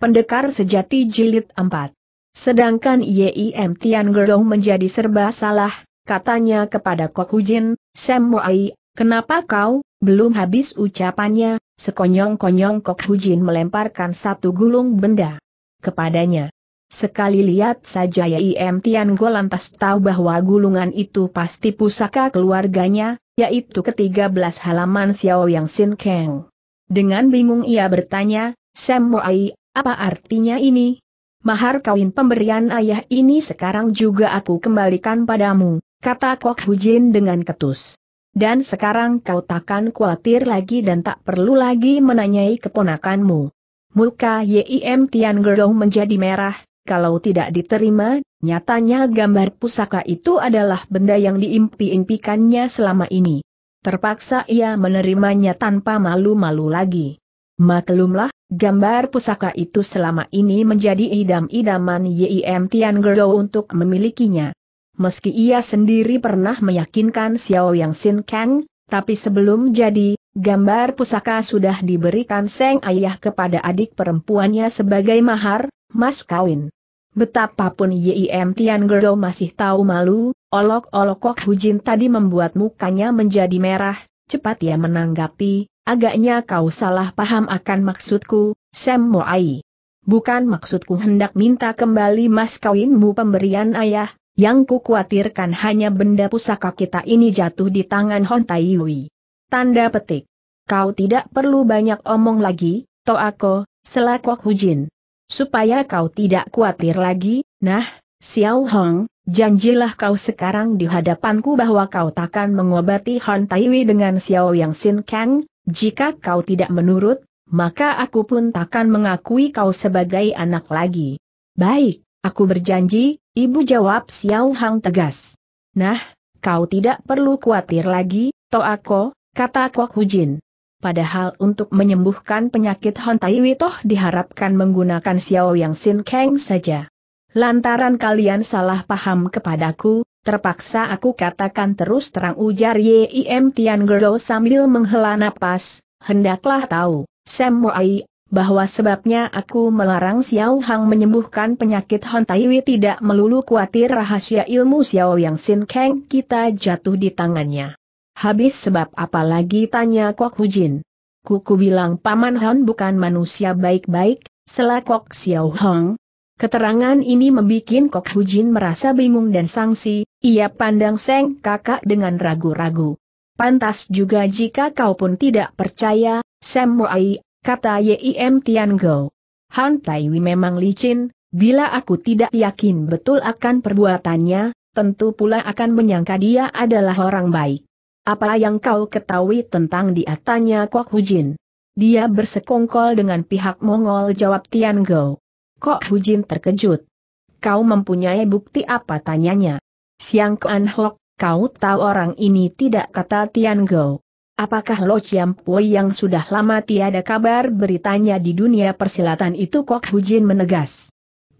Pendekar Sejati Jilid 4 Sedangkan Yim Tian Gerong menjadi serba salah, katanya kepada Kok Hujin, Sam Moai, kenapa kau, belum habis ucapannya, sekonyong-konyong Kok Hujin melemparkan satu gulung benda kepadanya. Sekali lihat saja Yim Tian Go lantas tahu bahwa gulungan itu pasti pusaka keluarganya, yaitu ketiga belas halaman Xiao Yang Sin Kang. Dengan bingung ia bertanya, Sam Moai, apa artinya ini? Mahar kawin pemberian ayah ini sekarang juga aku kembalikan padamu, kata Kok Hujin dengan ketus. Dan sekarang kau takkan khawatir lagi dan tak perlu lagi menanyai keponakanmu. Muka Yim Tian Gerong menjadi merah, kalau tidak diterima, nyatanya gambar pusaka itu adalah benda yang diimpi-impikannya selama ini. Terpaksa ia menerimanya tanpa malu-malu lagi. Maklumlah, gambar pusaka itu selama ini menjadi idam-idaman Yim Tian Gerou untuk memilikinya. Meski ia sendiri pernah meyakinkan Xiao Yang Sin Kang, tapi sebelum jadi, gambar pusaka sudah diberikan Seng Ayah kepada adik perempuannya sebagai mahar, mas kawin. Betapapun Yim Tian Gerdo masih tahu malu, olok-olok Kok Hujin tadi membuat mukanya menjadi merah, cepat ia menanggapi, agaknya kau salah paham akan maksudku, Sam Moai. Bukan maksudku hendak minta kembali mas kawinmu pemberian ayah, yang ku khawatirkan hanya benda pusaka kita ini jatuh di tangan Hon Tai Yui. Tanda petik. Kau tidak perlu banyak omong lagi, to aku, selakok Hujin supaya kau tidak khawatir lagi, nah, Xiao Hong, janjilah kau sekarang di hadapanku bahwa kau takkan mengobati Han Taiwi dengan Xiao Yang Sin Kang, jika kau tidak menurut, maka aku pun takkan mengakui kau sebagai anak lagi. Baik, aku berjanji, ibu jawab Xiao Hang tegas. Nah, kau tidak perlu khawatir lagi, to aku, kata Kok Hujin. Padahal untuk menyembuhkan penyakit Hontai Witoh diharapkan menggunakan Xiao Yang Sin Kang saja. Lantaran kalian salah paham kepadaku, terpaksa aku katakan terus terang ujar Yim Tian Gerdo sambil menghela napas, hendaklah tahu, Sam Moai, bahwa sebabnya aku melarang Xiao Hang menyembuhkan penyakit Hontai Wi tidak melulu khawatir rahasia ilmu Xiao Yang Sin Kang kita jatuh di tangannya. Habis sebab apa lagi tanya Kok Hujin. Kuku bilang Paman Hon bukan manusia baik-baik, selakok Xiao Hong. Keterangan ini membuat Kok Hujin merasa bingung dan sangsi, ia pandang Seng kakak dengan ragu-ragu. Pantas juga jika kau pun tidak percaya, Sam Moai, kata Yim Tian Go. Han Taiwi memang licin, bila aku tidak yakin betul akan perbuatannya, tentu pula akan menyangka dia adalah orang baik. Apa yang kau ketahui tentang dia tanya Kok Hujin. Dia bersekongkol dengan pihak Mongol jawab Tian Go. Kok Hujin terkejut. Kau mempunyai bukti apa tanyanya? Siang Kuan Hok, kau tahu orang ini tidak kata Tian Go. Apakah Lo Chiam Pui yang sudah lama tiada kabar beritanya di dunia persilatan itu Kok Hujin menegas.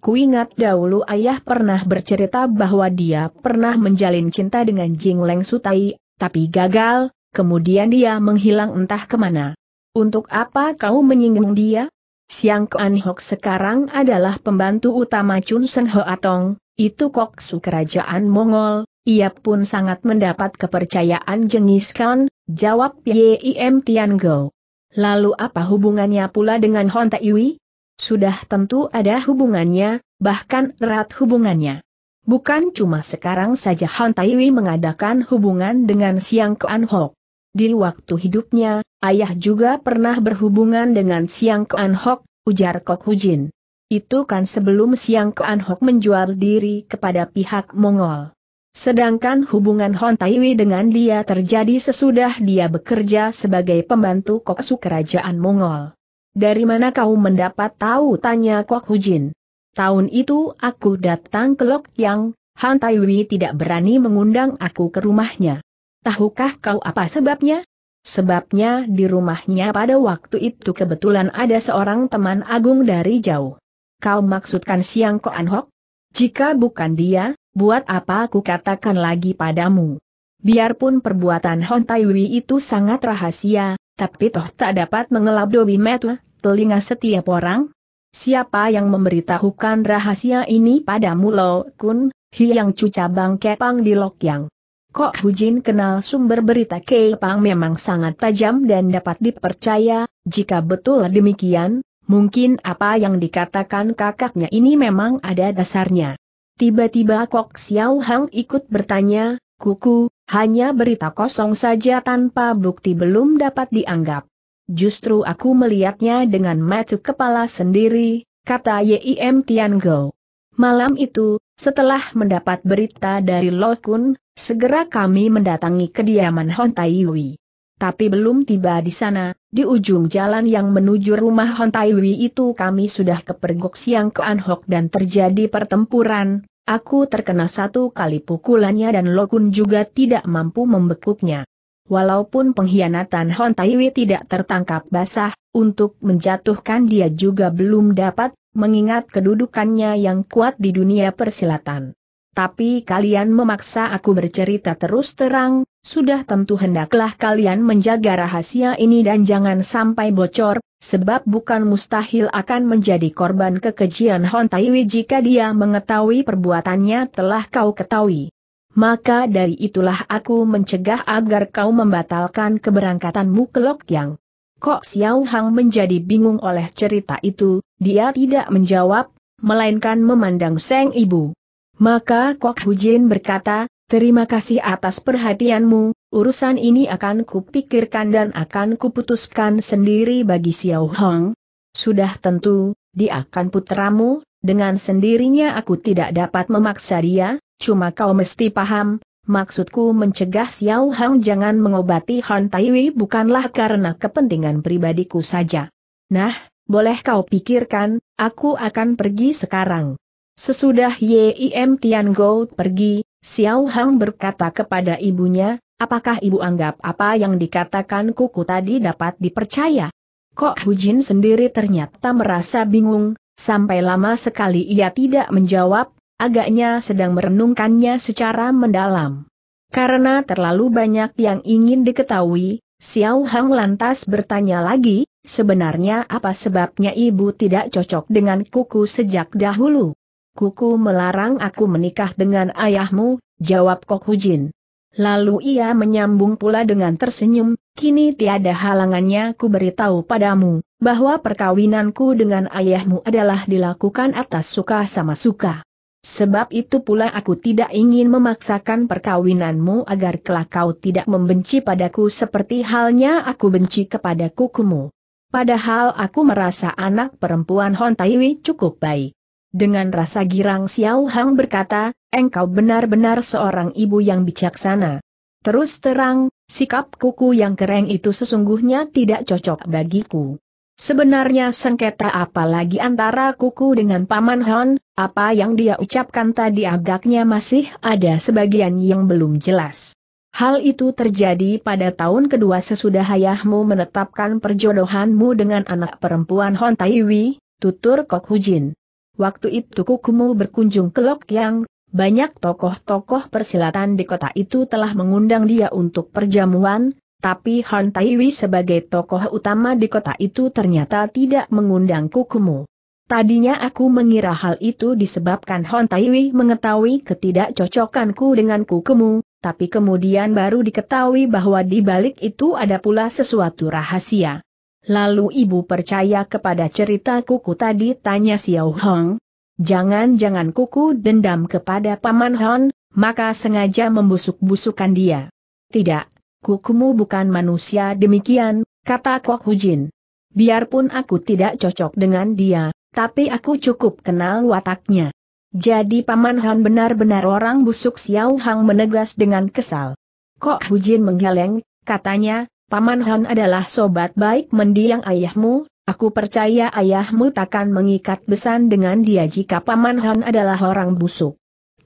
Kuingat dahulu ayah pernah bercerita bahwa dia pernah menjalin cinta dengan Jing Leng Sutai, tapi gagal, kemudian dia menghilang entah ke mana. Untuk apa kau menyinggung dia? Siang Kuan Hok sekarang adalah pembantu utama Chun Sen Ho Atong, itu koksu kerajaan Mongol, ia pun sangat mendapat kepercayaan jengis kan, jawab Yim Tian Go. Lalu apa hubungannya pula dengan Hon Iwi? Sudah tentu ada hubungannya, bahkan erat hubungannya. Bukan cuma sekarang saja Han Taiwi mengadakan hubungan dengan Siang Kuan Hok. Di waktu hidupnya, ayah juga pernah berhubungan dengan Siang Kuan Hok, ujar Kok Hujin. Itu kan sebelum Siang Kuan Hok menjual diri kepada pihak Mongol. Sedangkan hubungan Hon Taiwi dengan dia terjadi sesudah dia bekerja sebagai pembantu koksu kerajaan Mongol. Dari mana kau mendapat tahu tanya Kok Hujin. Tahun itu aku datang ke Lok Yang, Han Taiwi tidak berani mengundang aku ke rumahnya. Tahukah kau apa sebabnya? Sebabnya di rumahnya pada waktu itu kebetulan ada seorang teman agung dari jauh. Kau maksudkan Siang Koan Hok? Jika bukan dia, buat apa aku katakan lagi padamu? Biarpun perbuatan Hon Taiwi itu sangat rahasia, tapi toh tak dapat mengelabui mata, telinga setiap orang, siapa yang memberitahukan rahasia ini padamu Lo Kun, Hiang Cu cabang Kepang di Lok Yang. Kok Hujin kenal sumber berita Kepang memang sangat tajam dan dapat dipercaya, jika betul demikian, mungkin apa yang dikatakan kakaknya ini memang ada dasarnya. Tiba-tiba Kok Xiao Hang ikut bertanya, kuku, hanya berita kosong saja tanpa bukti belum dapat dianggap. Justru aku melihatnya dengan mata kepala sendiri, kata Yim Tiango. Malam itu, setelah mendapat berita dari Lo Kun, segera kami mendatangi kediaman Hon Taiwi. Tapi belum tiba di sana, di ujung jalan yang menuju rumah Hon Taiwi itu kami sudah kepergok siang ke Anhok dan terjadi pertempuran, aku terkena satu kali pukulannya dan Lo Kun juga tidak mampu membekuknya. Walaupun pengkhianatan Hon Taiwi tidak tertangkap basah, untuk menjatuhkan dia juga belum dapat, mengingat kedudukannya yang kuat di dunia persilatan. Tapi kalian memaksa aku bercerita terus terang, sudah tentu hendaklah kalian menjaga rahasia ini dan jangan sampai bocor, sebab bukan mustahil akan menjadi korban kekejian Hon Taiwi jika dia mengetahui perbuatannya telah kau ketahui. Maka dari itulah aku mencegah agar kau membatalkan keberangkatanmu ke Lok Yang. Kok Xiao Hang menjadi bingung oleh cerita itu, dia tidak menjawab, melainkan memandang Seng Ibu. Maka Kok Hujin berkata, terima kasih atas perhatianmu, urusan ini akan kupikirkan dan akan kuputuskan sendiri bagi Xiao Hang. Sudah tentu, dia akan putramu, dengan sendirinya aku tidak dapat memaksa dia, cuma kau mesti paham, maksudku mencegah Xiao Hang jangan mengobati Han Taiwi bukanlah karena kepentingan pribadiku saja. Nah, boleh kau pikirkan, aku akan pergi sekarang. Sesudah Yim Tian Go pergi, Xiao Hang berkata kepada ibunya, apakah ibu anggap apa yang dikatakan kuku tadi dapat dipercaya? Kok Hujin sendiri ternyata merasa bingung, sampai lama sekali ia tidak menjawab, agaknya sedang merenungkannya secara mendalam. Karena terlalu banyak yang ingin diketahui, Xiao Hang lantas bertanya lagi, sebenarnya apa sebabnya ibu tidak cocok dengan kuku sejak dahulu? Kuku melarang aku menikah dengan ayahmu, jawab Kok Hujin. Lalu ia menyambung pula dengan tersenyum, kini tiada halangannya ku beritahu padamu, bahwa perkawinanku dengan ayahmu adalah dilakukan atas suka sama suka. Sebab itu pula aku tidak ingin memaksakan perkawinanmu agar kelak kau tidak membenci padaku seperti halnya aku benci kepada kukumu. Padahal aku merasa anak perempuan Hon Taiwi cukup baik. Dengan rasa girang Xiao Hang berkata, engkau benar-benar seorang ibu yang bijaksana. Terus terang, sikap kuku yang keren itu sesungguhnya tidak cocok bagiku. Sebenarnya sengketa apa lagi antara kuku dengan Paman Hon, apa yang dia ucapkan tadi agaknya masih ada sebagian yang belum jelas. Hal itu terjadi pada tahun kedua sesudah ayahmu menetapkan perjodohanmu dengan anak perempuan Hon Taiwi, tutur Kok Hujin. Waktu itu kukumu berkunjung ke Lok Yang, banyak tokoh-tokoh persilatan di kota itu telah mengundang dia untuk perjamuan, tapi Han Taiwi sebagai tokoh utama di kota itu ternyata tidak mengundang kukumu. Tadinya aku mengira hal itu disebabkan Han Taiwi mengetahui ketidakcocokanku dengan kukumu, tapi kemudian baru diketahui bahwa di balik itu ada pula sesuatu rahasia. Lalu ibu percaya kepada cerita kuku tadi tanya Xiao Hong. Jangan-jangan kuku dendam kepada Paman Hon, maka sengaja membusuk-busukan dia. Tidak, kukumu bukan manusia demikian, kata Kok Hujin. Biarpun aku tidak cocok dengan dia, tapi aku cukup kenal wataknya. Jadi Paman Han benar-benar orang busuk Xiao Hang menegas dengan kesal. Kok Hujin menggeleng, katanya, Paman Han adalah sobat baik mendiang ayahmu, aku percaya ayahmu takkan mengikat besan dengan dia jika Paman Han adalah orang busuk.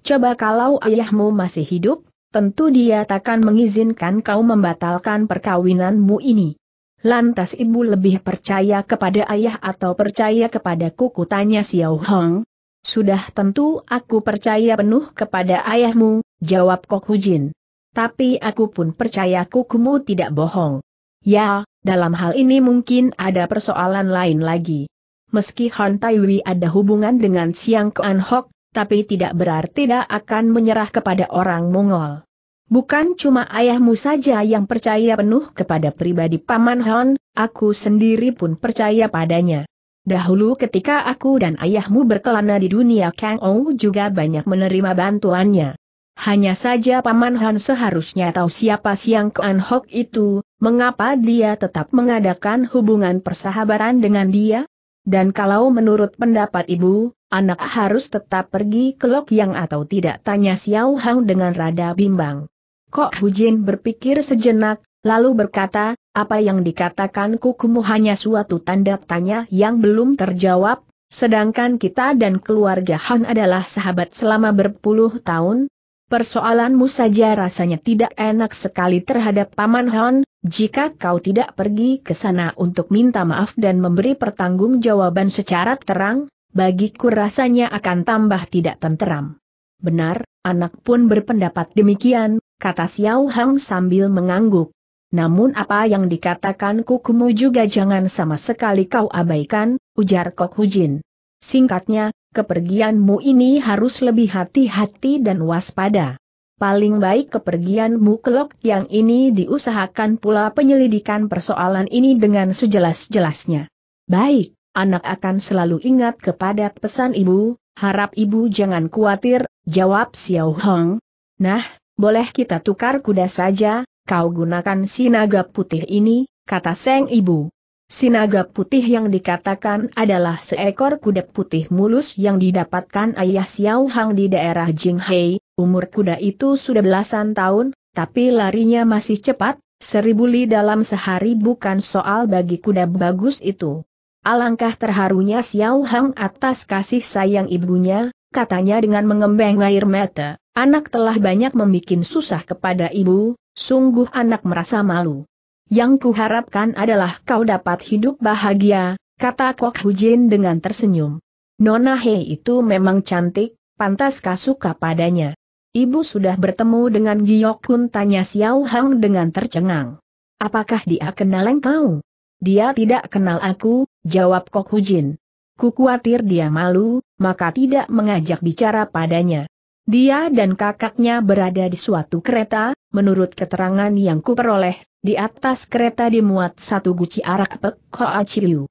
Coba kalau ayahmu masih hidup, tentu dia takkan mengizinkan kau membatalkan perkawinanmu ini. Lantas ibu lebih percaya kepada ayah atau percaya kepada kuku tanya Xiao Hong? Sudah tentu aku percaya penuh kepada ayahmu, jawab Kok Hujin. Tapi aku pun percaya kukumu tidak bohong. Ya, dalam hal ini mungkin ada persoalan lain lagi. meski Han Taiwi ada hubungan dengan Siang Kuan Hok, tapi tidak berarti tidak akan menyerah kepada orang Mongol. Bukan cuma ayahmu saja yang percaya penuh kepada pribadi Paman Han, aku sendiri pun percaya padanya. Dahulu ketika aku dan ayahmu berkelana di dunia Kang Ou juga banyak menerima bantuannya. Hanya saja Paman Han seharusnya tahu siapa Siang Kuan Hok itu, mengapa dia tetap mengadakan hubungan persahabatan dengan dia? Dan kalau menurut pendapat ibu, anak harus tetap pergi ke Lok Yang atau tidak tanya Xiao Hang dengan rada bimbang. Kok Hujin berpikir sejenak, lalu berkata, apa yang dikatakan kukumu hanya suatu tanda tanya yang belum terjawab, sedangkan kita dan keluarga Han adalah sahabat selama berpuluh tahun? Persoalanmu saja rasanya tidak enak sekali terhadap Paman Han, jika kau tidak pergi ke sana untuk minta maaf dan memberi pertanggungjawaban secara terang, bagiku rasanya akan tambah tidak tenteram. Benar, anak pun berpendapat demikian, kata Xiao Hang sambil mengangguk. Namun apa yang dikatakan kukumu juga jangan sama sekali kau abaikan, ujar Kok Hujin. Singkatnya, kepergianmu ini harus lebih hati-hati dan waspada. Paling baik kepergianmu ke Lok yang ini diusahakan pula penyelidikan persoalan ini dengan sejelas-jelasnya. Baik, anak akan selalu ingat kepada pesan ibu, harap ibu jangan khawatir, jawab Xiao Hong. Nah, boleh kita tukar kuda saja, kau gunakan sinaga putih ini, kata Seng Ibu. Sinaga putih yang dikatakan adalah seekor kuda putih mulus yang didapatkan ayah Xiao Hang di daerah Jinghei, umur kuda itu sudah belasan tahun, tapi larinya masih cepat, seribu li dalam sehari bukan soal bagi kuda bagus itu. Alangkah terharunya Xiao Hang atas kasih sayang ibunya, katanya dengan mengembang air mata. Anak telah banyak membuat susah kepada ibu, sungguh anak merasa malu. Yang kuharapkan adalah kau dapat hidup bahagia, kata Kok Hujin dengan tersenyum. Nona He itu memang cantik, pantaskah suka padanya? Ibu sudah bertemu dengan Giok Kun tanya Xiao Hang dengan tercengang. Apakah dia kenal engkau? Dia tidak kenal aku, jawab Kok Hujin. Ku khawatir dia malu, maka tidak mengajak bicara padanya. Dia dan kakaknya berada di suatu kereta, menurut keterangan yang kuperoleh, di atas kereta dimuat satu guci arak Pek Hoa Ciu.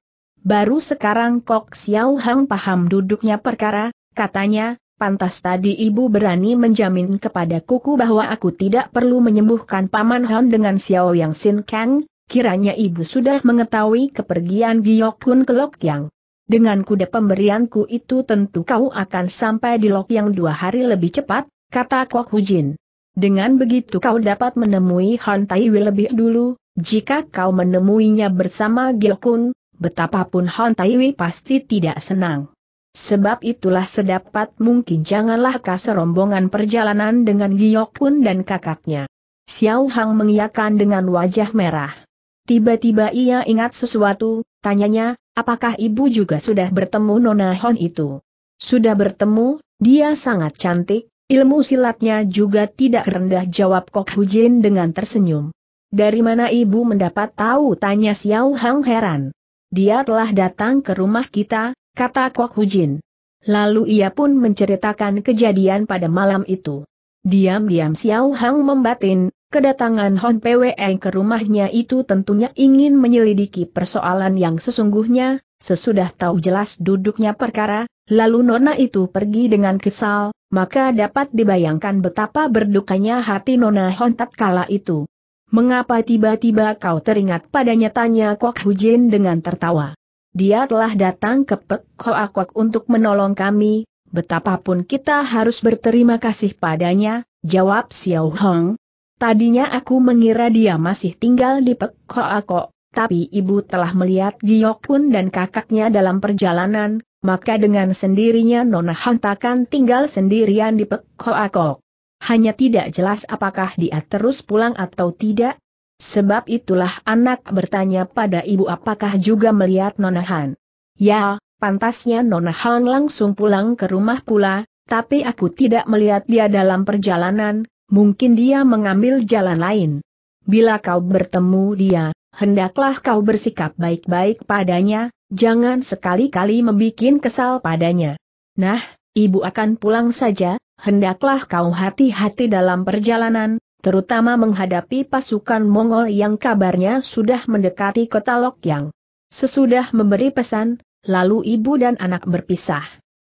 Baru sekarang Kok Xiao Hang paham duduknya perkara, katanya, pantas tadi ibu berani menjamin kepada kuku bahwa aku tidak perlu menyembuhkan Paman Han dengan Xiao Yang Sin Kang, kiranya ibu sudah mengetahui kepergian Giok Kun ke Lok Yang. Dengan kuda pemberianku itu tentu kau akan sampai di Lok yang dua hari lebih cepat, kata Kok Hujin. Dengan begitu kau dapat menemui Han Taiwi lebih dulu, jika kau menemuinya bersama Gyokun, betapapun Han Taiwi pasti tidak senang. Sebab itulah sedapat mungkin janganlah kau serombongan perjalanan dengan Gyokun dan kakaknya. Xiao Hang mengiyakan dengan wajah merah. Tiba-tiba ia ingat sesuatu, tanyanya, apakah ibu juga sudah bertemu Nona Hon itu? Sudah bertemu, dia sangat cantik, ilmu silatnya juga tidak rendah jawab Kok Hujin dengan tersenyum. Dari mana ibu mendapat tahu tanya Xiao Hang heran. Dia telah datang ke rumah kita, kata Kok Hujin. Lalu ia pun menceritakan kejadian pada malam itu. Diam-diam Xiao Hang membatin, Kedatangan Hon Pwe ke rumahnya itu tentunya ingin menyelidiki persoalan yang sesungguhnya, sesudah tahu jelas duduknya perkara, lalu Nona itu pergi dengan kesal, maka dapat dibayangkan betapa berdukanya hati Nona Hon kala itu. Mengapa tiba-tiba kau teringat padanya tanya Kok Hujin dengan tertawa. Dia telah datang ke Pek Hoa untuk menolong kami, betapapun kita harus berterima kasih padanya, jawab Xiao Hong, Tadinya aku mengira dia masih tinggal di Pekhoako, tapi ibu telah melihat Giokun dan kakaknya dalam perjalanan, maka dengan sendirinya Nona hantakan tinggal sendirian di Pekhoako. Hanya tidak jelas apakah dia terus pulang atau tidak. Sebab itulah anak bertanya pada ibu apakah juga melihat Nona Han. Ya, pantasnya Nona Han langsung pulang ke rumah pula, tapi aku tidak melihat dia dalam perjalanan, mungkin dia mengambil jalan lain. Bila kau bertemu dia, hendaklah kau bersikap baik-baik padanya, Jangan sekali-kali membikin kesal padanya. Nah, ibu akan pulang saja, hendaklah kau hati-hati dalam perjalanan, terutama menghadapi pasukan Mongol yang kabarnya sudah mendekati kota Lokyang. Sesudah memberi pesan, lalu ibu dan anak berpisah.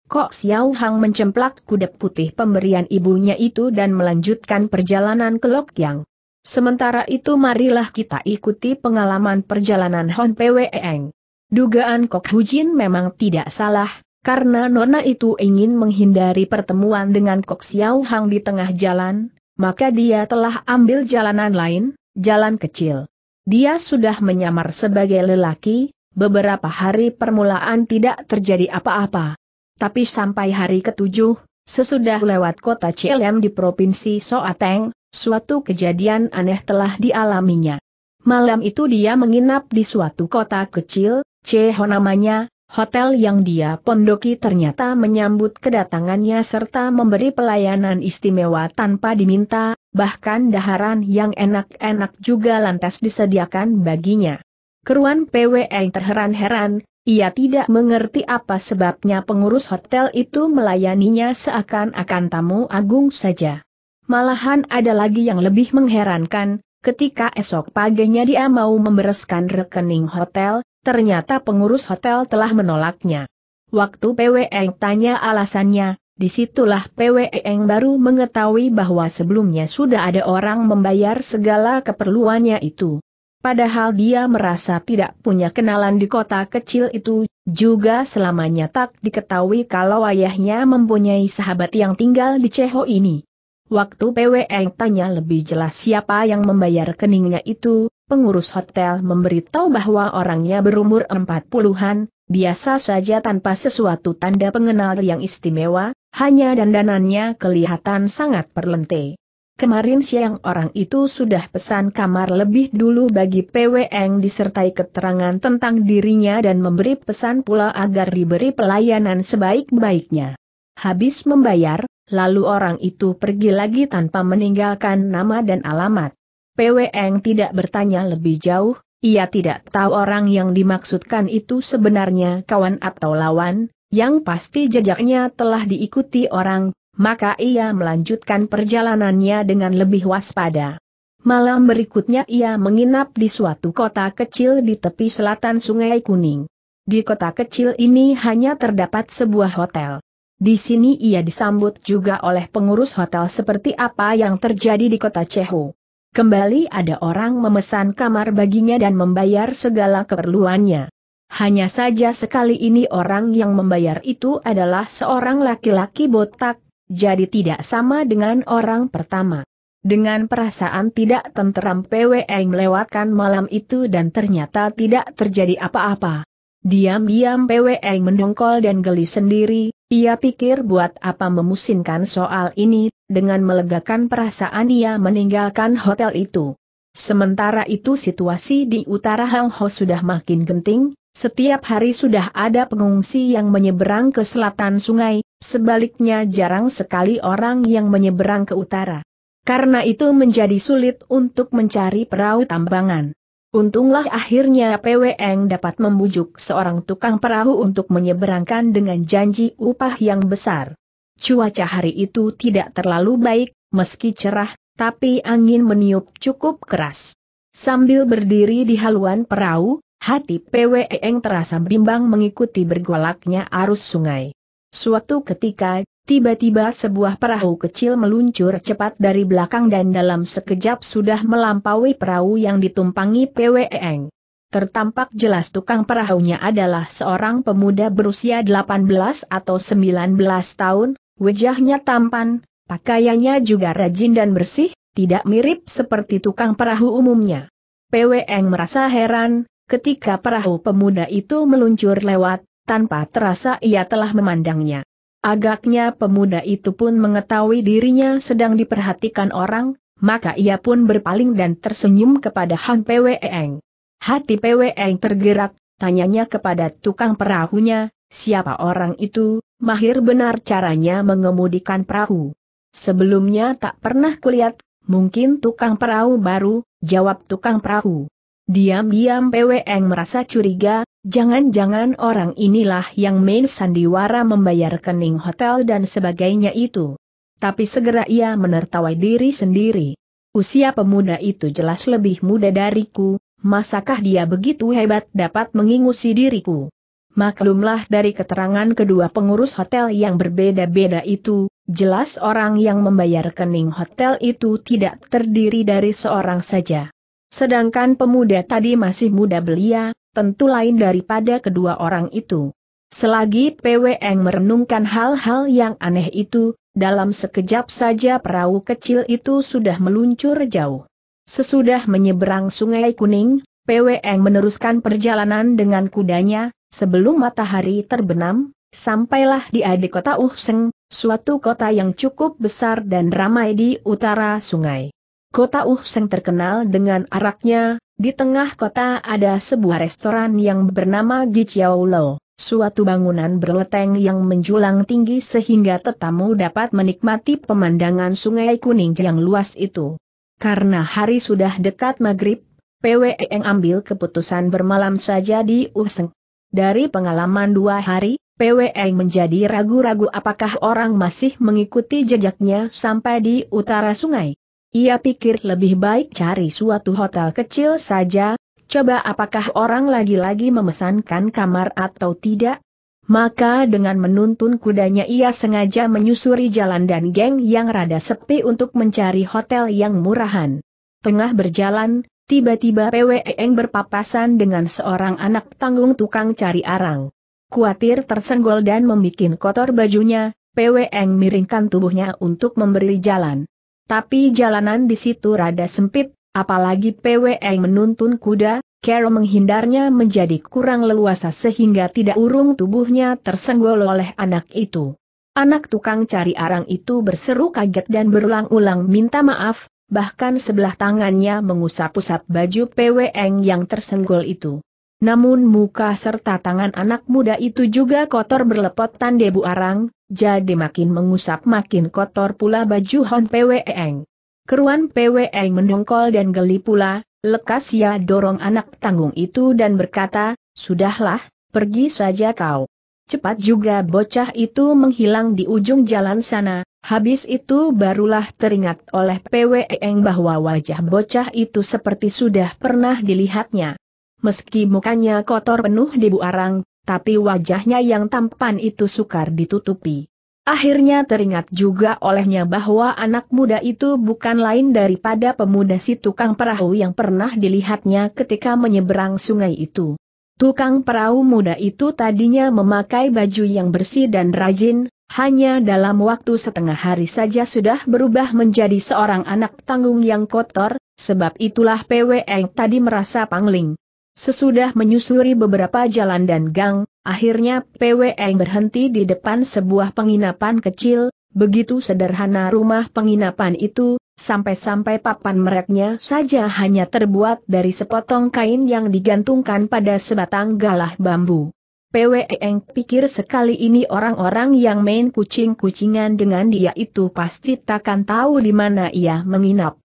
Kok Xiao Hang mencemplak kuda putih pemberian ibunya itu dan melanjutkan perjalanan ke Lokyang. Sementara itu marilah kita ikuti pengalaman perjalanan Hon Pwe Eng. Dugaan Kok Hujin memang tidak salah, karena Nona itu ingin menghindari pertemuan dengan Kok Xiao Hang di tengah jalan, maka dia telah ambil jalanan lain, jalan kecil. Dia sudah menyamar sebagai lelaki, beberapa hari permulaan tidak terjadi apa-apa. Tapi sampai hari ketujuh, sesudah lewat kota Cilem di Provinsi Soateng, suatu kejadian aneh telah dialaminya. Malam itu dia menginap di suatu kota kecil, Ceho namanya, hotel yang dia pondoki ternyata menyambut kedatangannya serta memberi pelayanan istimewa tanpa diminta, bahkan daharan yang enak-enak juga lantas disediakan baginya. Keruan PWE terheran-heran, ia tidak mengerti apa sebabnya pengurus hotel itu melayaninya seakan-akan tamu agung saja. Malahan ada lagi yang lebih mengherankan, ketika esok paginya dia mau membereskan rekening hotel, ternyata pengurus hotel telah menolaknya. Waktu PWE tanya alasannya, di situlah PWE baru mengetahui bahwa sebelumnya sudah ada orang membayar segala keperluannya itu. Padahal dia merasa tidak punya kenalan di kota kecil itu, juga selamanya tak diketahui kalau ayahnya mempunyai sahabat yang tinggal di Ceho ini. Waktu PWE tanya lebih jelas siapa yang membayar keningnya itu, pengurus hotel memberitahu bahwa orangnya berumur empat puluhan, biasa saja tanpa sesuatu tanda pengenal yang istimewa, hanya dandanannya kelihatan sangat perlente. Kemarin siang orang itu sudah pesan kamar lebih dulu bagi PWN disertai keterangan tentang dirinya dan memberi pesan pula agar diberi pelayanan sebaik-baiknya. Habis membayar, lalu orang itu pergi lagi tanpa meninggalkan nama dan alamat. PWN tidak bertanya lebih jauh, ia tidak tahu orang yang dimaksudkan itu sebenarnya kawan atau lawan, yang pasti jejaknya telah diikuti orang, maka ia melanjutkan perjalanannya dengan lebih waspada. Malam berikutnya ia menginap di suatu kota kecil di tepi selatan Sungai Kuning. Di kota kecil ini hanya terdapat sebuah hotel. Di sini ia disambut juga oleh pengurus hotel seperti apa yang terjadi di kota Cehu. Kembali ada orang memesan kamar baginya dan membayar segala keperluannya. Hanya saja sekali ini orang yang membayar itu adalah seorang laki-laki botak, jadi tidak sama dengan orang pertama. Dengan perasaan tidak tenteram PWE melewatkan malam itu dan ternyata tidak terjadi apa-apa. Diam-diam PWE mendongkol dan geli sendiri, ia pikir buat apa memusingkan soal ini, dengan melegakan perasaan ia meninggalkan hotel itu. Sementara itu situasi di utara Hang Ho sudah makin genting, setiap hari sudah ada pengungsi yang menyeberang ke selatan sungai, sebaliknya jarang sekali orang yang menyeberang ke utara. Karena itu menjadi sulit untuk mencari perahu tambangan. Untunglah akhirnya PWN dapat membujuk seorang tukang perahu untuk menyeberangkan dengan janji upah yang besar. Cuaca hari itu tidak terlalu baik, meski cerah, tapi angin meniup cukup keras. Sambil berdiri di haluan perahu, hati PWN terasa bimbang mengikuti bergolaknya arus sungai. Suatu ketika, Tiba-tiba sebuah perahu kecil meluncur cepat dari belakang dan dalam sekejap sudah melampaui perahu yang ditumpangi PWEeng. Tertampak jelas tukang perahunya adalah seorang pemuda berusia 18 atau 19 tahun, wajahnya tampan, pakaiannya juga rajin dan bersih, tidak mirip seperti tukang perahu umumnya. PWEeng merasa heran, ketika perahu pemuda itu meluncur lewat, tanpa terasa ia telah memandangnya. Agaknya pemuda itu pun mengetahui dirinya sedang diperhatikan orang, maka ia pun berpaling dan tersenyum kepada Han Pweng. Hati Pweng tergerak, tanyanya kepada tukang perahunya, siapa orang itu, mahir benar caranya mengemudikan perahu. Sebelumnya tak pernah kulihat, mungkin tukang perahu baru, jawab tukang perahu. Diam-diam PWN merasa curiga, Jangan-jangan orang inilah yang main sandiwara membayar kening hotel dan sebagainya itu. Tapi segera ia menertawai diri sendiri. Usia pemuda itu jelas lebih muda dariku, masakah dia begitu hebat dapat mengingusi diriku? Maklumlah dari keterangan kedua pengurus hotel yang berbeda-beda itu, jelas orang yang membayar kening hotel itu tidak terdiri dari seorang saja. Sedangkan pemuda tadi masih muda belia, tentu lain daripada kedua orang itu. Selagi PWN merenungkan hal-hal yang aneh itu, dalam sekejap saja perahu kecil itu sudah meluncur jauh. Sesudah menyeberang sungai kuning, PWN meneruskan perjalanan dengan kudanya, sebelum matahari terbenam, sampailah di adik kota Uhseng, suatu kota yang cukup besar dan ramai di utara sungai. Kota Uhseng terkenal dengan araknya, di tengah kota ada sebuah restoran yang bernama Gichiao Lo, suatu bangunan berleteng yang menjulang tinggi sehingga tetamu dapat menikmati pemandangan sungai kuning yang luas itu. Karena hari sudah dekat maghrib, PWE yang ambil keputusan bermalam saja di Useng. Dari pengalaman dua hari, PWE menjadi ragu-ragu apakah orang masih mengikuti jejaknya sampai di utara sungai. Ia pikir lebih baik cari suatu hotel kecil saja, coba apakah orang lagi-lagi memesankan kamar atau tidak. Maka dengan menuntun kudanya ia sengaja menyusuri jalan dan geng yang rada sepi untuk mencari hotel yang murahan. Tengah berjalan, tiba-tiba PWEeng berpapasan dengan seorang anak tanggung tukang cari arang. Kuatir tersenggol dan membuat kotor bajunya, PWEeng miringkan tubuhnya untuk memberi jalan. Tapi jalanan di situ rada sempit, apalagi PWE menuntun kuda, Carol menghindarnya menjadi kurang leluasa sehingga tidak urung tubuhnya tersenggol oleh anak itu. Anak tukang cari arang itu berseru kaget dan berulang-ulang minta maaf, bahkan sebelah tangannya mengusap-usap baju PWE yang tersenggol itu. Namun muka serta tangan anak muda itu juga kotor berlepotan debu arang, jadi makin mengusap makin kotor pula baju Hon PWEeng. Keruan PWEeng mendongkol dan geli pula, lekas ia dorong anak tanggung itu dan berkata, Sudahlah, pergi saja kau. Cepat juga bocah itu menghilang di ujung jalan sana, habis itu barulah teringat oleh PWEeng bahwa wajah bocah itu seperti sudah pernah dilihatnya. Meski mukanya kotor penuh debu arang, tapi wajahnya yang tampan itu sukar ditutupi. Akhirnya teringat juga olehnya bahwa anak muda itu bukan lain daripada pemuda si tukang perahu yang pernah dilihatnya ketika menyeberang sungai itu. Tukang perahu muda itu tadinya memakai baju yang bersih dan rajin, hanya dalam waktu setengah hari saja sudah berubah menjadi seorang anak tanggung yang kotor, sebab itulah PWE tadi merasa pangling. Sesudah menyusuri beberapa jalan dan gang, akhirnya PWE berhenti di depan sebuah penginapan kecil, begitu sederhana rumah penginapan itu, sampai-sampai papan mereknya saja hanya terbuat dari sepotong kain yang digantungkan pada sebatang galah bambu. PWE pikir sekali ini orang-orang yang main kucing-kucingan dengan dia itu pasti takkan tahu di mana ia menginap.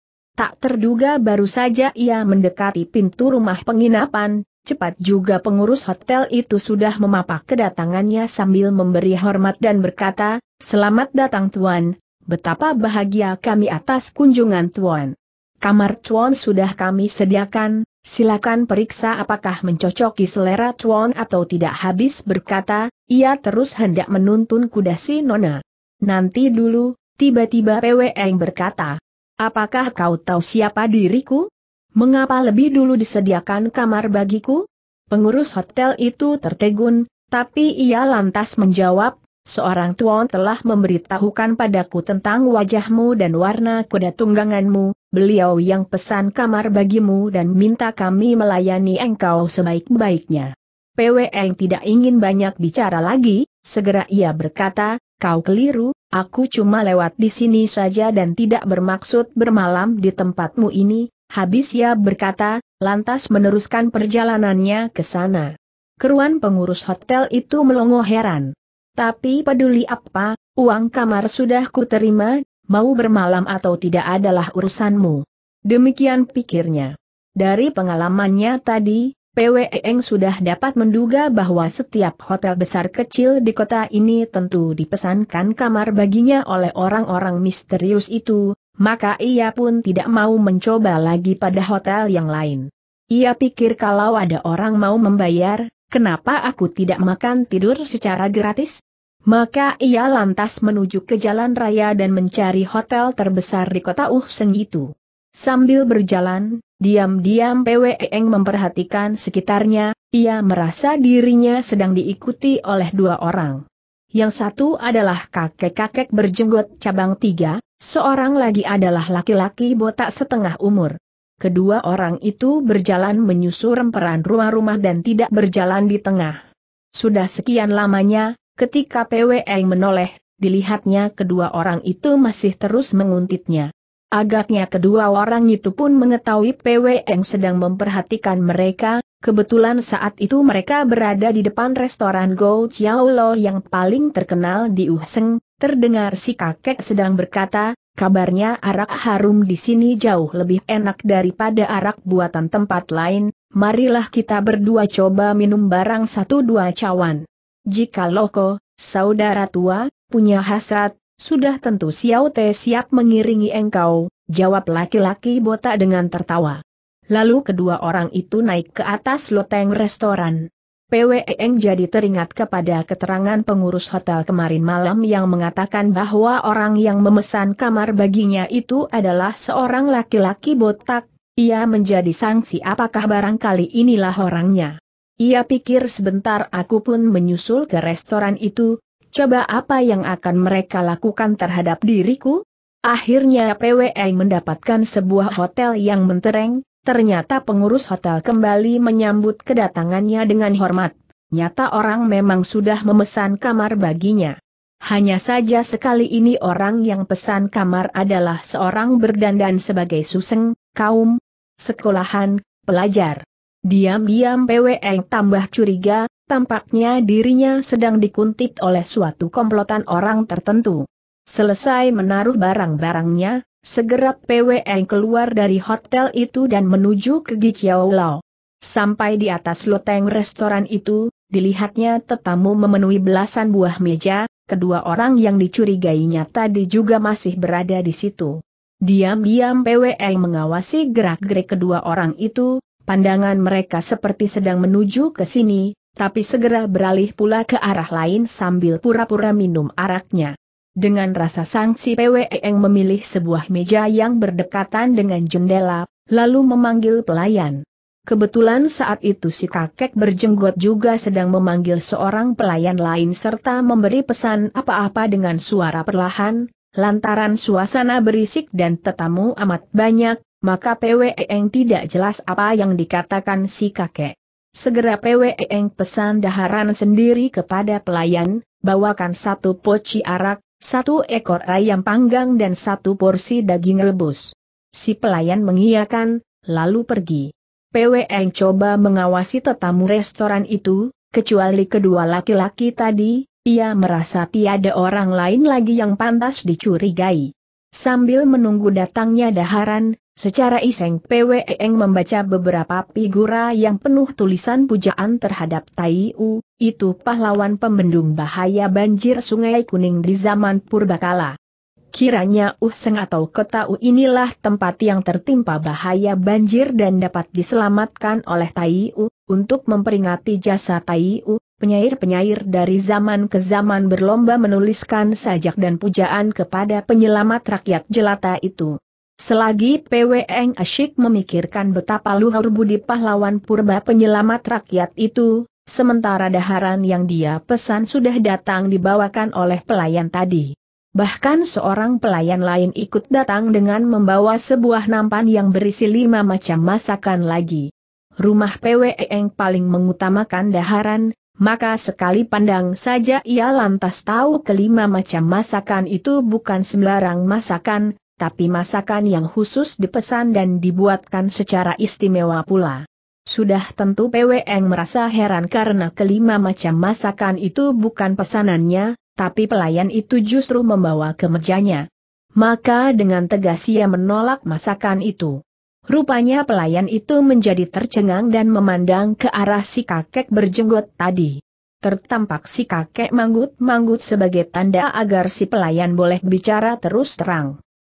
Tak terduga baru saja ia mendekati pintu rumah penginapan, cepat juga pengurus hotel itu sudah memapak kedatangannya sambil memberi hormat dan berkata, Selamat datang Tuan, betapa bahagia kami atas kunjungan Tuan. Kamar Tuan sudah kami sediakan, silakan periksa apakah mencocoki selera Tuan atau tidak habis berkata, ia terus hendak menuntun kuda si Nona. Nanti dulu, tiba-tiba PWE berkata, Apakah kau tahu siapa diriku? Mengapa lebih dulu disediakan kamar bagiku? Pengurus hotel itu tertegun, tapi ia lantas menjawab, seorang tuan telah memberitahukan padaku tentang wajahmu dan warna kuda tungganganmu, beliau yang pesan kamar bagimu dan minta kami melayani engkau sebaik-baiknya. PWN tidak ingin banyak bicara lagi, segera ia berkata, kau keliru, Aku cuma lewat di sini saja dan tidak bermaksud bermalam di tempatmu ini, habis ia berkata, lantas meneruskan perjalanannya ke sana. Keruan pengurus hotel itu melongo heran. Tapi peduli apa, uang kamar sudah kuterima, mau bermalam atau tidak adalah urusanmu. Demikian pikirnya. Dari pengalamannya tadi, PWE Eng sudah dapat menduga bahwa setiap hotel besar kecil di kota ini tentu dipesankan kamar baginya oleh orang-orang misterius itu, maka ia pun tidak mau mencoba lagi pada hotel yang lain. Ia pikir kalau ada orang mau membayar, kenapa aku tidak makan tidur secara gratis? Maka ia lantas menuju ke jalan raya dan mencari hotel terbesar di kota Uhseng itu. Sambil berjalan, diam-diam Pwe Eng memperhatikan sekitarnya, ia merasa dirinya sedang diikuti oleh dua orang. Yang satu adalah kakek-kakek berjenggot cabang tiga, seorang lagi adalah laki-laki botak setengah umur. Kedua orang itu berjalan menyusur emperan rumah-rumah dan tidak berjalan di tengah. Sudah sekian lamanya, ketika Pwe menoleh, dilihatnya kedua orang itu masih terus menguntitnya. Agaknya kedua orang itu pun mengetahui PWN sedang memperhatikan mereka, kebetulan saat itu mereka berada di depan restoran Go Chiao Lo yang paling terkenal di Uhseng, terdengar si kakek sedang berkata, kabarnya arak harum di sini jauh lebih enak daripada arak buatan tempat lain, marilah kita berdua coba minum barang satu dua cawan. Jika loko, saudara tua, punya hasrat, sudah tentu Xiao Te siap mengiringi engkau, jawab laki-laki botak dengan tertawa. Lalu kedua orang itu naik ke atas loteng restoran. Pwe Eng jadi teringat kepada keterangan pengurus hotel kemarin malam yang mengatakan bahwa orang yang memesan kamar baginya itu adalah seorang laki-laki botak, ia menjadi sanksi apakah barangkali inilah orangnya. Ia pikir sebentar aku pun menyusul ke restoran itu, Coba apa yang akan mereka lakukan terhadap diriku? Akhirnya PWE mendapatkan sebuah hotel yang mentereng, ternyata pengurus hotel kembali menyambut kedatangannya dengan hormat. Nyata orang memang sudah memesan kamar baginya. Hanya saja sekali ini orang yang pesan kamar adalah seorang berdandan sebagai suseng, kaum, sekolahan, pelajar. Diam-diam PWE tambah curiga, tampaknya dirinya sedang dikuntit oleh suatu komplotan orang tertentu. Selesai menaruh barang-barangnya, segera PWN keluar dari hotel itu dan menuju ke Gichiao Lao. Sampai di atas loteng restoran itu, dilihatnya tetamu memenuhi belasan buah meja, kedua orang yang dicurigainya tadi juga masih berada di situ. Diam-diam PWN mengawasi gerak-gerik kedua orang itu, pandangan mereka seperti sedang menuju ke sini, tapi segera beralih pula ke arah lain sambil pura-pura minum araknya. Dengan rasa sangsi PWE yang memilih sebuah meja yang berdekatan dengan jendela, lalu memanggil pelayan. Kebetulan saat itu si kakek berjenggot juga sedang memanggil seorang pelayan lain serta memberi pesan apa-apa dengan suara perlahan, lantaran suasana berisik dan tetamu amat banyak, maka PWE yang tidak jelas apa yang dikatakan si kakek. Segera PWE Eng pesan daharan sendiri kepada pelayan, bawakan satu poci arak, satu ekor ayam panggang dan satu porsi daging rebus. Si pelayan mengiyakan, lalu pergi. PWE Eng coba mengawasi tetamu restoran itu, kecuali kedua laki-laki tadi, ia merasa tiada orang lain lagi yang pantas dicurigai. Sambil menunggu datangnya daharan, Secara iseng PWE Eng membaca beberapa figura yang penuh tulisan pujaan terhadap Tai U, itu pahlawan pembendung bahaya banjir sungai kuning di zaman purbakala. Kiranya Useng atau kota U inilah tempat yang tertimpa bahaya banjir dan dapat diselamatkan oleh Tai U, untuk memperingati jasa Tai U, penyair-penyair dari zaman ke zaman berlomba menuliskan sajak dan pujaan kepada penyelamat rakyat jelata itu. Selagi PWN asyik memikirkan betapa luhur budi pahlawan purba penyelamat rakyat itu, sementara daharan yang dia pesan sudah datang dibawakan oleh pelayan tadi. Bahkan seorang pelayan lain ikut datang dengan membawa sebuah nampan yang berisi lima macam masakan lagi. Rumah PWN paling mengutamakan daharan, maka sekali pandang saja ia lantas tahu kelima macam masakan itu bukan sembarang masakan, tapi masakan yang khusus dipesan dan dibuatkan secara istimewa pula. Sudah tentu PWN merasa heran karena kelima macam masakan itu bukan pesanannya, tapi pelayan itu justru membawa ke mejanya. Maka dengan tegas ia menolak masakan itu. Rupanya pelayan itu menjadi tercengang dan memandang ke arah si kakek berjenggot tadi. Tertampak si kakek manggut-manggut sebagai tanda agar si pelayan boleh bicara terus terang.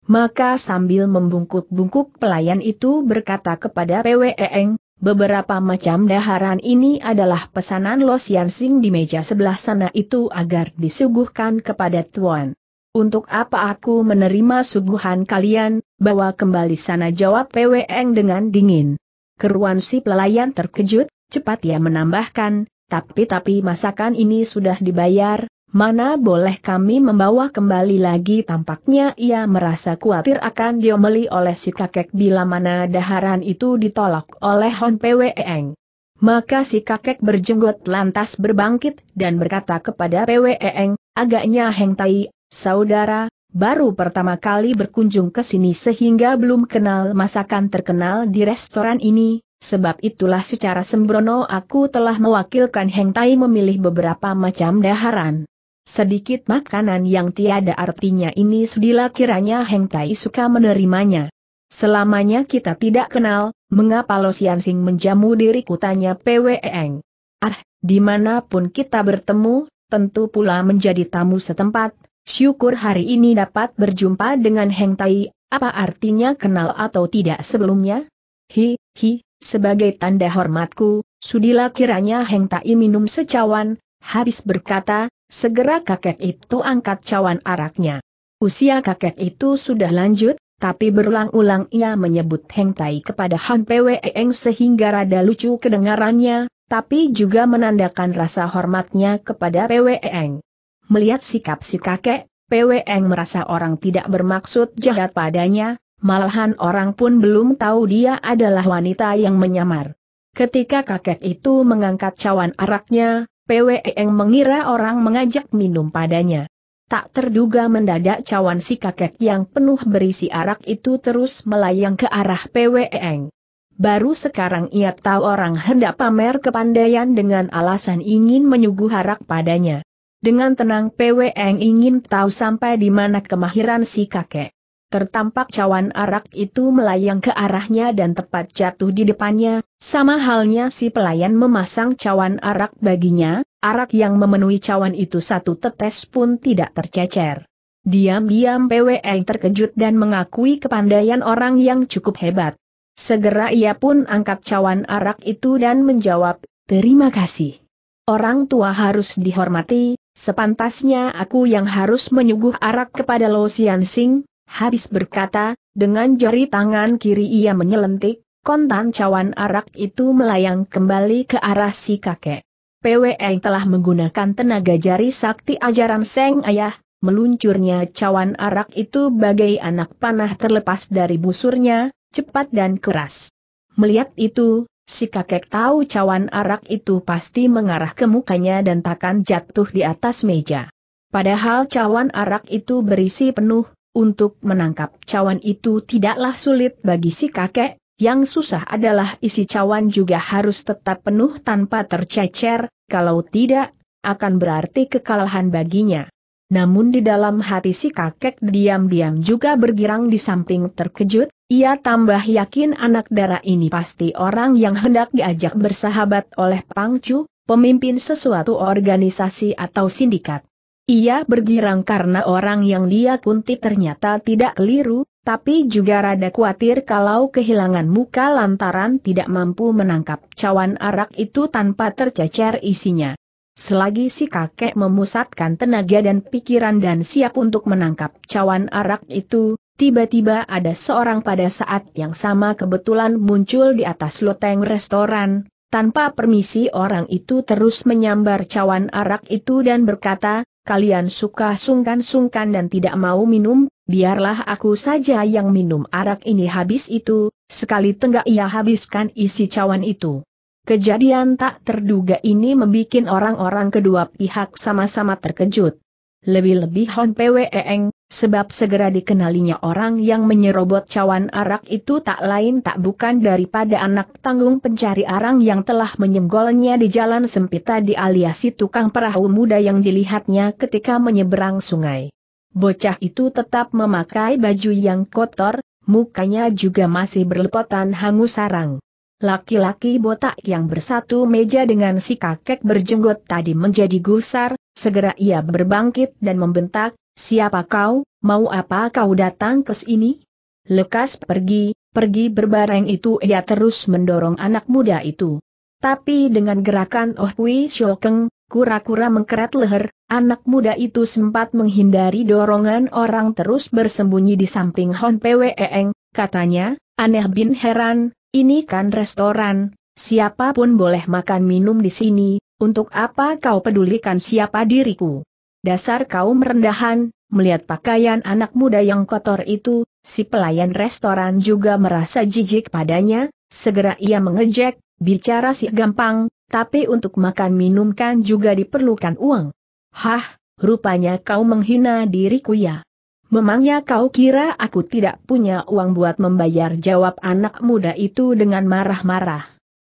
Maka sambil membungkuk-bungkuk pelayan itu berkata kepada Pwe Eng, beberapa macam daharan ini adalah pesanan Lo Sian Sing di meja sebelah sana itu agar disuguhkan kepada Tuan. Untuk apa aku menerima suguhan kalian, bawa kembali sana jawab PWN dengan dingin. Keruan si pelayan terkejut, cepat ia menambahkan, tapi-tapi masakan ini sudah dibayar, mana boleh kami membawa kembali lagi tampaknya ia merasa khawatir akan diomeli oleh si kakek bila mana daharan itu ditolak oleh Hon PWN. Maka si kakek berjenggot lantas berbangkit dan berkata kepada PWN, agaknya Heng Tai, Saudara, baru pertama kali berkunjung ke sini sehingga belum kenal masakan terkenal di restoran ini, sebab itulah secara sembrono aku telah mewakilkan Heng Tai memilih beberapa macam daharan. Sedikit makanan yang tiada artinya ini sedila kiranya Heng Tai suka menerimanya. Selamanya kita tidak kenal, mengapa Lo Sian menjamu diriku tanya Pwe Eng. Ah, di mana pun kita bertemu, tentu pula menjadi tamu setempat, Syukur hari ini dapat berjumpa dengan Heng Tai, apa artinya kenal atau tidak sebelumnya? Hi, hi, sebagai tanda hormatku, sudilah kiranya Heng Tai minum secawan, habis berkata, segera kakek itu angkat cawan araknya. Usia kakek itu sudah lanjut, tapi berulang-ulang ia menyebut Heng Tai kepada Han Pwe Eng sehingga rada lucu kedengarannya, tapi juga menandakan rasa hormatnya kepada Pwe Eng. Melihat sikap si kakek, PWN merasa orang tidak bermaksud jahat padanya, malahan orang pun belum tahu dia adalah wanita yang menyamar. Ketika kakek itu mengangkat cawan araknya, PWN mengira orang mengajak minum padanya. Tak terduga mendadak cawan si kakek yang penuh berisi arak itu terus melayang ke arah PWN. Baru sekarang ia tahu orang hendak pamer kepandaian dengan alasan ingin menyuguh arak padanya. Dengan tenang PWN ingin tahu sampai di mana kemahiran si kakek. Tertampak cawan arak itu melayang ke arahnya dan tepat jatuh di depannya, sama halnya si pelayan memasang cawan arak baginya, arak yang memenuhi cawan itu satu tetes pun tidak tercecer. Diam-diam PWN terkejut dan mengakui kepandaian orang yang cukup hebat. Segera ia pun angkat cawan arak itu dan menjawab, terima kasih. Orang tua harus dihormati, Sepantasnya aku yang harus menyuguh arak kepada Lo Sian Sing, habis berkata, dengan jari tangan kiri ia menyelentik, kontan cawan arak itu melayang kembali ke arah si kakek. PWN telah menggunakan tenaga jari sakti ajaran Seng Ayah, meluncurnya cawan arak itu bagai anak panah terlepas dari busurnya, cepat dan keras. Melihat itu, Si kakek tahu cawan arak itu pasti mengarah ke mukanya dan takkan jatuh di atas meja. Padahal cawan arak itu berisi penuh, untuk menangkap cawan itu tidaklah sulit bagi si kakek, yang susah adalah isi cawan juga harus tetap penuh tanpa tercecer, kalau tidak, akan berarti kekalahan baginya. Namun di dalam hati si kakek diam-diam juga bergirang di samping terkejut, ia tambah yakin anak darah ini pasti orang yang hendak diajak bersahabat oleh Pangcu, pemimpin sesuatu organisasi atau sindikat. Ia bergirang karena orang yang dia kunti ternyata tidak keliru, tapi juga rada khawatir kalau kehilangan muka lantaran tidak mampu menangkap cawan arak itu tanpa tercecer isinya. Selagi si kakek memusatkan tenaga dan pikiran dan siap untuk menangkap cawan arak itu, Tiba-tiba ada seorang pada saat yang sama kebetulan muncul di atas loteng restoran, tanpa permisi orang itu terus menyambar cawan arak itu dan berkata, kalian suka sungkan-sungkan dan tidak mau minum, biarlah aku saja yang minum arak ini habis itu, sekali tenggak ia habiskan isi cawan itu. Kejadian tak terduga ini membuat orang-orang kedua pihak sama-sama terkejut. Lebih-lebih Hon Pwe Eng, sebab segera dikenalinya orang yang menyerobot cawan arak itu tak lain tak bukan daripada anak tanggung pencari arang yang telah menyenggolnya di jalan sempit tadi alias si tukang perahu muda yang dilihatnya ketika menyeberang sungai. Bocah itu tetap memakai baju yang kotor, mukanya juga masih berlepotan hangus sarang. Laki-laki botak yang bersatu meja dengan si kakek berjenggot tadi menjadi gusar, segera ia berbangkit dan membentak, siapa kau, mau apa kau datang ke sini? Lekas pergi, pergi berbareng itu ia terus mendorong anak muda itu. Tapi dengan gerakan Oh Hui Shokeng, kura-kura mengkerat leher, anak muda itu sempat menghindari dorongan orang terus bersembunyi di samping Hon Pwe Eng, katanya, aneh bin heran, ini kan restoran, siapa pun boleh makan minum di sini, untuk apa kau pedulikan siapa diriku? Dasar kau merendahan, melihat pakaian anak muda yang kotor itu, si pelayan restoran juga merasa jijik padanya, segera ia mengejek, bicara si gampang, tapi untuk makan minum kan juga diperlukan uang. Hah, rupanya kau menghina diriku ya. Memangnya kau kira aku tidak punya uang buat membayar jawab anak muda itu dengan marah-marah.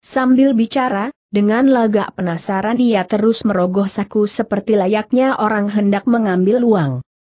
Sambil bicara, dengan lagak penasaran ia terus merogoh saku seperti layaknya orang hendak mengambil uang.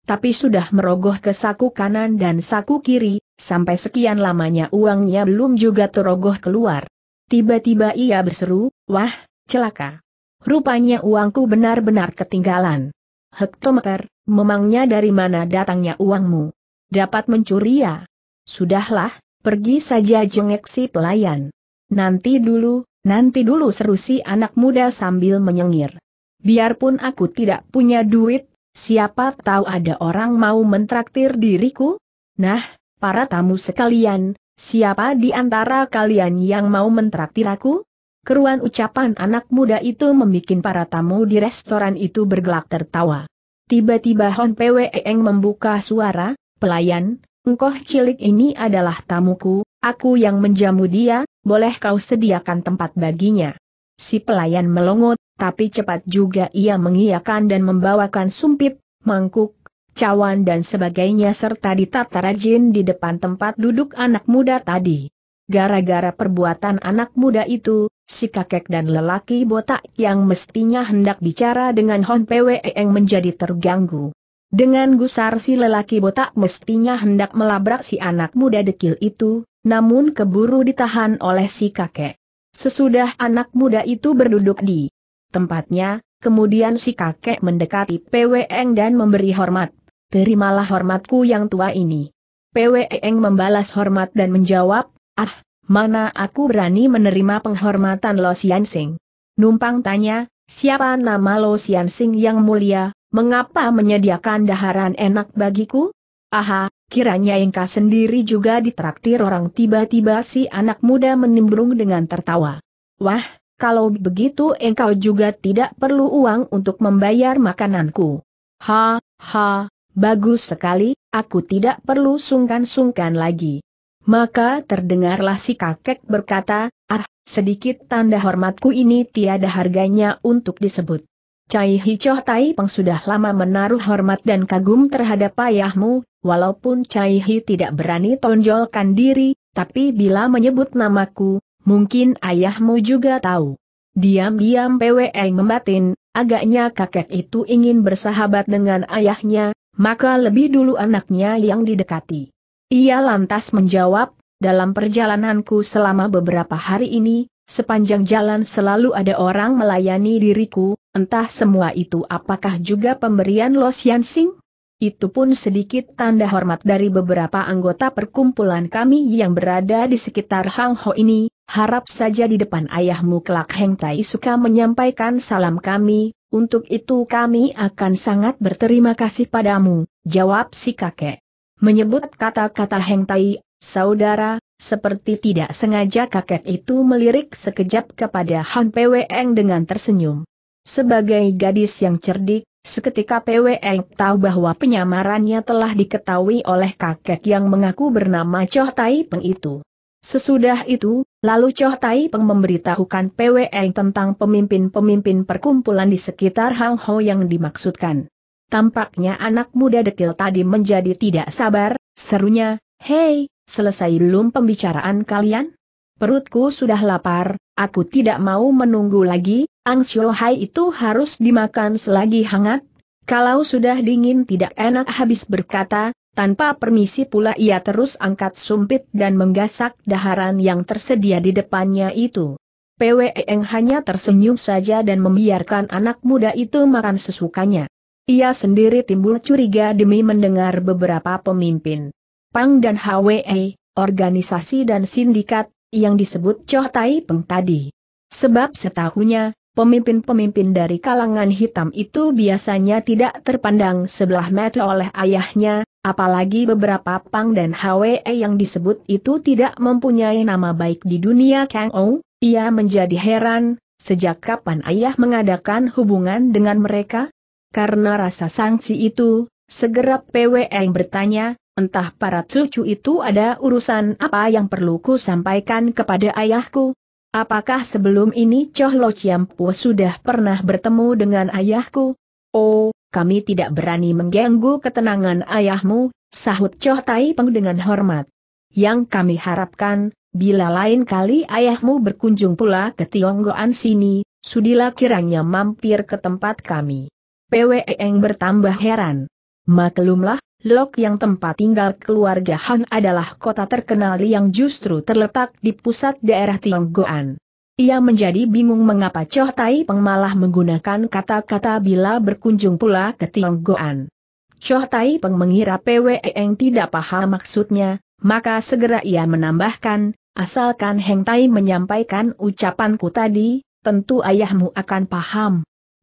Tapi sudah merogoh ke saku kanan dan saku kiri, sampai sekian lamanya uangnya belum juga terogoh keluar. Tiba-tiba ia berseru, wah, celaka. Rupanya uangku benar-benar ketinggalan. Hektometer, memangnya dari mana datangnya uangmu? Dapat mencuri ya? Sudahlah, pergi saja jengek si pelayan. Nanti dulu, nanti dulu seru si anak muda sambil menyengir. Biarpun aku tidak punya duit, siapa tahu ada orang mau mentraktir diriku? Nah, para tamu sekalian, siapa di antara kalian yang mau mentraktir aku? Keruan ucapan anak muda itu membuat para tamu di restoran itu bergelak tertawa. Tiba-tiba Hon Pwe Eng membuka suara, pelayan, engkau cilik ini adalah tamuku, aku yang menjamu dia, boleh kau sediakan tempat baginya. Si pelayan melongot, tapi cepat juga ia mengiyakan dan membawakan sumpit, mangkuk, cawan dan sebagainya serta ditata rajin di depan tempat duduk anak muda tadi. Gara-gara perbuatan anak muda itu, si kakek dan lelaki botak yang mestinya hendak bicara dengan Hon Pwe Eng menjadi terganggu. Dengan gusar si lelaki botak mestinya hendak melabrak si anak muda dekil itu, namun keburu ditahan oleh si kakek. Sesudah anak muda itu berduduk di tempatnya, kemudian si kakek mendekati Pwe Eng dan memberi hormat. Terimalah hormatku yang tua ini. Pwe Eng membalas hormat dan menjawab, Ah, mana aku berani menerima penghormatan Lo Sian Sing. Numpang tanya, siapa nama Lo Sian Sing yang mulia, mengapa menyediakan daharan enak bagiku? Aha, kiranya engkau sendiri juga ditraktir orang tiba-tiba si anak muda menimbrung dengan tertawa. Wah, kalau begitu engkau juga tidak perlu uang untuk membayar makananku. Ha, ha, bagus sekali, aku tidak perlu sungkan-sungkan lagi. Maka terdengarlah si kakek berkata, ah, sedikit tanda hormatku ini tiada harganya untuk disebut. Cai Hicoh Tai Peng sudah lama menaruh hormat dan kagum terhadap ayahmu, walaupun Cai Hi tidak berani tonjolkan diri, tapi bila menyebut namaku, mungkin ayahmu juga tahu. Diam-diam PWE membatin, agaknya kakek itu ingin bersahabat dengan ayahnya, maka lebih dulu anaknya yang didekati. Ia lantas menjawab, dalam perjalananku selama beberapa hari ini, sepanjang jalan selalu ada orang melayani diriku, entah semua itu apakah juga pemberian Lo Sian Sing? Itu pun sedikit tanda hormat dari beberapa anggota perkumpulan kami yang berada di sekitar Hang Ho ini, harap saja di depan ayahmu kelak Heng Tai suka menyampaikan salam kami, untuk itu kami akan sangat berterima kasih padamu, jawab si kakek. Menyebut kata-kata Heng Tai, saudara, seperti tidak sengaja kakek itu melirik sekejap kepada Han Pwe Eng dengan tersenyum. Sebagai gadis yang cerdik, seketika Pwe tahu bahwa penyamarannya telah diketahui oleh kakek yang mengaku bernama Choh Tai Peng itu. Sesudah itu, lalu Choh Tai Peng memberitahukan Pwe tentang pemimpin-pemimpin perkumpulan di sekitar Hang Ho yang dimaksudkan. Tampaknya anak muda dekil tadi menjadi tidak sabar, serunya, Hei, selesai belum pembicaraan kalian? Perutku sudah lapar, aku tidak mau menunggu lagi, Ang Hai itu harus dimakan selagi hangat. Kalau sudah dingin tidak enak habis berkata, Tanpa permisi pula ia terus angkat sumpit dan menggasak daharan yang tersedia di depannya itu. Pwe Eng hanya tersenyum saja dan membiarkan anak muda itu makan sesukanya. Ia sendiri timbul curiga demi mendengar beberapa pemimpin. Pang dan HWE, organisasi dan sindikat, yang disebut Choh Tai Peng tadi. Sebab setahunya, pemimpin-pemimpin dari kalangan hitam itu biasanya tidak terpandang sebelah mata oleh ayahnya, apalagi beberapa Pang dan Hwe yang disebut itu tidak mempunyai nama baik di dunia Kang Ou, ia menjadi heran, sejak kapan ayah mengadakan hubungan dengan mereka? Karena rasa sangsi itu, segera PW yang bertanya, entah para cucu itu ada urusan apa yang perlu ku sampaikan kepada ayahku? Apakah sebelum ini Choh Lo Chiampu sudah pernah bertemu dengan ayahku? Oh, kami tidak berani mengganggu ketenangan ayahmu, sahut Choh Tai Peng dengan hormat. Yang kami harapkan, bila lain kali ayahmu berkunjung pula ke Tionggoan sini, sudilah kiranya mampir ke tempat kami. Pwe Eng bertambah heran. Maklumlah, Lok yang tempat tinggal keluarga Han adalah kota terkenal yang justru terletak di pusat daerah Tionggoan. Ia menjadi bingung mengapa Choh Tai Peng malah menggunakan kata-kata bila berkunjung pula ke Tionggoan. Choh Tai Peng mengira Pwe Eng tidak paham maksudnya, maka segera ia menambahkan, asalkan Heng Tai menyampaikan ucapanku tadi, tentu ayahmu akan paham.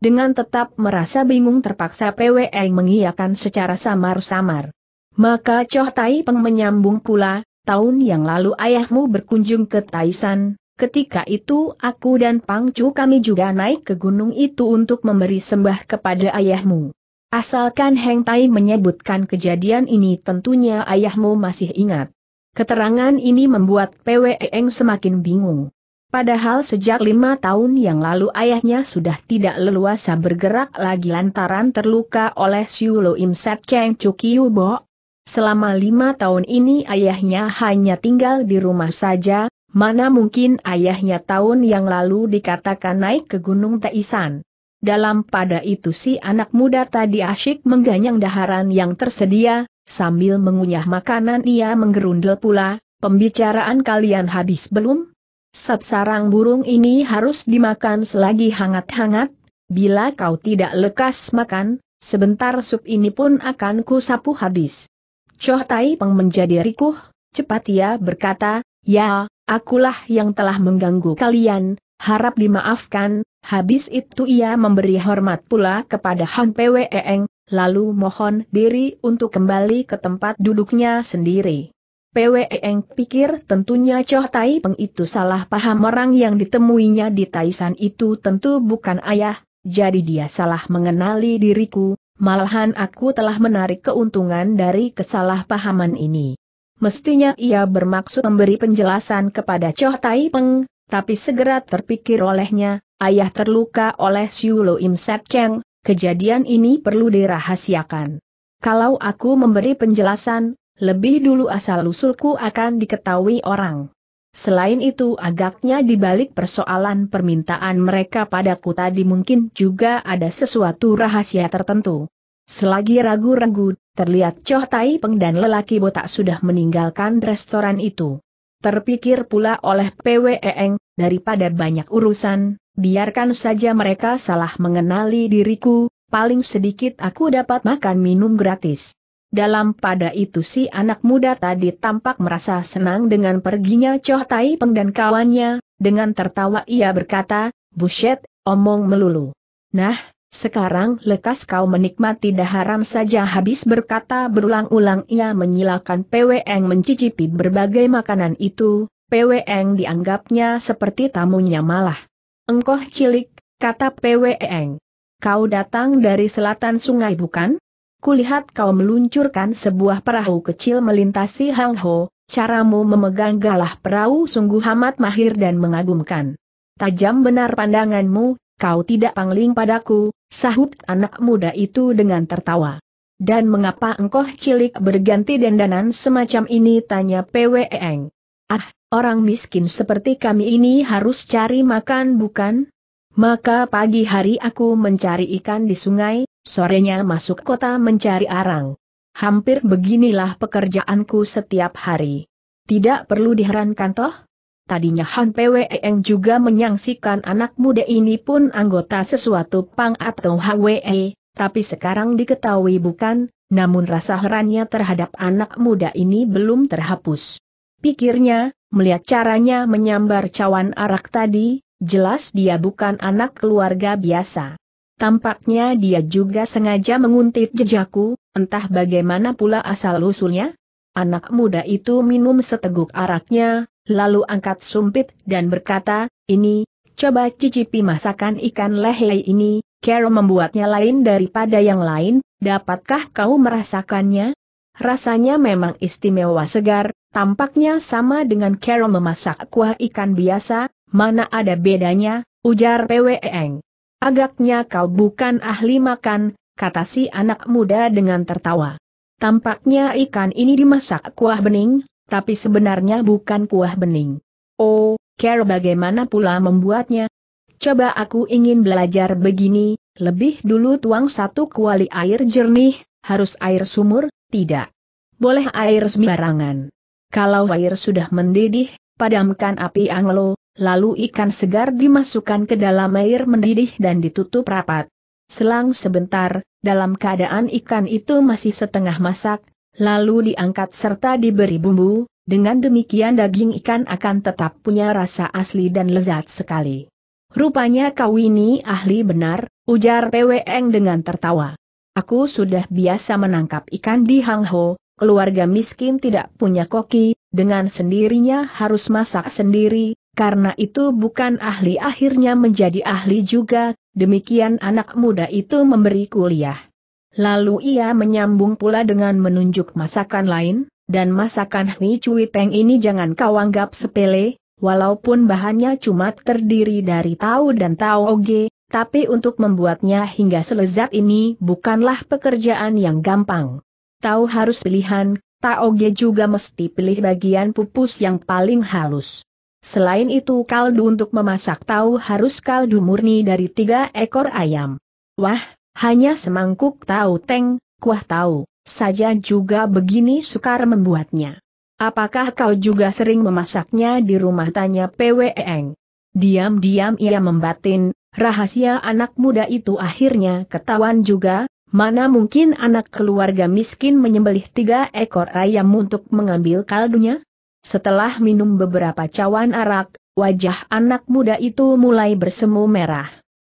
Dengan tetap merasa bingung terpaksa Pwe Eng mengiyakan secara samar-samar. Maka Choh Tai Peng menyambung pula, tahun yang lalu ayahmu berkunjung ke Taisan, Ketika itu aku dan Pangcu kami juga naik ke gunung itu untuk memberi sembah kepada ayahmu. Asalkan Heng Tai menyebutkan kejadian ini tentunya ayahmu masih ingat. Keterangan ini membuat Pwe semakin bingung. Padahal sejak lima tahun yang lalu ayahnya sudah tidak leluasa bergerak lagi lantaran terluka oleh Siu Lo Keng Chukiu Bo. Selama lima tahun ini ayahnya hanya tinggal di rumah saja, Mana mungkin ayahnya tahun yang lalu dikatakan naik ke Gunung Taisan. Dalam pada itu si anak muda tadi asyik mengganyang daharan yang tersedia, sambil mengunyah makanan ia menggerundel pula, pembicaraan kalian habis belum? Sab sarang burung ini harus dimakan selagi hangat-hangat, bila kau tidak lekas makan, sebentar sup ini pun akan kusapu habis. Choh Tai Peng menjadi rikuh, cepat ia berkata, ya, Akulah yang telah mengganggu kalian, harap dimaafkan, habis itu ia memberi hormat pula kepada Han Pwe Eng, lalu mohon diri untuk kembali ke tempat duduknya sendiri. Pwe Eng pikir tentunya Choh Tai Peng itu salah paham orang yang ditemuinya di Taisan itu tentu bukan ayah, jadi dia salah mengenali diriku, malahan aku telah menarik keuntungan dari kesalahpahaman ini. Mestinya ia bermaksud memberi penjelasan kepada Choh Tai Peng, tapi segera terpikir olehnya, ayah terluka oleh Siu Lo Im Set Keng, kejadian ini perlu dirahasiakan. Kalau aku memberi penjelasan, lebih dulu asal-usulku akan diketahui orang. Selain itu agaknya di balik persoalan permintaan mereka padaku tadi mungkin juga ada sesuatu rahasia tertentu. Selagi ragu-ragu, terlihat Choh Tai Peng dan lelaki botak sudah meninggalkan restoran itu. Terpikir pula oleh Pwe Eng, daripada banyak urusan, biarkan saja mereka salah mengenali diriku, paling sedikit aku dapat makan minum gratis. Dalam pada itu si anak muda tadi tampak merasa senang dengan perginya Choh Tai Peng dan kawannya, dengan tertawa ia berkata, Buset, omong melulu. Nah, sekarang lekas kau menikmati daharan saja habis berkata berulang-ulang ia menyilakan PWeng mencicipi berbagai makanan itu, PWeng dianggapnya seperti tamunya malah. Engkoh cilik, kata PWeng. Kau datang dari selatan sungai bukan? Kulihat kau meluncurkan sebuah perahu kecil melintasi Hang Ho, caramu memegang galah perahu sungguh amat mahir dan mengagumkan. Tajam benar pandanganmu, kau tidak pangling padaku, sahut anak muda itu dengan tertawa. Dan mengapa engkau cilik berganti dandanan semacam ini tanya Pwe Eng. Ah, orang miskin seperti kami ini harus cari makan bukan? Maka pagi hari aku mencari ikan di sungai, sorenya masuk kota mencari arang. hampir beginilah pekerjaanku setiap hari. Tidak perlu diherankan toh? Tadinya Han Pwe Eng juga menyaksikan anak muda ini pun anggota sesuatu pang atau HWE, tapi sekarang diketahui bukan, namun rasa herannya terhadap anak muda ini belum terhapus. Pikirnya, melihat caranya menyambar cawan arak tadi, jelas dia bukan anak keluarga biasa. Tampaknya dia juga sengaja menguntit jejakku, entah bagaimana pula asal-usulnya. Anak muda itu minum seteguk araknya, lalu angkat sumpit dan berkata, ini, coba cicipi masakan ikan lehe ini, Carol membuatnya lain daripada yang lain, dapatkah kau merasakannya? Rasanya memang istimewa segar, tampaknya sama dengan Carol memasak kuah ikan biasa, mana ada bedanya, ujar Pwe Eng. Agaknya kau bukan ahli makan, kata si anak muda dengan tertawa. Tampaknya ikan ini dimasak kuah bening, tapi sebenarnya bukan kuah bening. Oh, Carol bagaimana pula membuatnya? Coba aku ingin belajar begini, lebih dulu tuang satu kuali air jernih, harus air sumur, tidak. Boleh air sembarangan. Kalau air sudah mendidih, padamkan api anglo, lalu ikan segar dimasukkan ke dalam air mendidih dan ditutup rapat. Selang sebentar, dalam keadaan ikan itu masih setengah masak, lalu diangkat serta diberi bumbu, dengan demikian daging ikan akan tetap punya rasa asli dan lezat sekali. Rupanya kau ini ahli benar, ujar Pweng dengan tertawa. Aku sudah biasa menangkap ikan di Hang Ho, keluarga miskin tidak punya koki, dengan sendirinya harus masak sendiri, karena itu bukan ahli akhirnya menjadi ahli juga, demikian anak muda itu memberi kuliah. Lalu ia menyambung pula dengan menunjuk masakan lain, dan masakan Hui Cui Peng ini jangan kau anggap sepele, walaupun bahannya cuma terdiri dari tahu dan tahu oge, tapi untuk membuatnya hingga selezat ini bukanlah pekerjaan yang gampang. Tahu harus pilihan, taoge juga mesti pilih bagian pupus yang paling halus. Selain itu kaldu untuk memasak tahu harus kaldu murni dari tiga ekor ayam. Wah, hanya semangkuk tahu teng, kuah tahu, saja juga begini sukar membuatnya. Apakah kau juga sering memasaknya di rumah tanya Pwe Eng? Diam-diam ia membatin, rahasia anak muda itu akhirnya ketahuan juga, mana mungkin anak keluarga miskin menyembelih tiga ekor ayam untuk mengambil kaldunya? Setelah minum beberapa cawan arak, wajah anak muda itu mulai bersemu merah.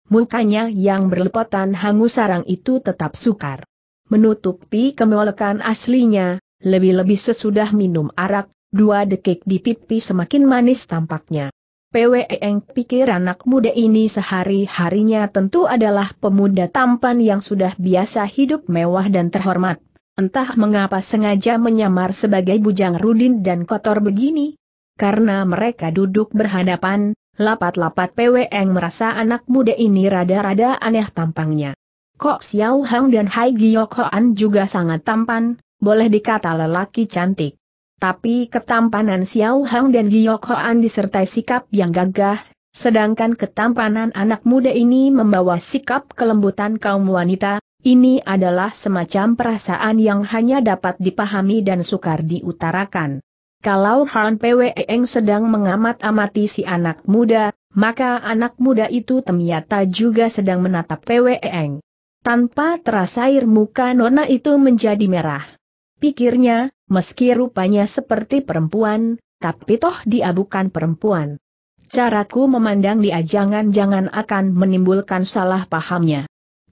Mukanya yang berlepotan hangus sarang itu tetap sukar. Menutupi kemolekan aslinya, lebih-lebih sesudah minum arak, dua dekik di pipi semakin manis tampaknya. Pwe Eng pikir anak muda ini sehari-harinya tentu adalah pemuda tampan yang sudah biasa hidup mewah dan terhormat. Entah mengapa sengaja menyamar sebagai bujang rudin dan kotor begini. Karena mereka duduk berhadapan, Lapat-lapat Eng merasa anak muda ini rada-rada aneh tampangnya. Kok Xiao Hang dan Hai Giok Hoan juga sangat tampan, boleh dikata lelaki cantik. Tapi ketampanan Xiao Hang dan Giok Hoan disertai sikap yang gagah, sedangkan ketampanan anak muda ini membawa sikap kelembutan kaum wanita, ini adalah semacam perasaan yang hanya dapat dipahami dan sukar diutarakan. Kalau Han Pwe Eng sedang mengamat-amati si anak muda, maka anak muda itu ternyata juga sedang menatap Pwe Eng. Tanpa terasa air muka nona itu menjadi merah. Pikirnya, meski rupanya seperti perempuan, tapi toh dia bukan perempuan. Caraku memandang dia jangan-jangan akan menimbulkan salah pahamnya.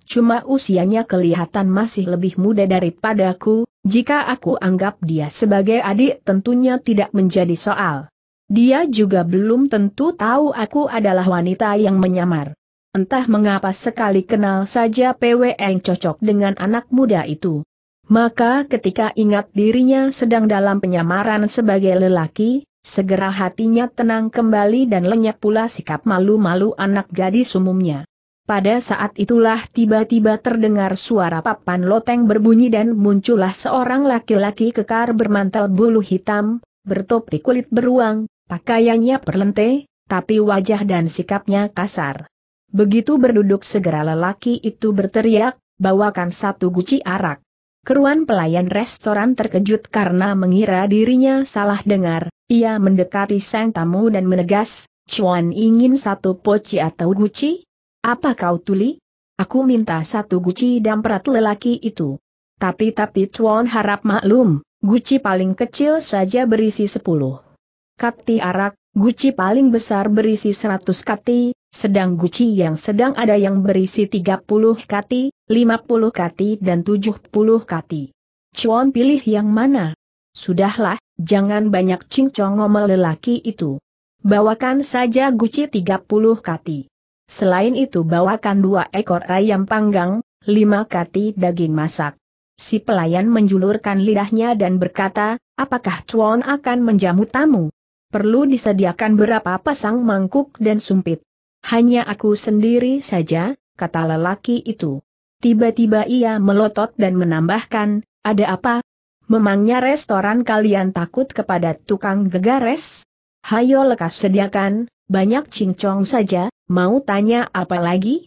Cuma usianya kelihatan masih lebih muda daripadaku, jika aku anggap dia sebagai adik tentunya tidak menjadi soal. Dia juga belum tentu tahu aku adalah wanita yang menyamar. Entah mengapa sekali kenal saja PW yang cocok dengan anak muda itu. Maka ketika ingat dirinya sedang dalam penyamaran sebagai lelaki, segera hatinya tenang kembali dan lenyap pula sikap malu-malu anak gadis umumnya. Pada saat itulah tiba-tiba terdengar suara papan loteng berbunyi dan muncullah seorang laki-laki kekar bermantel bulu hitam, bertopi kulit beruang, pakaiannya perlente, tapi wajah dan sikapnya kasar. Begitu berduduk segera lelaki itu berteriak, bawakan satu guci arak. Keruan pelayan restoran terkejut karena mengira dirinya salah dengar, ia mendekati sang tamu dan menegas, Chuan ingin satu poci atau guci? Apa kau tuli? Aku minta satu guci damprat lelaki itu. Tapi-tapi Chuan harap maklum, guci paling kecil saja berisi sepuluh. Kati arak, guci paling besar berisi seratus kati, sedang guci yang sedang ada yang berisi tiga puluh kati, lima puluh kati dan tujuh puluh kati. Chuan pilih yang mana? Sudahlah, jangan banyak cincong ngomel lelaki itu. Bawakan saja guci tiga puluh kati. Selain itu bawakan dua ekor ayam panggang, lima kati daging masak. Si pelayan menjulurkan lidahnya dan berkata, apakah Chuan akan menjamu tamu? Perlu disediakan berapa pasang mangkuk dan sumpit. Hanya aku sendiri saja, kata lelaki itu. Tiba-tiba ia melotot dan menambahkan, ada apa? Memangnya restoran kalian takut kepada tukang gegares? Hayo lekas sediakan, banyak cincong saja, mau tanya apa lagi?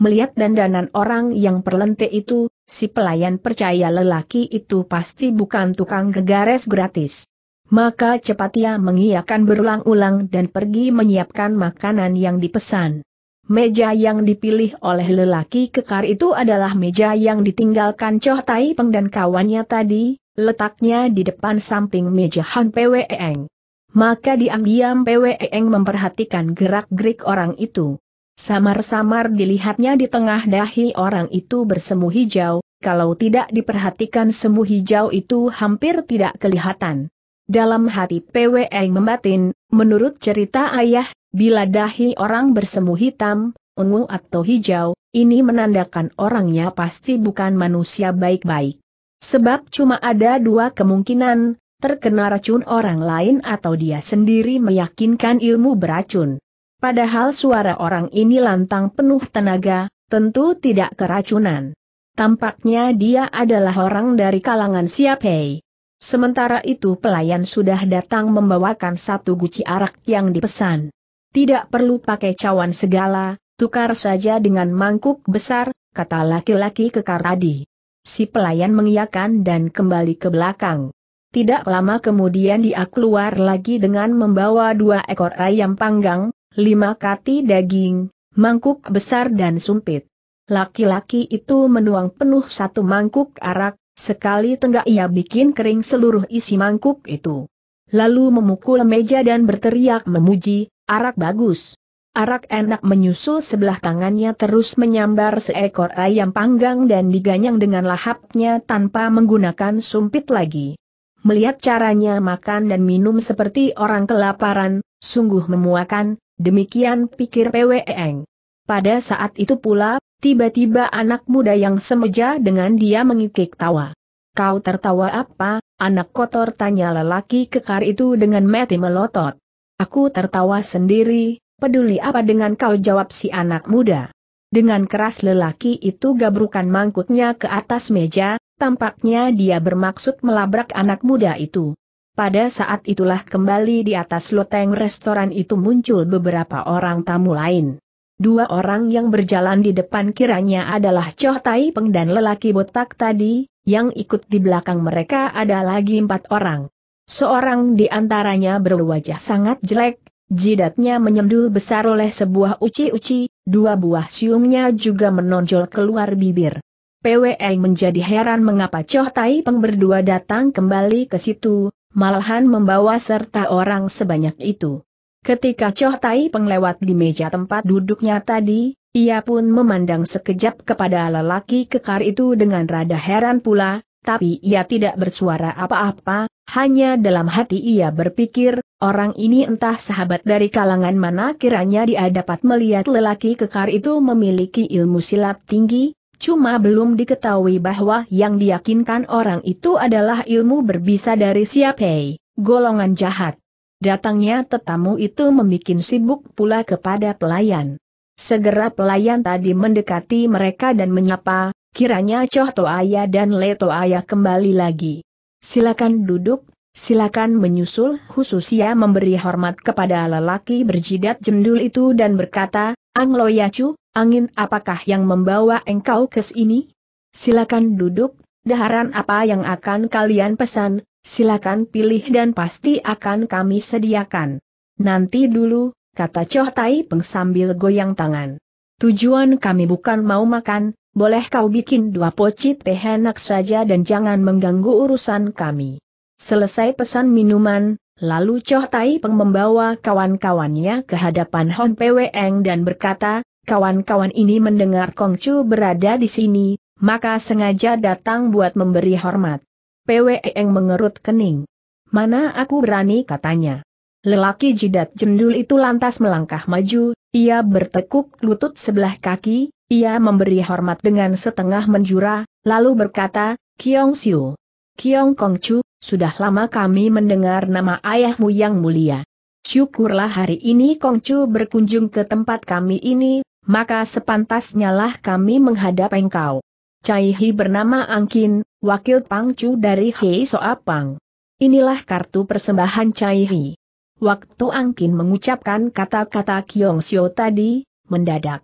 Melihat dandanan orang yang perlente itu, si pelayan percaya lelaki itu pasti bukan tukang gegares gratis. Maka cepat ia mengiyakan berulang-ulang dan pergi menyiapkan makanan yang dipesan. Meja yang dipilih oleh lelaki kekar itu adalah meja yang ditinggalkan Choh Tai Peng dan kawannya tadi, letaknya di depan samping meja Han Pwe Eng. Maka diam-diam Pwe Eng memperhatikan gerak-gerik orang itu. Samar-samar dilihatnya di tengah dahi orang itu bersemu hijau, kalau tidak diperhatikan semu hijau itu hampir tidak kelihatan. Dalam hati Pwe Eng membatin, menurut cerita ayah, Bila dahi orang bersemu hitam, ungu atau hijau, ini menandakan orangnya pasti bukan manusia baik-baik. Sebab cuma ada dua kemungkinan, terkena racun orang lain atau dia sendiri meyakinkan ilmu beracun. Padahal suara orang ini lantang penuh tenaga, tentu tidak keracunan. Tampaknya dia adalah orang dari kalangan Siapei. Sementara itu pelayan sudah datang membawakan satu guci arak yang dipesan. Tidak perlu pakai cawan segala, tukar saja dengan mangkuk besar, kata laki-laki kekar tadi. Si pelayan mengiyakan dan kembali ke belakang. Tidak lama kemudian dia keluar lagi dengan membawa dua ekor ayam panggang, lima kati daging, mangkuk besar dan sumpit. Laki-laki itu menuang penuh satu mangkuk arak, sekali tenggak ia bikin kering seluruh isi mangkuk itu. Lalu memukul meja dan berteriak memuji, Arak bagus. Arak enak menyusul sebelah tangannya terus menyambar seekor ayam panggang dan diganyang dengan lahapnya tanpa menggunakan sumpit lagi. Melihat caranya makan dan minum seperti orang kelaparan, sungguh memuakan, demikian pikir Pwe Eng. Pada saat itu pula, tiba-tiba anak muda yang semeja dengan dia mengikik tawa. Kau tertawa apa, anak kotor tanya lelaki kekar itu dengan mati melotot. Aku tertawa sendiri, peduli apa dengan kau jawab si anak muda. Dengan keras lelaki itu gabrukan mangkuknya ke atas meja, tampaknya dia bermaksud melabrak anak muda itu. Pada saat itulah kembali di atas loteng restoran itu muncul beberapa orang tamu lain. Dua orang yang berjalan di depan kiranya adalah Choh Tai Peng dan lelaki botak tadi, yang ikut di belakang mereka ada lagi empat orang. Seorang di antaranya berwajah sangat jelek, jidatnya menyendul besar oleh sebuah uci-uci, dua buah siungnya juga menonjol keluar bibir. PWE menjadi heran mengapa Choh Tai Peng berdua datang kembali ke situ, malahan membawa serta orang sebanyak itu. Ketika Choh Tai Peng lewat di meja tempat duduknya tadi, ia pun memandang sekejap kepada lelaki kekar itu dengan rada heran pula, tapi ia tidak bersuara apa-apa, hanya dalam hati ia berpikir, orang ini entah sahabat dari kalangan mana kiranya dia dapat melihat lelaki kekar itu memiliki ilmu silat tinggi, cuma belum diketahui bahwa yang diyakinkan orang itu adalah ilmu berbisa dari siapei, golongan jahat. Datangnya tetamu itu membuat sibuk pula kepada pelayan. Segera pelayan tadi mendekati mereka dan menyapa, kiranya Choh Toaya dan Le Toaya kembali lagi. Silakan duduk, silakan menyusul khususnya memberi hormat kepada lelaki berjidat jendul itu dan berkata, Ang Loyacu, angin apakah yang membawa engkau ke sini? Silakan duduk, daharan apa yang akan kalian pesan, silakan pilih dan pasti akan kami sediakan. Nanti dulu, kata Choh Tai Peng sambil goyang tangan. Tujuan kami bukan mau makan, boleh kau bikin dua poci teh enak saja dan jangan mengganggu urusan kami. Selesai pesan minuman, lalu Choh Tai Peng membawa kawan-kawannya ke hadapan Hon Pweng dan berkata, kawan-kawan ini mendengar Kong Chu berada di sini, maka sengaja datang buat memberi hormat. Pweng mengerut kening. Mana aku berani katanya. Lelaki jidat jendul itu lantas melangkah maju, ia bertekuk lutut sebelah kaki, ia memberi hormat dengan setengah menjura, lalu berkata, Kiong Siu. Kiong Kongcu, sudah lama kami mendengar nama ayahmu yang mulia. Syukurlah hari ini Kongcu berkunjung ke tempat kami ini, maka sepantasnya lah kami menghadap engkau. Cai Hi bernama Angkin, wakil Pangcu dari Hei Soapang. Inilah kartu persembahan Cai Hi. Waktu Angkin mengucapkan kata-kata Kiong Siu tadi, mendadak.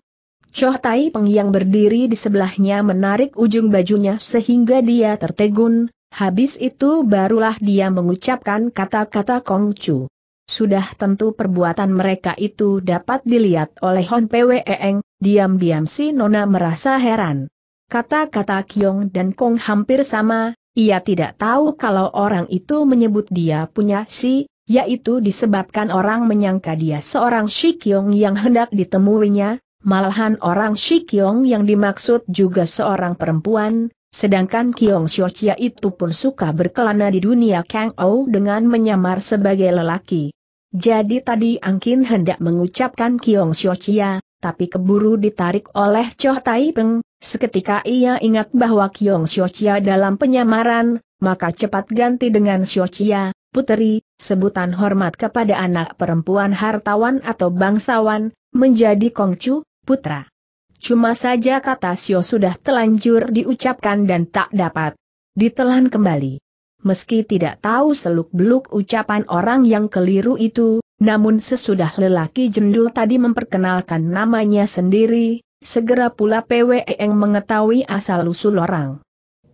Choh Tai Peng yang berdiri di sebelahnya menarik ujung bajunya sehingga dia tertegun, habis itu barulah dia mengucapkan kata-kata Kong Chu. Sudah tentu perbuatan mereka itu dapat dilihat oleh Hon Pwe Eng, diam-diam si Nona merasa heran. Kata-kata Kiong dan Kong hampir sama, ia tidak tahu kalau orang itu menyebut dia punya si, yaitu disebabkan orang menyangka dia seorang Shikyong yang hendak ditemuinya, Malahan orang Shi Kiong yang dimaksud juga seorang perempuan, sedangkan Kiong Xiaochia itu pun suka berkelana di dunia Kang Ou dengan menyamar sebagai lelaki. Jadi tadi Angkin hendak mengucapkan Kiong Xiaochia, tapi keburu ditarik oleh Choh Tai Peng, seketika ia ingat bahwa Kiong Xiaochia dalam penyamaran, maka cepat ganti dengan Xiaochia, puteri, sebutan hormat kepada anak perempuan hartawan atau bangsawan, menjadi Kongcu, putra. Cuma saja kata Sio sudah telanjur diucapkan dan tak dapat ditelan kembali. Meski tidak tahu seluk-beluk ucapan orang yang keliru itu, namun sesudah lelaki jendul tadi memperkenalkan namanya sendiri, segera pula PWE yang mengetahui asal-usul orang.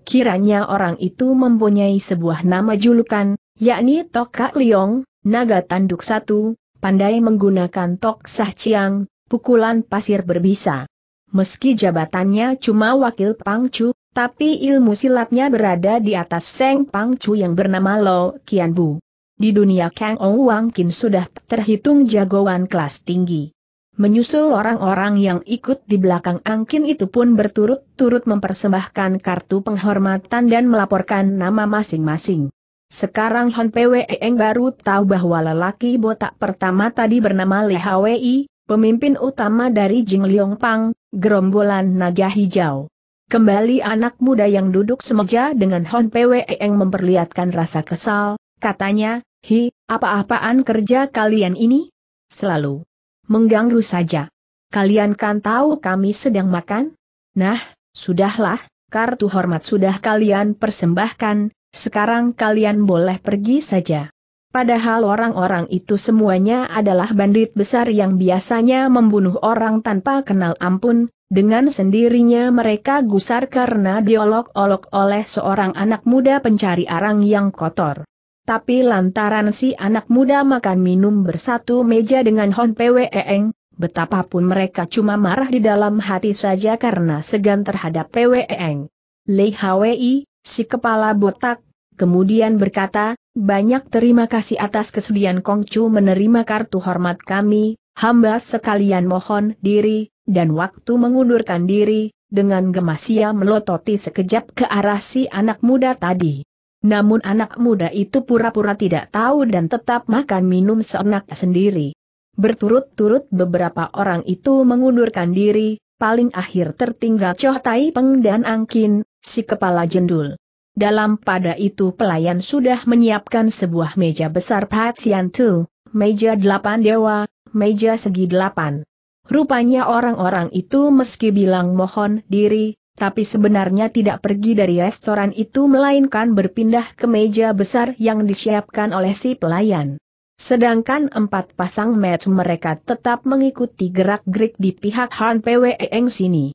Kiranya orang itu mempunyai sebuah nama julukan, yakni Tok Liong, naga tanduk satu, pandai menggunakan Tok Sah Chiang, pukulan pasir berbisa. Meski jabatannya cuma wakil Pangcu, tapi ilmu silatnya berada di atas Seng Pangcu yang bernama Lo Kian Bu. Di dunia Kang Ou Wang Kin sudah terhitung jagoan kelas tinggi. Menyusul orang-orang yang ikut di belakang Angkin itu pun berturut-turut mempersembahkan kartu penghormatan dan melaporkan nama masing-masing. Sekarang Hon Pwe Eng baru tahu bahwa lelaki botak pertama tadi bernama Li Hwi, pemimpin utama dari Jing Liong Pang, gerombolan naga hijau. Kembali anak muda yang duduk semeja dengan Hon Pwe Eng memperlihatkan rasa kesal, katanya, Hi, apa-apaan kerja kalian ini? Selalu mengganggu saja. Kalian kan tahu kami sedang makan? Nah, sudahlah, kartu hormat sudah kalian persembahkan, sekarang kalian boleh pergi saja. Padahal orang-orang itu semuanya adalah bandit besar yang biasanya membunuh orang tanpa kenal ampun, dengan sendirinya mereka gusar karena diolok-olok oleh seorang anak muda pencari arang yang kotor. Tapi lantaran si anak muda makan minum bersatu meja dengan Hon Pwe Eng, betapapun mereka cuma marah di dalam hati saja karena segan terhadap Pwe Eng. Lei Hwi, si kepala botak, kemudian berkata, banyak terima kasih atas kesediaan Kongcu menerima kartu hormat kami, hamba sekalian mohon diri, dan waktu mengundurkan diri, dengan gemas ia melototi sekejap ke arah si anak muda tadi. Namun anak muda itu pura-pura tidak tahu dan tetap makan minum seenak sendiri. Berturut-turut beberapa orang itu mengundurkan diri, paling akhir tertinggal Choh Tai Peng dan Angkin, si kepala jendul. Dalam pada itu pelayan sudah menyiapkan sebuah meja besar Patsian Tu, meja delapan dewa, meja segi delapan. Rupanya orang-orang itu meski bilang mohon diri, tapi sebenarnya tidak pergi dari restoran itu melainkan berpindah ke meja besar yang disiapkan oleh si pelayan. Sedangkan empat pasang match mereka tetap mengikuti gerak-gerik di pihak Han Pwe Eng sini.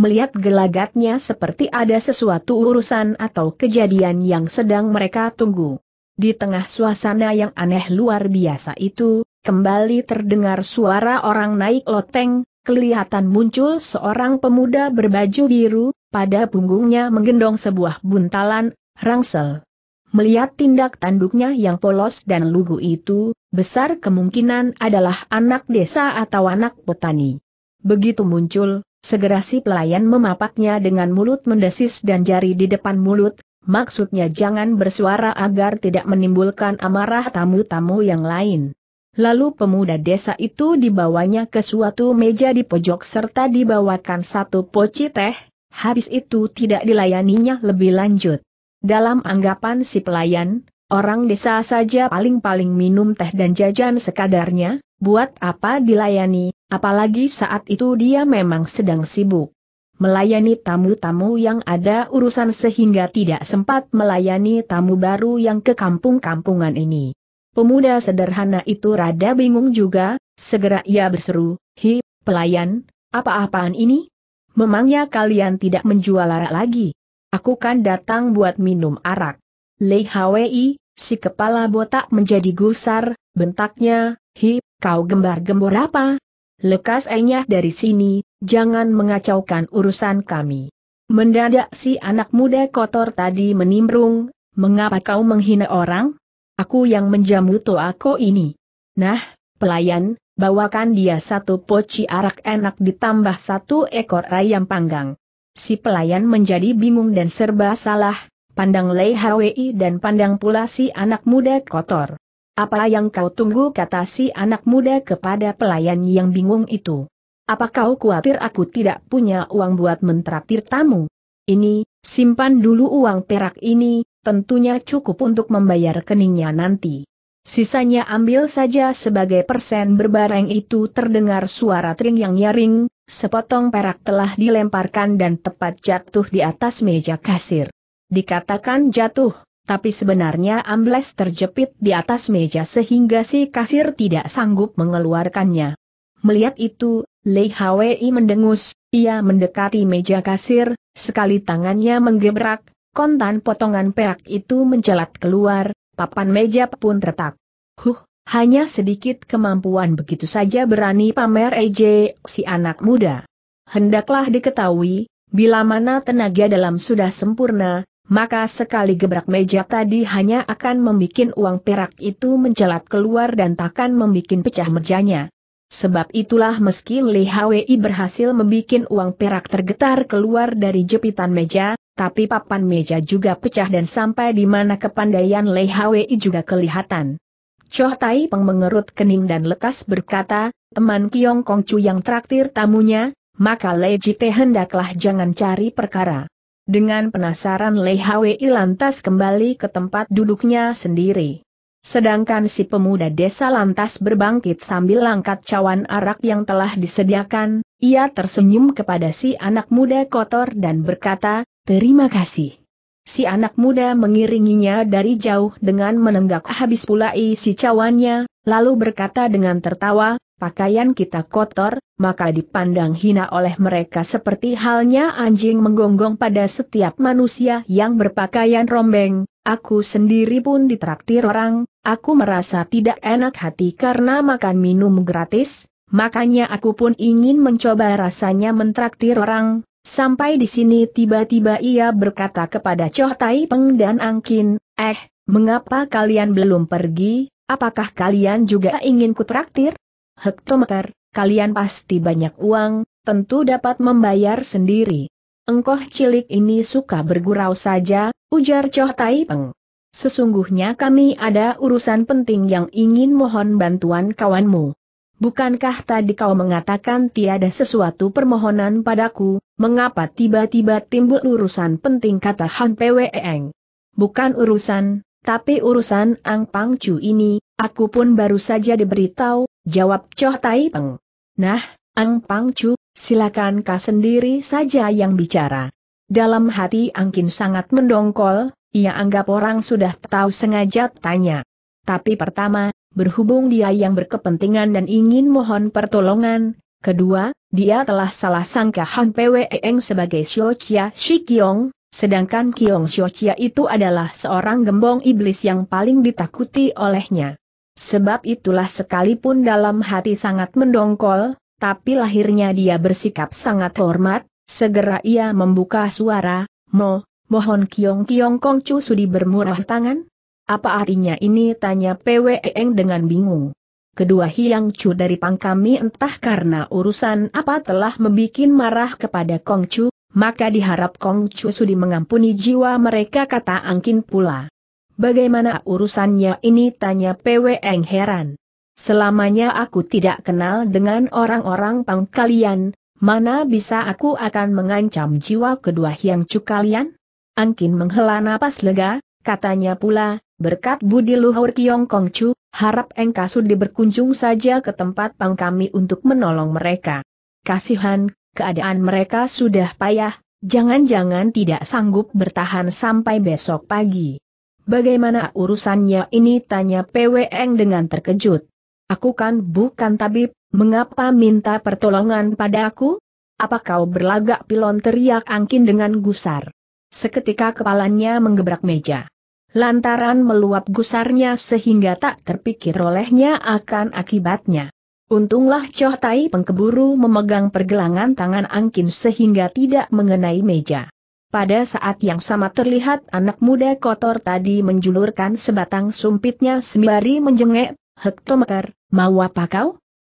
melihat gelagatnya seperti ada sesuatu urusan atau kejadian yang sedang mereka tunggu. Di tengah suasana yang aneh luar biasa itu, kembali terdengar suara orang naik loteng, kelihatan muncul seorang pemuda berbaju biru, pada punggungnya menggendong sebuah buntalan, rangsel. Melihat tindak tanduknya yang polos dan lugu itu, besar kemungkinan adalah anak desa atau anak petani. Begitu muncul, Segera si pelayan memapaknya dengan mulut mendesis dan jari di depan mulut, maksudnya jangan bersuara agar tidak menimbulkan amarah tamu-tamu yang lain. Lalu pemuda desa itu dibawanya ke suatu meja di pojok serta dibawakan satu poci teh, habis itu tidak dilayaninya lebih lanjut. Dalam anggapan si pelayan, orang desa saja paling-paling minum teh dan jajan sekadarnya, buat apa dilayani, apalagi saat itu dia memang sedang sibuk. Melayani tamu-tamu yang ada urusan sehingga tidak sempat melayani tamu baru yang ke kampung-kampungan ini. Pemuda sederhana itu rada bingung juga, segera ia berseru, Hi, pelayan, apa-apaan ini? Memangnya kalian tidak menjual arak lagi? Aku kan datang buat minum arak. Lei Hwi, si kepala botak menjadi gusar, bentaknya, Hi, kau gembar-gembor apa? Lekas enyah dari sini, jangan mengacaukan urusan kami. Mendadak si anak muda kotor tadi menimbrung, mengapa kau menghina orang? Aku yang menjamu toako ini. Nah, pelayan, bawakan dia satu poci arak enak ditambah satu ekor ayam panggang. Si pelayan menjadi bingung dan serba salah, pandang Lei Hwi dan pandang pula si anak muda kotor. Apa yang kau tunggu kata si anak muda kepada pelayan yang bingung itu. Apa kau khawatir aku tidak punya uang buat mentraktir tamu? Ini, simpan dulu uang perak ini, tentunya cukup untuk membayar keningnya nanti. Sisanya ambil saja sebagai persen berbareng itu terdengar suara tring yang nyaring, sepotong perak telah dilemparkan dan tepat jatuh di atas meja kasir. Dikatakan jatuh, tapi sebenarnya ambles terjepit di atas meja sehingga si kasir tidak sanggup mengeluarkannya. Melihat itu, Lei Hwi mendengus, ia mendekati meja kasir, sekali tangannya menggebrak, kontan potongan perak itu mencelat keluar, papan meja pun retak. Huh, hanya sedikit kemampuan begitu saja berani pamer EJ si anak muda. Hendaklah diketahui, bila mana tenaga dalam sudah sempurna, maka sekali gebrak meja tadi hanya akan membuat uang perak itu mencelat keluar dan takkan membuat pecah mejanya. Sebab itulah meski Li Hwi berhasil membuat uang perak tergetar keluar dari jepitan meja, tapi papan meja juga pecah dan sampai di mana kepandaian Li Hwi juga kelihatan. Choh Tai Peng mengerut kening dan lekas berkata, teman Kiong Kong Chu yang traktir tamunya, maka Lei Jite hendaklah jangan cari perkara. Dengan penasaran Lei Hwi lantas kembali ke tempat duduknya sendiri. Sedangkan si pemuda desa lantas berbangkit sambil angkat cawan arak yang telah disediakan, ia tersenyum kepada si anak muda kotor dan berkata, terima kasih. Si anak muda mengiringinya dari jauh dengan menenggak habis pula isi cawannya, lalu berkata dengan tertawa, pakaian kita kotor, maka dipandang hina oleh mereka seperti halnya anjing menggonggong pada setiap manusia yang berpakaian rombeng, aku sendiri pun ditraktir orang, aku merasa tidak enak hati karena makan minum gratis, makanya aku pun ingin mencoba rasanya mentraktir orang. Sampai di sini tiba-tiba ia berkata kepada Choh Tai Peng dan Angkin, eh, mengapa kalian belum pergi, apakah kalian juga ingin kutraktir? hektometer, kalian pasti banyak uang, tentu dapat membayar sendiri. Engkoh cilik ini suka bergurau saja, ujar Choh Tai Peng. Sesungguhnya kami ada urusan penting yang ingin mohon bantuan kawanmu. Bukankah tadi kau mengatakan tiada sesuatu permohonan padaku, mengapa tiba-tiba timbul urusan penting kata Han Pweng? Bukan urusan, tapi urusan Ang Pangcu ini, aku pun baru saja diberitahu, jawab Choh Tai Peng. Nah, Ang Pangcu, silakan kau sendiri saja yang bicara. Dalam hati Angkin sangat mendongkol, ia anggap orang sudah tahu sengaja tanya. Tapi pertama, berhubung dia yang berkepentingan dan ingin mohon pertolongan, kedua, dia telah salah sangka Han Pwe Eng sebagai Xio Chia Shi Kiong, sedangkan Kiong Xio Chia itu adalah seorang gembong iblis yang paling ditakuti olehnya. Sebab itulah sekalipun dalam hati sangat mendongkol, tapi lahirnya dia bersikap sangat hormat, segera ia membuka suara, Mo, mohon Kiong Kiong Kong Chu sudi bermurah tangan? Apa artinya ini? Tanya Pwe Eng dengan bingung. Kedua Hiang Chu dari pang kami entah karena urusan apa telah membuat marah kepada Kong Chu, maka diharap Kong Chu sudi mengampuni jiwa mereka kata Angkin pula. Bagaimana urusannya ini? Tanya Pwe Eng heran. Selamanya aku tidak kenal dengan orang-orang pang kalian, mana bisa aku akan mengancam jiwa kedua Hiang Chu kalian? Angkin menghela napas lega, katanya pula, Berkat budi luhur Kiong Kong Chu, harap engkau sudi berkunjung saja ke tempat pang kami untuk menolong mereka. Kasihan, keadaan mereka sudah payah, jangan-jangan tidak sanggup bertahan sampai besok pagi. Bagaimana urusannya ini tanya PWN dengan terkejut. Aku kan bukan tabib, mengapa minta pertolongan padaku? Apa kau berlagak pilon teriak angkin dengan gusar. Seketika kepalanya menggebrak meja lantaran meluap gusarnya sehingga tak terpikir olehnya akan akibatnya. Untunglah Choh Tai pengkeburu memegang pergelangan tangan Angkin sehingga tidak mengenai meja. Pada saat yang sama terlihat anak muda kotor tadi menjulurkan sebatang sumpitnya sembari menjengek, hektometer, mau apa kau?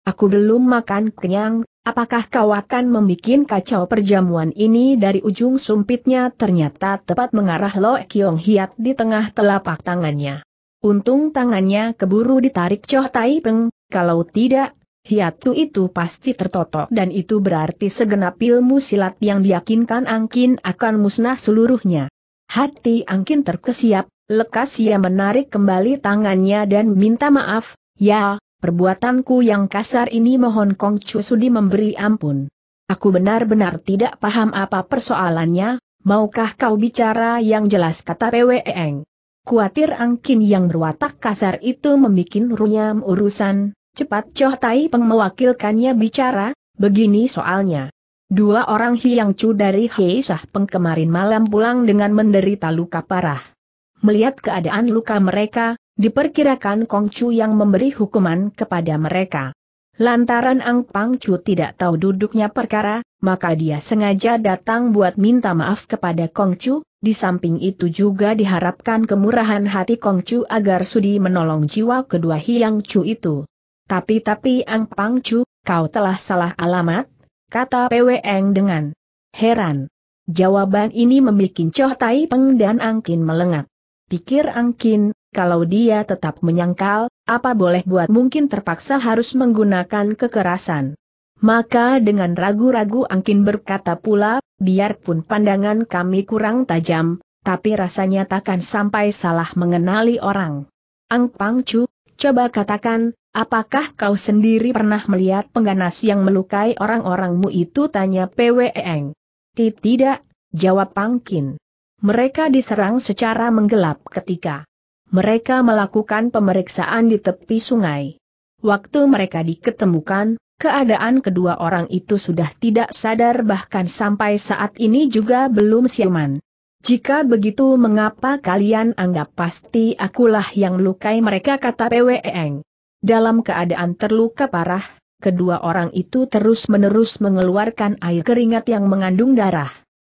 Aku belum makan kenyang, Apakah kau akan membuat kacau perjamuan ini dari ujung sumpitnya? Ternyata tepat mengarah Lo Kiong Hiat di tengah telapak tangannya. Untung tangannya keburu ditarik Choh Tai Peng, kalau tidak, Hiatu itu pasti tertotok. Dan itu berarti segenap ilmu silat yang diyakinkan Angkin akan musnah seluruhnya. Hati Angkin terkesiap, lekas ia menarik kembali tangannya dan minta maaf, ya, Perbuatanku yang kasar ini mohon Kong Chu Sudi memberi ampun. Aku benar-benar tidak paham apa persoalannya, maukah kau bicara yang jelas kata Pwe Eng. Kuatir angkin yang berwatak kasar itu membikin runyam urusan, cepat Choh Tai Peng mewakilkannya bicara, begini soalnya. Dua orang Hiang Chu dari Hei Sah Peng kemarin malam pulang dengan menderita luka parah. Melihat keadaan luka mereka, Diperkirakan Kong Chu yang memberi hukuman kepada mereka. Lantaran Ang Pang Chu tidak tahu duduknya perkara, maka dia sengaja datang buat minta maaf kepada Kong Chu, di samping itu juga diharapkan kemurahan hati Kong Chu agar sudi menolong jiwa kedua Hiang Chu itu. Tapi-tapi Ang Pang Chu, kau telah salah alamat, kata Eng dengan heran. Jawaban ini membuat Choh Tai Peng dan Angkin melengak. Pikir Angkin, kalau dia tetap menyangkal, apa boleh buat mungkin terpaksa harus menggunakan kekerasan. Maka dengan ragu-ragu Angkin berkata pula, biarpun pandangan kami kurang tajam, tapi rasanya takkan sampai salah mengenali orang. Ang Pangcu, coba katakan, apakah kau sendiri pernah melihat pengganas yang melukai orang-orangmu itu tanya Pwe Eng. Tidak, jawab Pangkin. Mereka diserang secara menggelap ketika mereka melakukan pemeriksaan di tepi sungai. Waktu mereka diketemukan, keadaan kedua orang itu sudah tidak sadar bahkan sampai saat ini juga belum siaman. Jika begitu mengapa kalian anggap pasti akulah yang melukai mereka kata Eng. Dalam keadaan terluka parah, kedua orang itu terus-menerus mengeluarkan air keringat yang mengandung darah.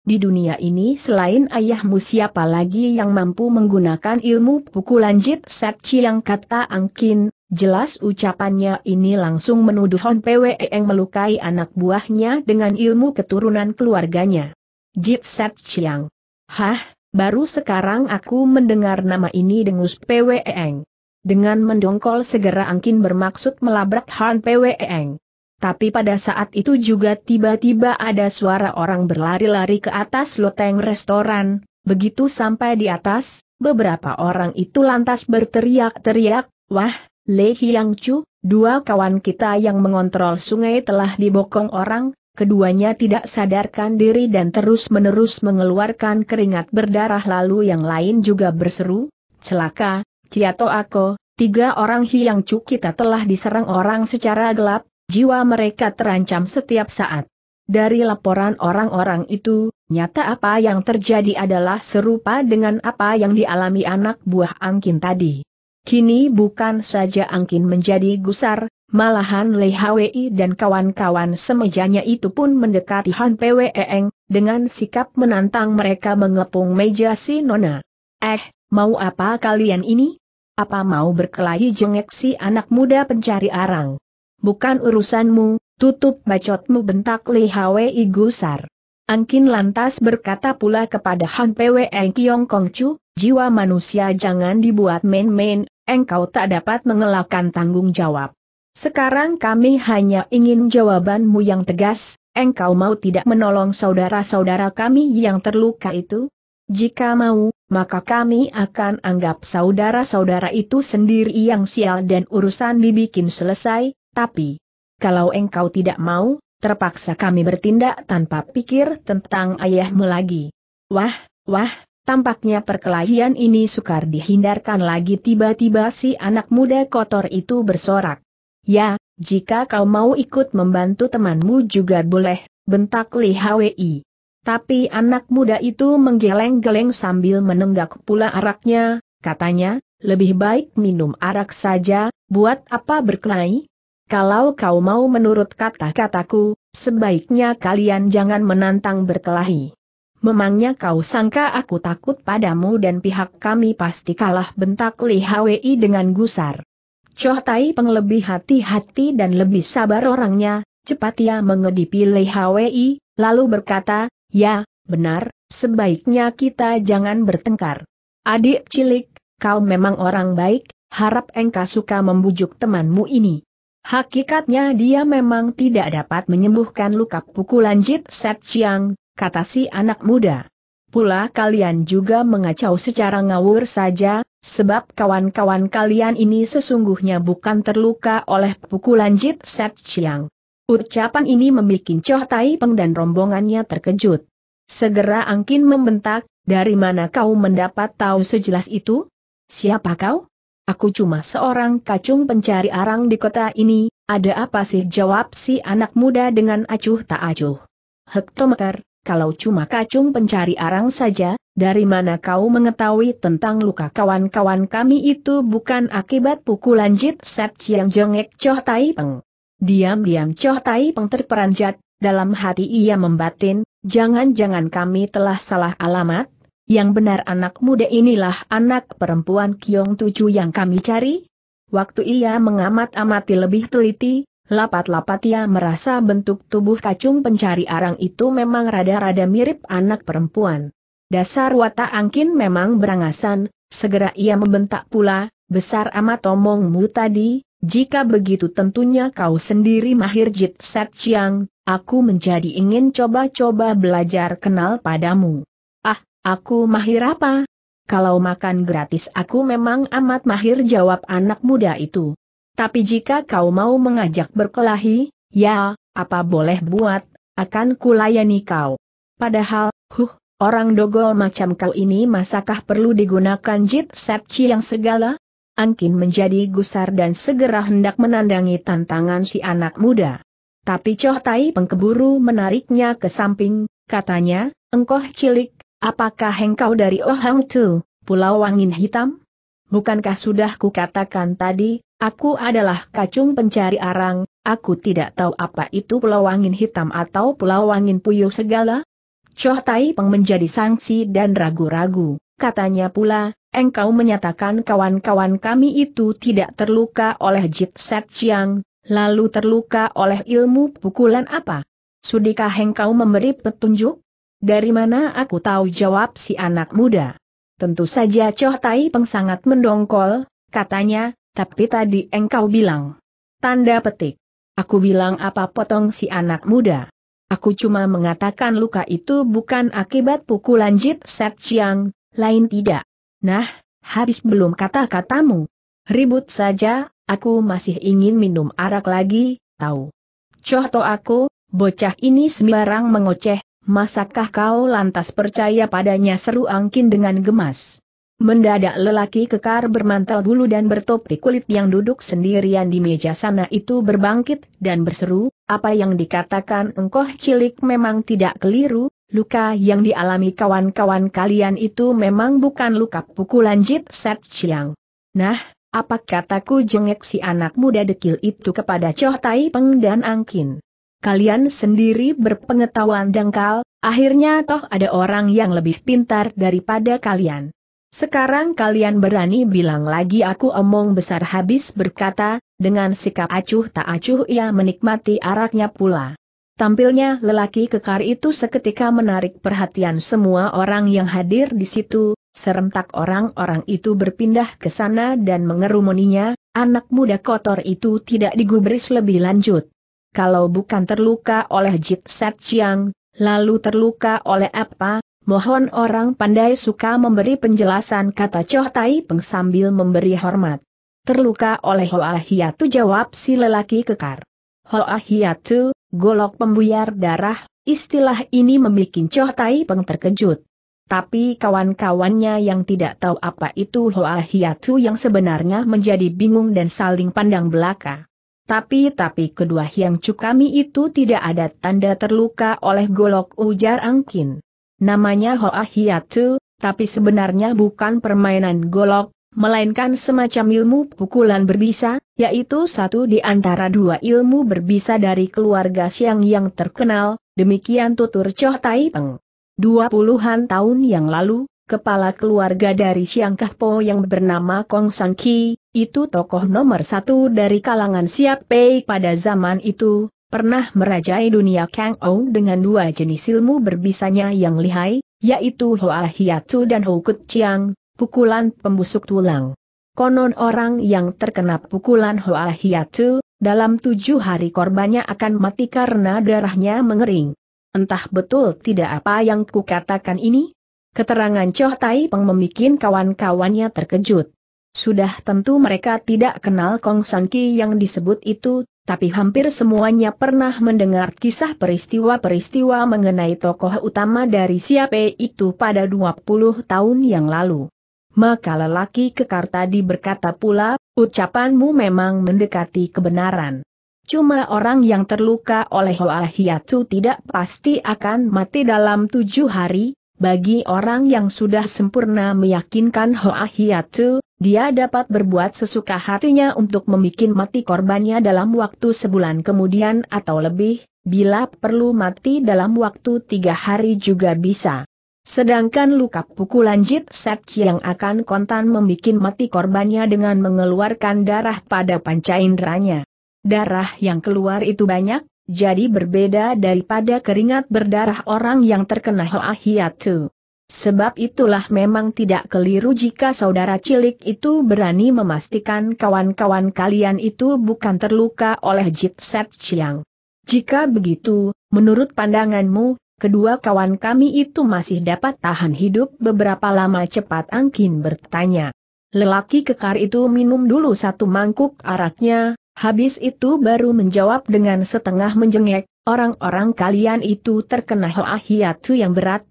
Di dunia ini selain ayahmu siapa lagi yang mampu menggunakan ilmu pukulan Jit Set yang kata Angkin, jelas ucapannya ini langsung menuduh Hon Pwe yang melukai anak buahnya dengan ilmu keturunan keluarganya. Jit Set Chiang. Hah, baru sekarang aku mendengar nama ini dengus Pwe Eng. Dengan mendongkol segera Angkin bermaksud melabrak Han Pwe Eng. Tapi pada saat itu juga tiba-tiba ada suara orang berlari-lari ke atas loteng restoran, begitu sampai di atas, beberapa orang itu lantas berteriak-teriak, wah, Le Hiang Chu, dua kawan kita yang mengontrol sungai telah dibokong orang, keduanya tidak sadarkan diri dan terus-menerus mengeluarkan keringat berdarah. Lalu yang lain juga berseru, celaka, Ciato Ako, tiga orang Hiang Chu kita telah diserang orang secara gelap, jiwa mereka terancam setiap saat. Dari laporan orang-orang itu, nyata apa yang terjadi adalah serupa dengan apa yang dialami anak buah Angkin tadi. Kini bukan saja Angkin menjadi gusar, malahan Lei Hwi dan kawan-kawan semejanya itu pun mendekati Han Pwe Eng, dengan sikap menantang mereka mengepung meja si Nona. Eh, mau apa kalian ini? Apa mau berkelahi jengek si anak muda pencari arang? Bukan urusanmu, tutup bacotmu bentak Lei Hwi gusar. Angkin lantas berkata pula kepada Han Pwe Kiong Kong Chu, jiwa manusia jangan dibuat main-main, engkau tak dapat mengelakkan tanggung jawab. Sekarang kami hanya ingin jawabanmu yang tegas, engkau mau tidak menolong saudara-saudara kami yang terluka itu? Jika mau, maka kami akan anggap saudara-saudara itu sendiri yang sial dan urusan dibikin selesai, tapi kalau engkau tidak mau, terpaksa kami bertindak tanpa pikir tentang ayahmu lagi. Wah, wah, tampaknya perkelahian ini sukar dihindarkan lagi tiba-tiba si anak muda kotor itu bersorak. Ya, jika kau mau ikut membantu temanmu juga boleh, bentak Li Hwi. Tapi anak muda itu menggeleng-geleng sambil menenggak pula araknya, katanya, lebih baik minum arak saja, buat apa berkelahi? Kalau kau mau menurut kata-kataku, sebaiknya kalian jangan menantang berkelahi. Memangnya kau sangka aku takut padamu dan pihak kami pasti kalah bentak Li Hwi dengan gusar. Choh Tai Peng lebih hati-hati dan lebih sabar orangnya, cepat ia mengedipi Li Hwi, lalu berkata, ya, benar, sebaiknya kita jangan bertengkar. Adik cilik, kau memang orang baik, harap engkau suka membujuk temanmu ini. Hakikatnya dia memang tidak dapat menyembuhkan luka pukulan Jit Set Chiang, kata si anak muda. Pula kalian juga mengacau secara ngawur saja, sebab kawan-kawan kalian ini sesungguhnya bukan terluka oleh pukulan Jit Set Chiang. Ucapan ini membuat Choh Tai Peng dan rombongannya terkejut. Segera Angkin membentak, dari mana kau mendapat tahu sejelas itu? Siapa kau? Aku cuma seorang kacung pencari arang di kota ini, ada apa sih jawab si anak muda dengan acuh tak acuh. Hektometer, kalau cuma kacung pencari arang saja, dari mana kau mengetahui tentang luka kawan-kawan kami itu bukan akibat pukulan jit set yang jengek Choh Tai Peng. Diam-diam Choh Tai Peng terperanjat, dalam hati ia membatin, jangan-jangan kami telah salah alamat, yang benar anak muda inilah anak perempuan Kiong Tuju yang kami cari? Waktu ia mengamat-amati lebih teliti, lapat-lapat ia merasa bentuk tubuh kacung pencari arang itu memang rada-rada mirip anak perempuan. Dasar watak angkin memang berangasan, segera ia membentak pula, besar amat omongmu tadi, jika begitu tentunya kau sendiri mahir jit set aku menjadi ingin coba-coba belajar kenal padamu. Aku mahir apa? Kalau makan gratis aku memang amat mahir jawab anak muda itu. Tapi jika kau mau mengajak berkelahi, ya, apa boleh buat, akan kulayani kau. Padahal, huh, orang dogol macam kau ini masakah perlu digunakan jit set yang segala? Angkin menjadi gusar dan segera hendak menandangi tantangan si anak muda. Tapi Choh Tai pengkeburu menariknya ke samping, katanya, engkoh cilik, Apakah engkau dari Ohang Tu, Pulau Angin Hitam? Bukankah sudah kukatakan tadi, aku adalah kacung pencari arang, aku tidak tahu apa itu Pulau Angin Hitam atau Pulau Angin Puyuh segala? Choh Tai Peng menjadi sangsi dan ragu-ragu, katanya pula, engkau menyatakan kawan-kawan kami itu tidak terluka oleh Jit Set Chiang, lalu terluka oleh ilmu pukulan apa? Sudikah engkau memberi petunjuk? Dari mana aku tahu jawab si anak muda. Tentu saja Choh Tai Peng sangat mendongkol, katanya, tapi tadi engkau bilang. Tanda petik. Aku bilang apa potong si anak muda. Aku cuma mengatakan luka itu bukan akibat pukulan Jit Set Chiang, lain tidak. Nah, habis belum kata-katamu. Ribut saja, aku masih ingin minum arak lagi, tahu. Choh to aku, bocah ini sembarang mengoceh, Masakah kau lantas percaya padanya seru angkin dengan gemas? Mendadak lelaki kekar bermantel bulu dan bertopi kulit yang duduk sendirian di meja sana itu berbangkit dan berseru, apa yang dikatakan engkoh cilik memang tidak keliru, luka yang dialami kawan-kawan kalian itu memang bukan luka pukulan Jit Set Chiang. Nah, apa kataku jengek si anak muda dekil itu kepada Choh Tai Peng dan Angkin. Kalian sendiri berpengetahuan dangkal, akhirnya toh ada orang yang lebih pintar daripada kalian. Sekarang kalian berani bilang lagi aku omong besar habis berkata, dengan sikap acuh tak acuh ia menikmati araknya pula. Tampilnya lelaki kekar itu seketika menarik perhatian semua orang yang hadir di situ, serentak orang-orang itu berpindah ke sana dan mengerumuninya, anak muda kotor itu tidak digubris lebih lanjut. Kalau bukan terluka oleh Jit Set Chiang, lalu terluka oleh apa, Mohon orang pandai suka memberi penjelasan kata Choh Tai Peng sambil memberi hormat. Terluka oleh Hoa Hiatu jawab si lelaki kekar. Hoa Hiatu, golok pembuyar darah, istilah ini membuat Choh Tai Peng terkejut. Tapi kawan-kawannya yang tidak tahu apa itu Hoa Hiatu yang sebenarnya menjadi bingung dan saling pandang belaka. Tapi-tapi kedua Hyang Cukami itu tidak ada tanda terluka oleh golok ujar Angkin. Namanya Hoa Hiatu, tapi sebenarnya bukan permainan golok, melainkan semacam ilmu pukulan berbisa, yaitu satu di antara dua ilmu berbisa dari keluarga Siang yang terkenal, demikian tutur Choh Tai Peng. Dua puluhan tahun yang lalu, kepala keluarga dari Siang Kahpo yang bernama Kong Sang Ki, itu tokoh nomor satu dari kalangan Siap Pei pada zaman itu, pernah merajai dunia Kang Ou dengan dua jenis ilmu berbisanya yang lihai, yaitu Hoa Hiatu dan Ho Kut Chiang, pukulan pembusuk tulang. Konon orang yang terkena pukulan Hoa Hiatu, dalam tujuh hari korbannya akan mati karena darahnya mengering. Entah betul tidak apa yang kukatakan ini? Keterangan Choh Tai Peng membuat kawan-kawannya terkejut. Sudah tentu mereka tidak kenal Kong San Ki yang disebut itu, tapi hampir semuanya pernah mendengar kisah peristiwa-peristiwa mengenai tokoh utama dari siapa itu pada 20 tahun yang lalu. Maka lelaki kekar tadi berkata pula, ucapanmu memang mendekati kebenaran. Cuma orang yang terluka oleh Hoa Hiatu tidak pasti akan mati dalam tujuh hari, bagi orang yang sudah sempurna meyakinkan Hoa Hiatu, dia dapat berbuat sesuka hatinya untuk membuat mati korbannya dalam waktu sebulan kemudian atau lebih, bila perlu mati dalam waktu tiga hari juga bisa. Sedangkan luka pukulan Jit Set yang akan kontan membuat mati korbannya dengan mengeluarkan darah pada panca inderanya. Darah yang keluar itu banyak, jadi berbeda daripada keringat berdarah orang yang terkena Hoa Hiatu. Sebab itulah memang tidak keliru jika saudara cilik itu berani memastikan kawan-kawan kalian itu bukan terluka oleh Jit Set Chiang. Jika begitu, menurut pandanganmu, kedua kawan kami itu masih dapat tahan hidup beberapa lama cepat Angkin bertanya. Lelaki kekar itu minum dulu satu mangkuk araknya, habis itu baru menjawab dengan setengah menjengek, orang-orang kalian itu terkena hoa hiatu yang berat,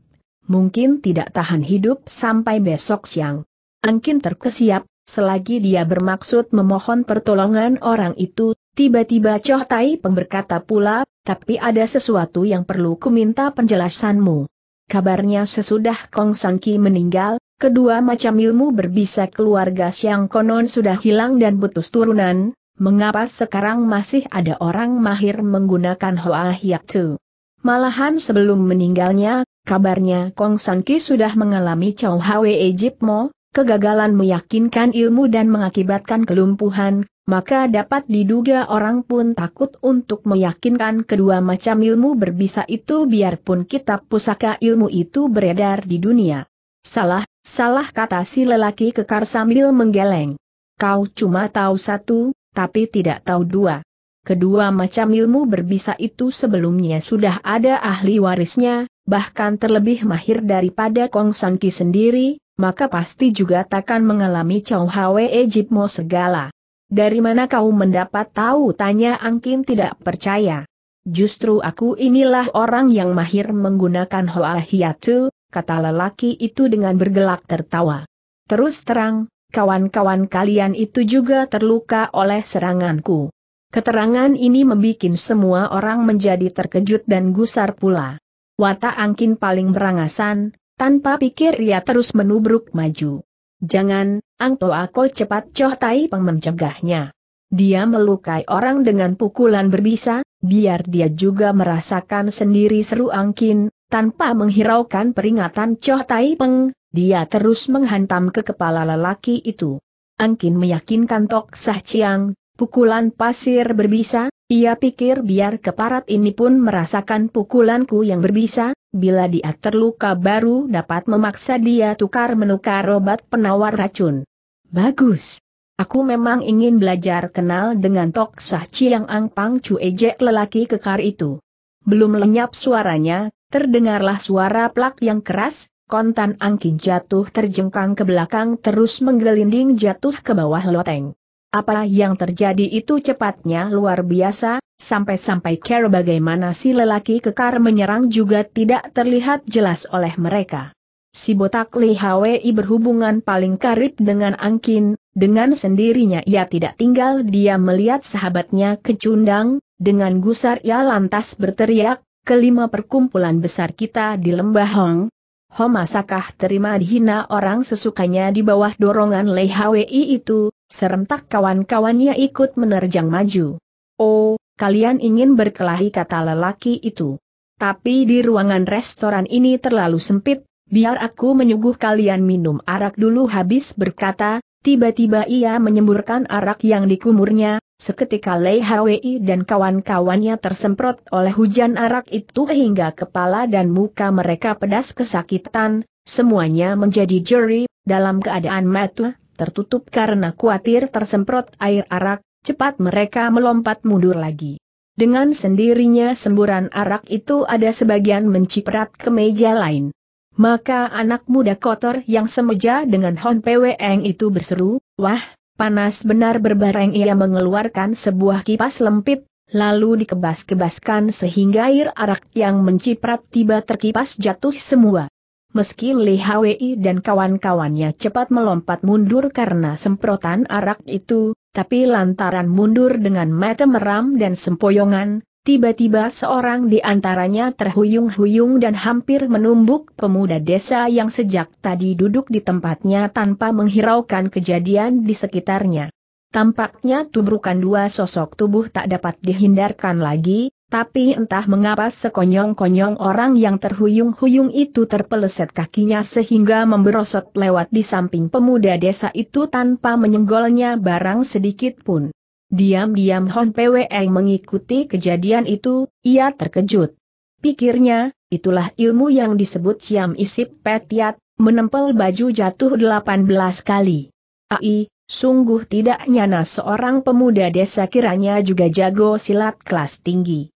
mungkin tidak tahan hidup sampai besok siang. Angkin terkesiap, selagi dia bermaksud memohon pertolongan orang itu, tiba-tiba Choh Tai Peng berkata pula, tapi ada sesuatu yang perlu kuminta penjelasanmu. Kabarnya sesudah Kong Sang Ki meninggal, kedua macam ilmu berbisa keluarga Siang Konon sudah hilang dan putus turunan, mengapa sekarang masih ada orang mahir menggunakan Hoa Hiak Tu? Malahan sebelum meninggalnya, Kabarnya Kong San Ki sudah mengalami Chow Hwe Mo, kegagalan meyakinkan ilmu dan mengakibatkan kelumpuhan, maka dapat diduga orang pun takut untuk meyakinkan kedua macam ilmu berbisa itu biarpun kitab pusaka ilmu itu beredar di dunia. Salah, salah kata si lelaki kekar sambil menggeleng. Kau cuma tahu satu, tapi tidak tahu dua. Kedua macam ilmu berbisa itu sebelumnya sudah ada ahli warisnya, bahkan terlebih mahir daripada Kong San Ki sendiri, maka pasti juga takkan mengalami Chow Hwe Mo segala. Dari mana kau mendapat tahu? Tanya Angkin tidak percaya. Justru aku inilah orang yang mahir menggunakan Hoa Hiatu, kata lelaki itu dengan bergelak tertawa. terus terang, kawan-kawan kalian itu juga terluka oleh seranganku. Keterangan ini membuat semua orang menjadi terkejut dan gusar pula. Watak Angkin paling berangasan, tanpa pikir ia terus menubruk maju. Jangan, Angto aku cepat Choh Tai Peng mencegahnya. Dia melukai orang dengan pukulan berbisa, biar dia juga merasakan sendiri seru Angkin, tanpa menghiraukan peringatan Choh Tai Peng, dia terus menghantam ke kepala lelaki itu. Angkin meyakinkan Tok Sah Chiang, pukulan pasir berbisa, ia pikir biar keparat ini pun merasakan pukulanku yang berbisa, bila dia terluka baru dapat memaksa dia tukar menukar obat penawar racun. Bagus. Aku memang ingin belajar kenal dengan Tok Sah Chiang Ang Pang Chu ejek lelaki kekar itu. Belum lenyap suaranya, terdengarlah suara plak yang keras, kontan angkin jatuh terjengkang ke belakang terus menggelinding jatuh ke bawah loteng. Apa yang terjadi itu cepatnya luar biasa, sampai-sampai care bagaimana si lelaki kekar menyerang juga tidak terlihat jelas oleh mereka. Si botak Li Hwi berhubungan paling karib dengan Angkin, dengan sendirinya ia tidak tinggal dia melihat sahabatnya kecundang, dengan gusar ia lantas berteriak, kelima perkumpulan besar kita di Lembah Hong, Ho masakah terima dihina orang sesukanya di bawah dorongan Lei Hwi itu, serentak kawan-kawannya ikut menerjang maju. Oh, kalian ingin berkelahi kata lelaki itu. Tapi di ruangan restoran ini terlalu sempit, biar aku menyuguh kalian minum arak dulu habis berkata, tiba-tiba ia menyemburkan arak yang dikumurnya, Seketika Lei Hwi dan kawan-kawannya tersemprot oleh hujan arak itu hingga kepala dan muka mereka pedas kesakitan, semuanya menjadi jeri, dalam keadaan mata, tertutup karena khawatir tersemprot air arak, cepat mereka melompat mundur lagi. Dengan sendirinya semburan arak itu ada sebagian menciprat ke meja lain. Maka anak muda kotor yang semeja dengan Hon Pweng itu berseru, wah, Panas benar berbareng ia mengeluarkan sebuah kipas lempit, lalu dikebas-kebaskan sehingga air arak yang menciprat tiba terkipas jatuh semua. Meski Li Hwi dan kawan-kawannya cepat melompat mundur karena semprotan arak itu, tapi lantaran mundur dengan mata meram dan sempoyongan, Tiba-tiba seorang di antaranya terhuyung-huyung dan hampir menumbuk pemuda desa yang sejak tadi duduk di tempatnya tanpa menghiraukan kejadian di sekitarnya. Tampaknya tubrukan dua sosok tubuh tak dapat dihindarkan lagi, tapi entah mengapa sekonyong-konyong orang yang terhuyung-huyung itu terpeleset kakinya sehingga memberosot lewat di samping pemuda desa itu tanpa menyenggolnya barang sedikit pun. Diam-diam Hon Pweng mengikuti kejadian itu, ia terkejut. Pikirnya, itulah ilmu yang disebut Siam Isip Petiat, menempel baju jatuh 18 kali. Ai, sungguh tidak nyana seorang pemuda desa kiranya juga jago silat kelas tinggi.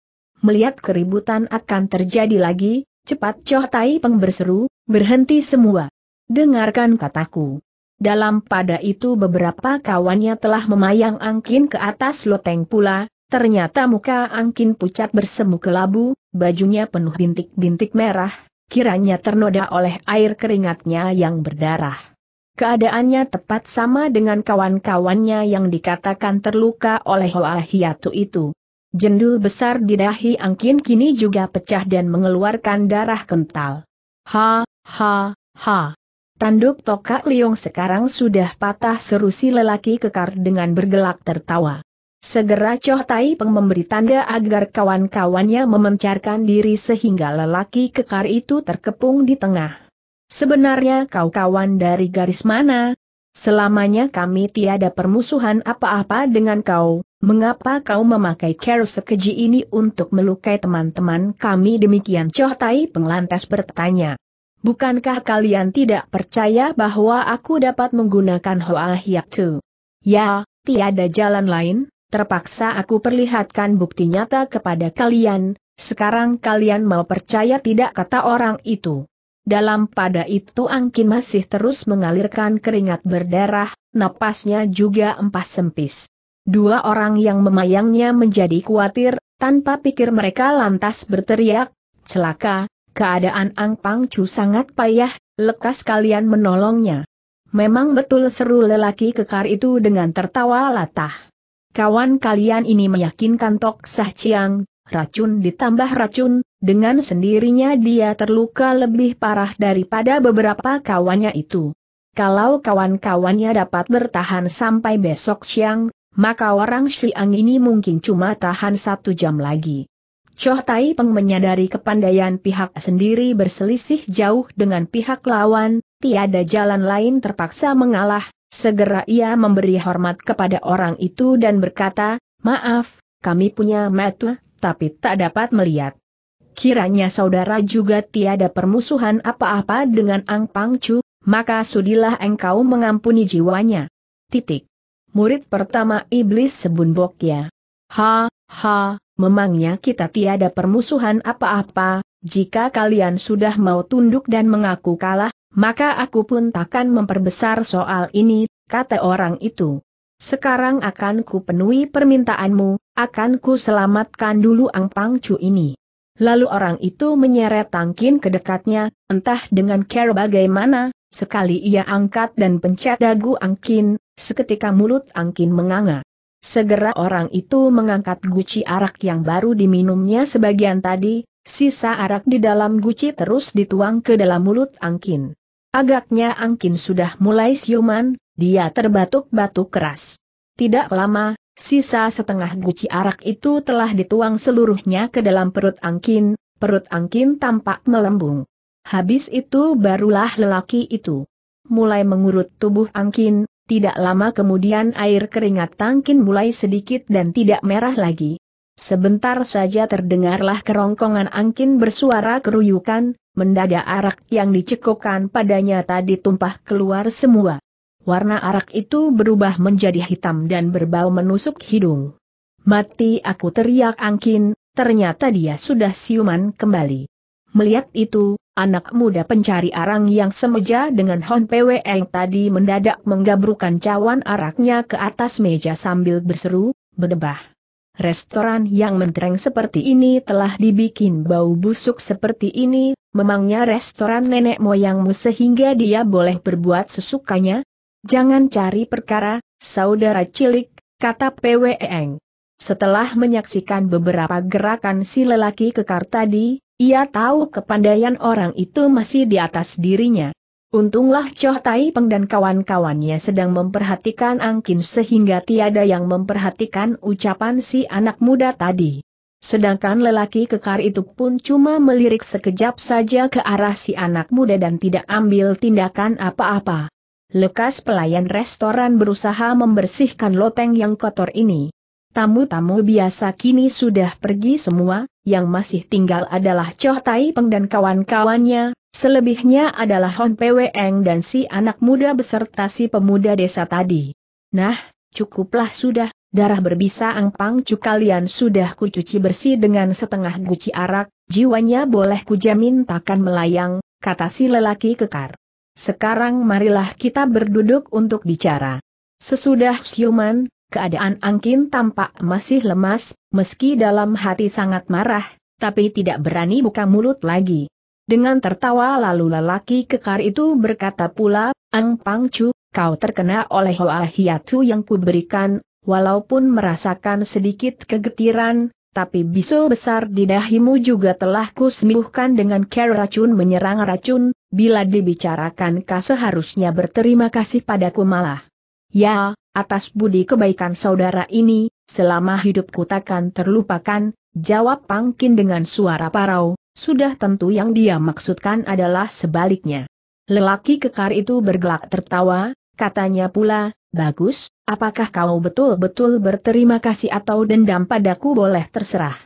Melihat keributan akan terjadi lagi, cepat Choh Tai Peng berseru, berhenti semua. Dengarkan kataku. Dalam pada itu beberapa kawannya telah memayang angkin ke atas loteng pula, ternyata muka angkin pucat bersemu kelabu, bajunya penuh bintik-bintik merah, kiranya ternoda oleh air keringatnya yang berdarah. Keadaannya tepat sama dengan kawan-kawannya yang dikatakan terluka oleh Hoa Hiatu itu. Jendul besar di dahi angkin kini juga pecah dan mengeluarkan darah kental. Ha, ha, ha. Tanduk Tokak Liong sekarang sudah patah seru si lelaki kekar dengan bergelak tertawa. Segera Choh Tai Peng memberi tanda agar kawan-kawannya memencarkan diri sehingga lelaki kekar itu terkepung di tengah. Sebenarnya kau kawan dari garis mana? Selamanya kami tiada permusuhan apa-apa dengan kau, mengapa kau memakai care sekeji ini untuk melukai teman-teman kami demikian Choh Tai Peng lantas bertanya. Bukankah kalian tidak percaya bahwa aku dapat menggunakan Hoa Hiap Tu? Ya, tiada jalan lain, terpaksa aku perlihatkan bukti nyata kepada kalian, sekarang kalian mau percaya tidak kata orang itu. Dalam pada itu Angkin masih terus mengalirkan keringat berdarah, napasnya juga empas sempis. Dua orang yang memayangnya menjadi khawatir, tanpa pikir mereka lantas berteriak, celaka, Keadaan Ang Pang Chu sangat payah, lekas kalian menolongnya. Memang betul seru lelaki kekar itu dengan tertawa latah. Kawan kalian ini meyakinkan Tok Sah Chiang, racun ditambah racun, dengan sendirinya dia terluka lebih parah daripada beberapa kawannya itu. Kalau kawan-kawannya dapat bertahan sampai besok siang, maka orang Siang ini mungkin cuma tahan satu jam lagi. Choh Tai Peng menyadari kepandaian pihak sendiri berselisih jauh dengan pihak lawan, tiada jalan lain terpaksa mengalah, segera ia memberi hormat kepada orang itu dan berkata, maaf, kami punya mata, tapi tak dapat melihat. Kiranya saudara juga tiada permusuhan apa-apa dengan Ang Pangcu, maka sudilah engkau mengampuni jiwanya. Titik. Murid pertama iblis Sebun ya. Ha, ha, memangnya kita tiada permusuhan apa-apa, jika kalian sudah mau tunduk dan mengaku kalah, maka aku pun takkan memperbesar soal ini, kata orang itu. Sekarang akan ku penuhi permintaanmu, akan ku selamatkan dulu Ang Pangcu ini. Lalu orang itu menyeret tangkin ke dekatnya, entah dengan care bagaimana, sekali ia angkat dan pencet dagu Angkin, seketika mulut Angkin menganga. Segera orang itu mengangkat guci arak yang baru diminumnya sebagian tadi, sisa arak di dalam guci terus dituang ke dalam mulut Angkin. Agaknya Angkin sudah mulai siuman, dia terbatuk-batuk keras. Tidak lama, sisa setengah guci arak itu telah dituang seluruhnya ke dalam perut Angkin, perut Angkin tampak melembung. Habis itu barulah lelaki itu mulai mengurut tubuh Angkin, tidak lama kemudian air keringat Tangkin mulai sedikit dan tidak merah lagi. Sebentar saja terdengarlah kerongkongan Angkin bersuara keruyukan, mendadak arak yang dicekukkan padanya tadi tumpah keluar semua. Warna arak itu berubah menjadi hitam dan berbau menusuk hidung. Mati aku teriak Angkin, ternyata dia sudah siuman kembali. Melihat itu, anak muda pencari arang yang semeja dengan Hon Pwe tadi mendadak menggabrukan cawan araknya ke atas meja sambil berseru, berdebah. Restoran yang mentereng seperti ini telah dibikin bau busuk seperti ini, memangnya restoran nenek moyangmu sehingga dia boleh berbuat sesukanya? Jangan cari perkara, saudara cilik, kata Pwe Eng. Setelah menyaksikan beberapa gerakan si lelaki kekar tadi, ia tahu kepandaian orang itu masih di atas dirinya. Untunglah Choh Tai Peng dan kawan-kawannya sedang memperhatikan Angkin sehingga tiada yang memperhatikan ucapan si anak muda tadi. Sedangkan lelaki kekar itu pun cuma melirik sekejap saja ke arah si anak muda dan tidak ambil tindakan apa-apa. Lekas pelayan restoran berusaha membersihkan loteng yang kotor ini. Tamu-tamu biasa kini sudah pergi semua, yang masih tinggal adalah Choh Tai Peng dan kawan-kawannya, selebihnya adalah Hon Pwe Eng dan si anak muda beserta si pemuda desa tadi. Nah, cukuplah sudah, darah berbisa Ang Pang Cu kalian sudah kucuci bersih dengan setengah guci arak, jiwanya boleh kujamin takkan melayang, kata si lelaki kekar. Sekarang marilah kita berduduk untuk bicara. Sesudah siuman, keadaan Angkin tampak masih lemas, meski dalam hati sangat marah, tapi tidak berani buka mulut lagi. Dengan tertawa lalu lelaki kekar itu berkata pula, Ang Pangcu, kau terkena oleh Hoa Hiatu yang kuberikan, walaupun merasakan sedikit kegetiran, tapi bisul besar di dahimu juga telah kusembuhkan dengan care racun menyerang racun, bila dibicarakan kau seharusnya berterima kasih padaku malah. Ya, atas budi kebaikan saudara ini, selama hidupku takkan terlupakan, jawab Pangkin dengan suara parau, sudah tentu yang dia maksudkan adalah sebaliknya. Lelaki kekar itu bergelak tertawa, katanya pula, bagus, apakah kau betul-betul berterima kasih atau dendam padaku boleh terserah.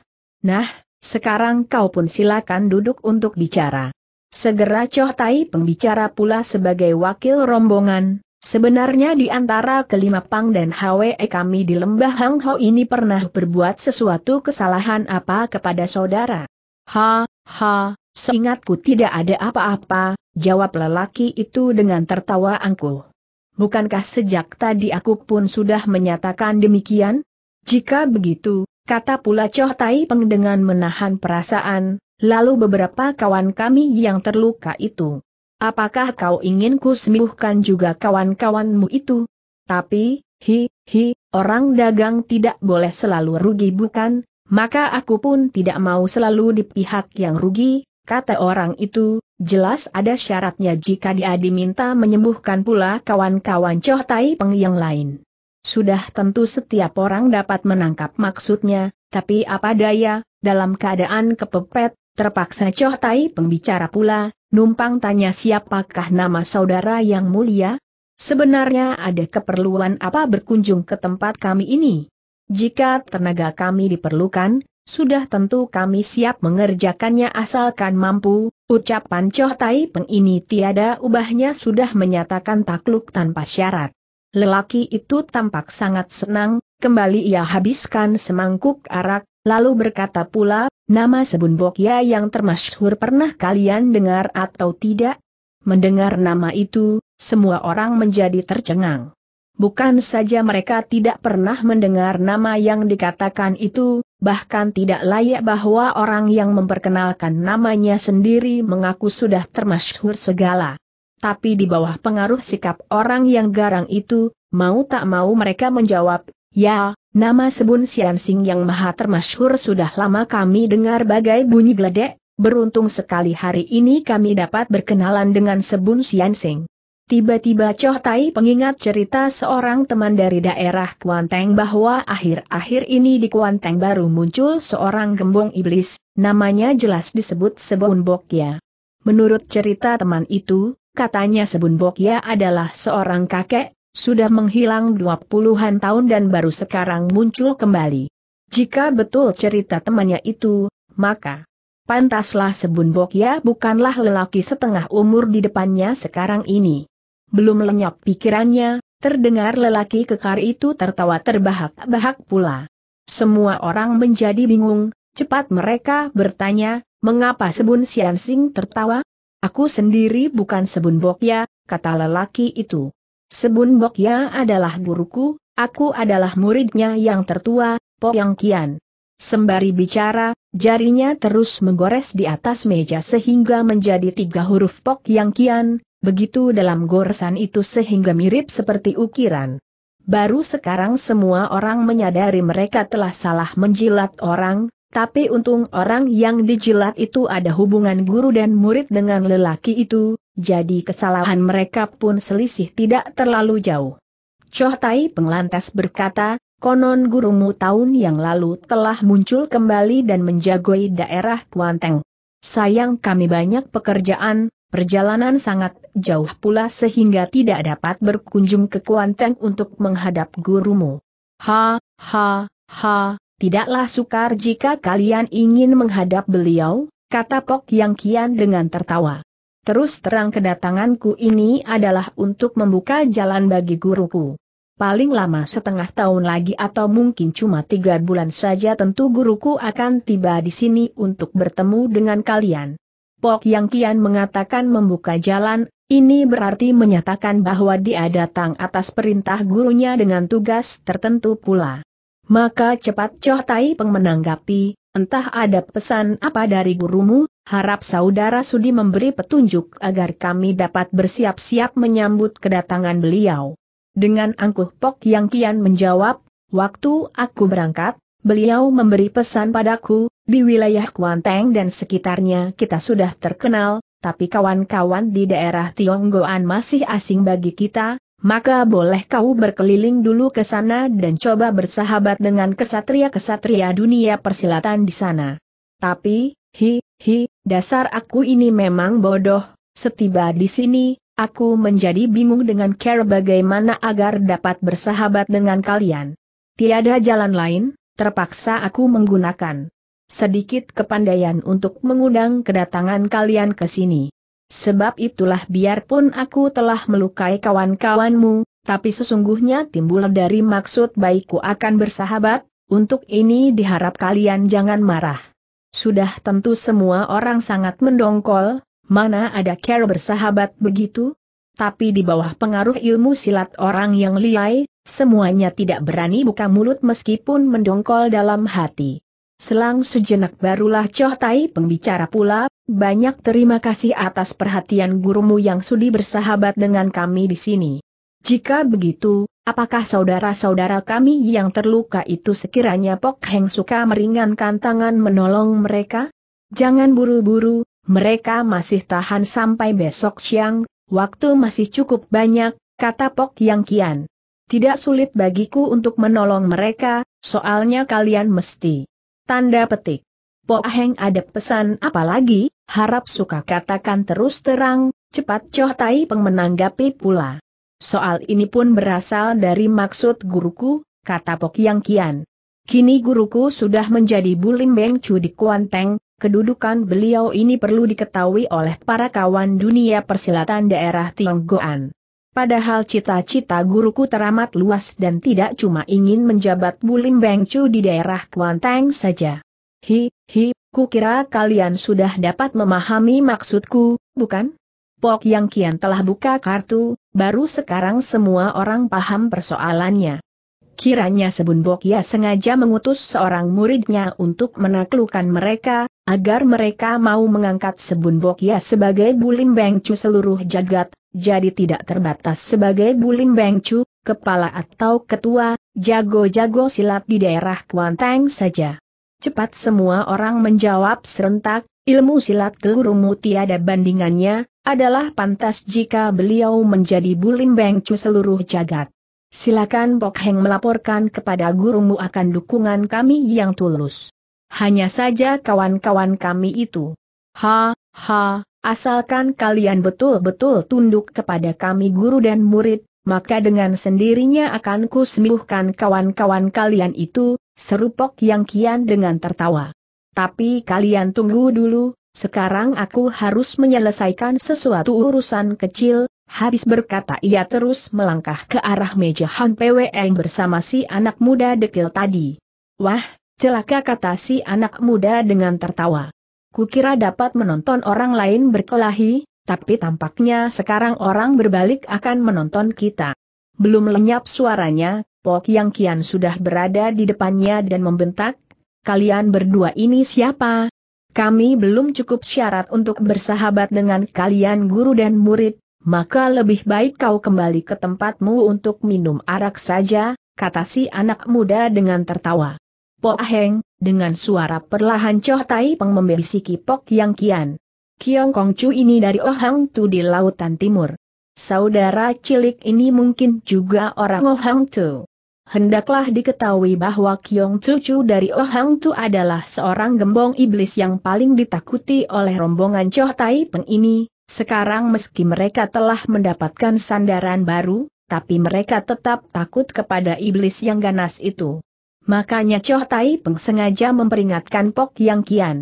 Nah, sekarang kau pun silakan duduk untuk bicara. Segera Choh Tai pembicara pula sebagai wakil rombongan, Sebenarnya di antara kelima Pang dan Hwe kami di lembah Hang Ho ini pernah berbuat sesuatu kesalahan apa kepada saudara? Ha, ha, seingatku tidak ada apa-apa, jawab lelaki itu dengan tertawa angkuh. Bukankah sejak tadi aku pun sudah menyatakan demikian? Jika begitu, kata pula Choh Tai Peng dengan menahan perasaan, lalu beberapa kawan kami yang terluka itu apakah kau ingin ku sembuhkan juga kawan-kawanmu itu? Tapi, hi, hi, orang dagang tidak boleh selalu rugi bukan, maka aku pun tidak mau selalu di pihak yang rugi, kata orang itu, jelas ada syaratnya jika dia diminta menyembuhkan pula kawan-kawan Choh Tai Peng yang lain. Sudah tentu setiap orang dapat menangkap maksudnya, tapi apa daya, dalam keadaan kepepet, terpaksa Choh Tai pembicara pula, numpang tanya siapakah nama saudara yang mulia? Sebenarnya ada keperluan apa berkunjung ke tempat kami ini? Jika tenaga kami diperlukan, sudah tentu kami siap mengerjakannya asalkan mampu, ucapan Choh Tai Peng ini tiada ubahnya sudah menyatakan takluk tanpa syarat. Lelaki itu tampak sangat senang, kembali ia habiskan semangkuk arak, lalu berkata pula, nama Sebun Bokya yang termasyhur pernah kalian dengar atau tidak? Mendengar nama itu, semua orang menjadi tercengang. Bukan saja mereka tidak pernah mendengar nama yang dikatakan itu, bahkan tidak layak bahwa orang yang memperkenalkan namanya sendiri mengaku sudah termasyhur segala. Tapi di bawah pengaruh sikap orang yang garang itu, mau tak mau mereka menjawab, ya, nama Sebun Siansing yang maha termasyhur sudah lama kami dengar bagai bunyi geledek, beruntung sekali hari ini kami dapat berkenalan dengan Sebun Siansing. Tiba-tiba Choh Tai pengingat cerita seorang teman dari daerah Kuanteng bahwa akhir-akhir ini di Kuanteng baru muncul seorang gembong iblis, namanya jelas disebut Sebun Bokya. Menurut cerita teman itu, katanya Sebun Bokya adalah seorang kakek, sudah menghilang dua puluhan tahun dan baru sekarang muncul kembali. Jika betul cerita temannya itu, maka pantaslah Sebun Bokya bukanlah lelaki setengah umur di depannya sekarang ini. Belum lenyap pikirannya, terdengar lelaki kekar itu tertawa terbahak-bahak pula. Semua orang menjadi bingung, cepat mereka bertanya, mengapa Sebun Siansing tertawa? Aku sendiri bukan Sebun Bokya, kata lelaki itu. Sebun Bokya adalah guruku, aku adalah muridnya yang tertua, Po Yang Kian. Sembari bicara, jarinya terus menggores di atas meja sehingga menjadi tiga huruf Pok Yang Kian, begitu dalam goresan itu sehingga mirip seperti ukiran. Baru sekarang semua orang menyadari mereka telah salah menjilat orang, tapi untung orang yang dijilat itu ada hubungan guru dan murid dengan lelaki itu, jadi kesalahan mereka pun selisih tidak terlalu jauh. Choh Tai penglantas berkata, konon gurumu tahun yang lalu telah muncul kembali dan menjagoi daerah Kuanteng. Sayang kami banyak pekerjaan, Perjalanan sangat jauh pula sehingga tidak dapat berkunjung ke Kuanteng untuk menghadap gurumu. Ha, ha, ha, tidaklah sukar jika kalian ingin menghadap beliau, kata Pok Yang Kian dengan tertawa. Terus terang kedatanganku ini adalah untuk membuka jalan bagi guruku. Paling lama setengah tahun lagi atau mungkin cuma tiga bulan saja tentu guruku akan tiba di sini untuk bertemu dengan kalian. Pok Yang Kian mengatakan membuka jalan, ini berarti menyatakan bahwa dia datang atas perintah gurunya dengan tugas tertentu pula. Maka cepat Choh Tai Peng menanggapi, entah ada pesan apa dari gurumu, harap saudara Sudi memberi petunjuk agar kami dapat bersiap-siap menyambut kedatangan beliau. Dengan angkuh Pok Yang Kian menjawab, waktu aku berangkat, beliau memberi pesan padaku, di wilayah Kuanteng dan sekitarnya kita sudah terkenal, tapi kawan-kawan di daerah Tionggoan masih asing bagi kita, maka boleh kau berkeliling dulu ke sana dan coba bersahabat dengan kesatria-kesatria dunia persilatan di sana. Tapi, hi, hi, dasar aku ini memang bodoh, setiba di sini, aku menjadi bingung dengan cara bagaimana agar dapat bersahabat dengan kalian. Tiada jalan lain, terpaksa aku menggunakan sedikit kepandaian untuk mengundang kedatangan kalian ke sini. Sebab itulah biarpun aku telah melukai kawan-kawanmu, tapi sesungguhnya timbul dari maksud baikku akan bersahabat, untuk ini diharap kalian jangan marah. Sudah tentu semua orang sangat mendongkol, mana ada care bersahabat begitu? Tapi di bawah pengaruh ilmu silat orang yang liai, semuanya tidak berani buka mulut meskipun mendongkol dalam hati. Selang sejenak barulah Choh Tai pembicara pula, banyak terima kasih atas perhatian gurumu yang sudi bersahabat dengan kami di sini. Jika begitu, apakah saudara-saudara kami yang terluka itu sekiranya Pok Heng suka meringankan tangan menolong mereka? Jangan buru-buru, mereka masih tahan sampai besok siang, waktu masih cukup banyak, kata Pok Yang Kian. Tidak sulit bagiku untuk menolong mereka, soalnya kalian mesti. Tanda petik. Pok Heng ada pesan apa lagi, harap suka katakan terus terang, cepat Choh Tai Peng menanggapi pula. Soal ini pun berasal dari maksud guruku, kata Pok Yang Kian. Kini guruku sudah menjadi Bulim Beng Chu di Kuanteng, kedudukan beliau ini perlu diketahui oleh para kawan dunia persilatan daerah Tionggoan. Padahal cita-cita guruku teramat luas dan tidak cuma ingin menjabat Bulim Beng Chu di daerah Kuanteng saja. Hi, hi, kukira kalian sudah dapat memahami maksudku, bukan? Pok Yang Kian telah buka kartu, baru sekarang semua orang paham persoalannya. Kiranya Sebun Bok Ya sengaja mengutus seorang muridnya untuk menaklukkan mereka, agar mereka mau mengangkat Sebun Bok Ya sebagai Bulim Bengcu seluruh jagat, jadi tidak terbatas sebagai Bulim Bengcu, kepala atau ketua, jago-jago silat di daerah Kuanteng saja. Cepat semua orang menjawab serentak, ilmu silat gelurumu tiada bandingannya, adalah pantas jika beliau menjadi bulim bengcu seluruh jagat. Silakan Bok Heng melaporkan kepada gurumu akan dukungan kami yang tulus. Hanya saja kawan-kawan kami itu. Ha, ha, asalkan kalian betul-betul tunduk kepada kami guru dan murid, maka dengan sendirinya akan kusembuhkan kawan-kawan kalian itu, seru Pok yang kian dengan tertawa. Tapi kalian tunggu dulu, sekarang aku harus menyelesaikan sesuatu urusan kecil, habis berkata ia terus melangkah ke arah meja Han PWN bersama si anak muda dekil tadi. Wah, celaka kata si anak muda dengan tertawa. Kukira dapat menonton orang lain berkelahi, tapi tampaknya sekarang orang berbalik akan menonton kita. Belum lenyap suaranya, Pok Yang Kian sudah berada di depannya dan membentak, kalian berdua ini siapa? kami belum cukup syarat untuk bersahabat dengan kalian guru dan murid, maka lebih baik kau kembali ke tempatmu untuk minum arak saja, kata si anak muda dengan tertawa. Pok Heng, dengan suara perlahan Choh Tai Peng membisiki Pok Yang Kian. Kiong Kong Chu ini dari Ohang Tu di Lautan Timur. Saudara cilik ini mungkin juga orang Ohang Tu. Hendaklah diketahui bahwa Kiong Cucu dari Ohang Tu adalah seorang gembong iblis yang paling ditakuti oleh rombongan Choh Tai Peng ini, sekarang meski mereka telah mendapatkan sandaran baru, tapi mereka tetap takut kepada iblis yang ganas itu. Makanya Choh Tai Peng sengaja memperingatkan Pok Yang Kian.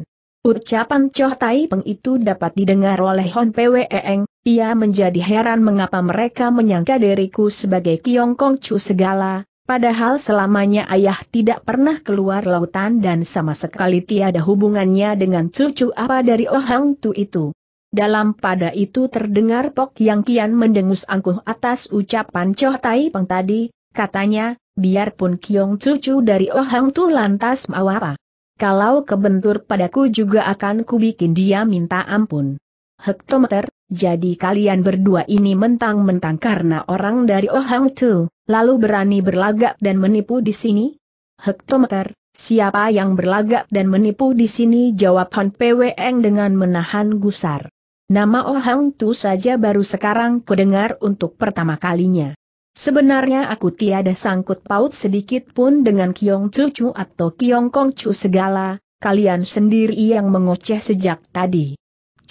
Ucapan Choh Tai Peng itu dapat didengar oleh Hon Pwe Eng, ia menjadi heran mengapa mereka menyangka diriku sebagai Kiong Kong Chu segala, Padahal selamanya ayah tidak pernah keluar lautan dan sama sekali tiada hubungannya dengan cucu apa dari Ohang Tu itu. Dalam pada itu terdengar Pok yang kian mendengus angkuh atas ucapan Choh Tai Peng tadi, katanya, biarpun Kiong cucu dari Ohang Tu lantas mau apa. Kalau kebentur padaku juga akan kubikin dia minta ampun. Hektometer, jadi kalian berdua ini mentang-mentang karena orang dari Ohang Tu lalu berani berlagak dan menipu di sini? Hektometer, siapa yang berlagak dan menipu di sini? Jawab Han Pweng dengan menahan gusar. Nama Oh Hang Tu saja baru sekarang kudengar untuk pertama kalinya. Sebenarnya aku tiada sangkut paut sedikit pun dengan Kiong Chu atau Kiong Kong Chu segala, kalian sendiri yang mengoceh sejak tadi.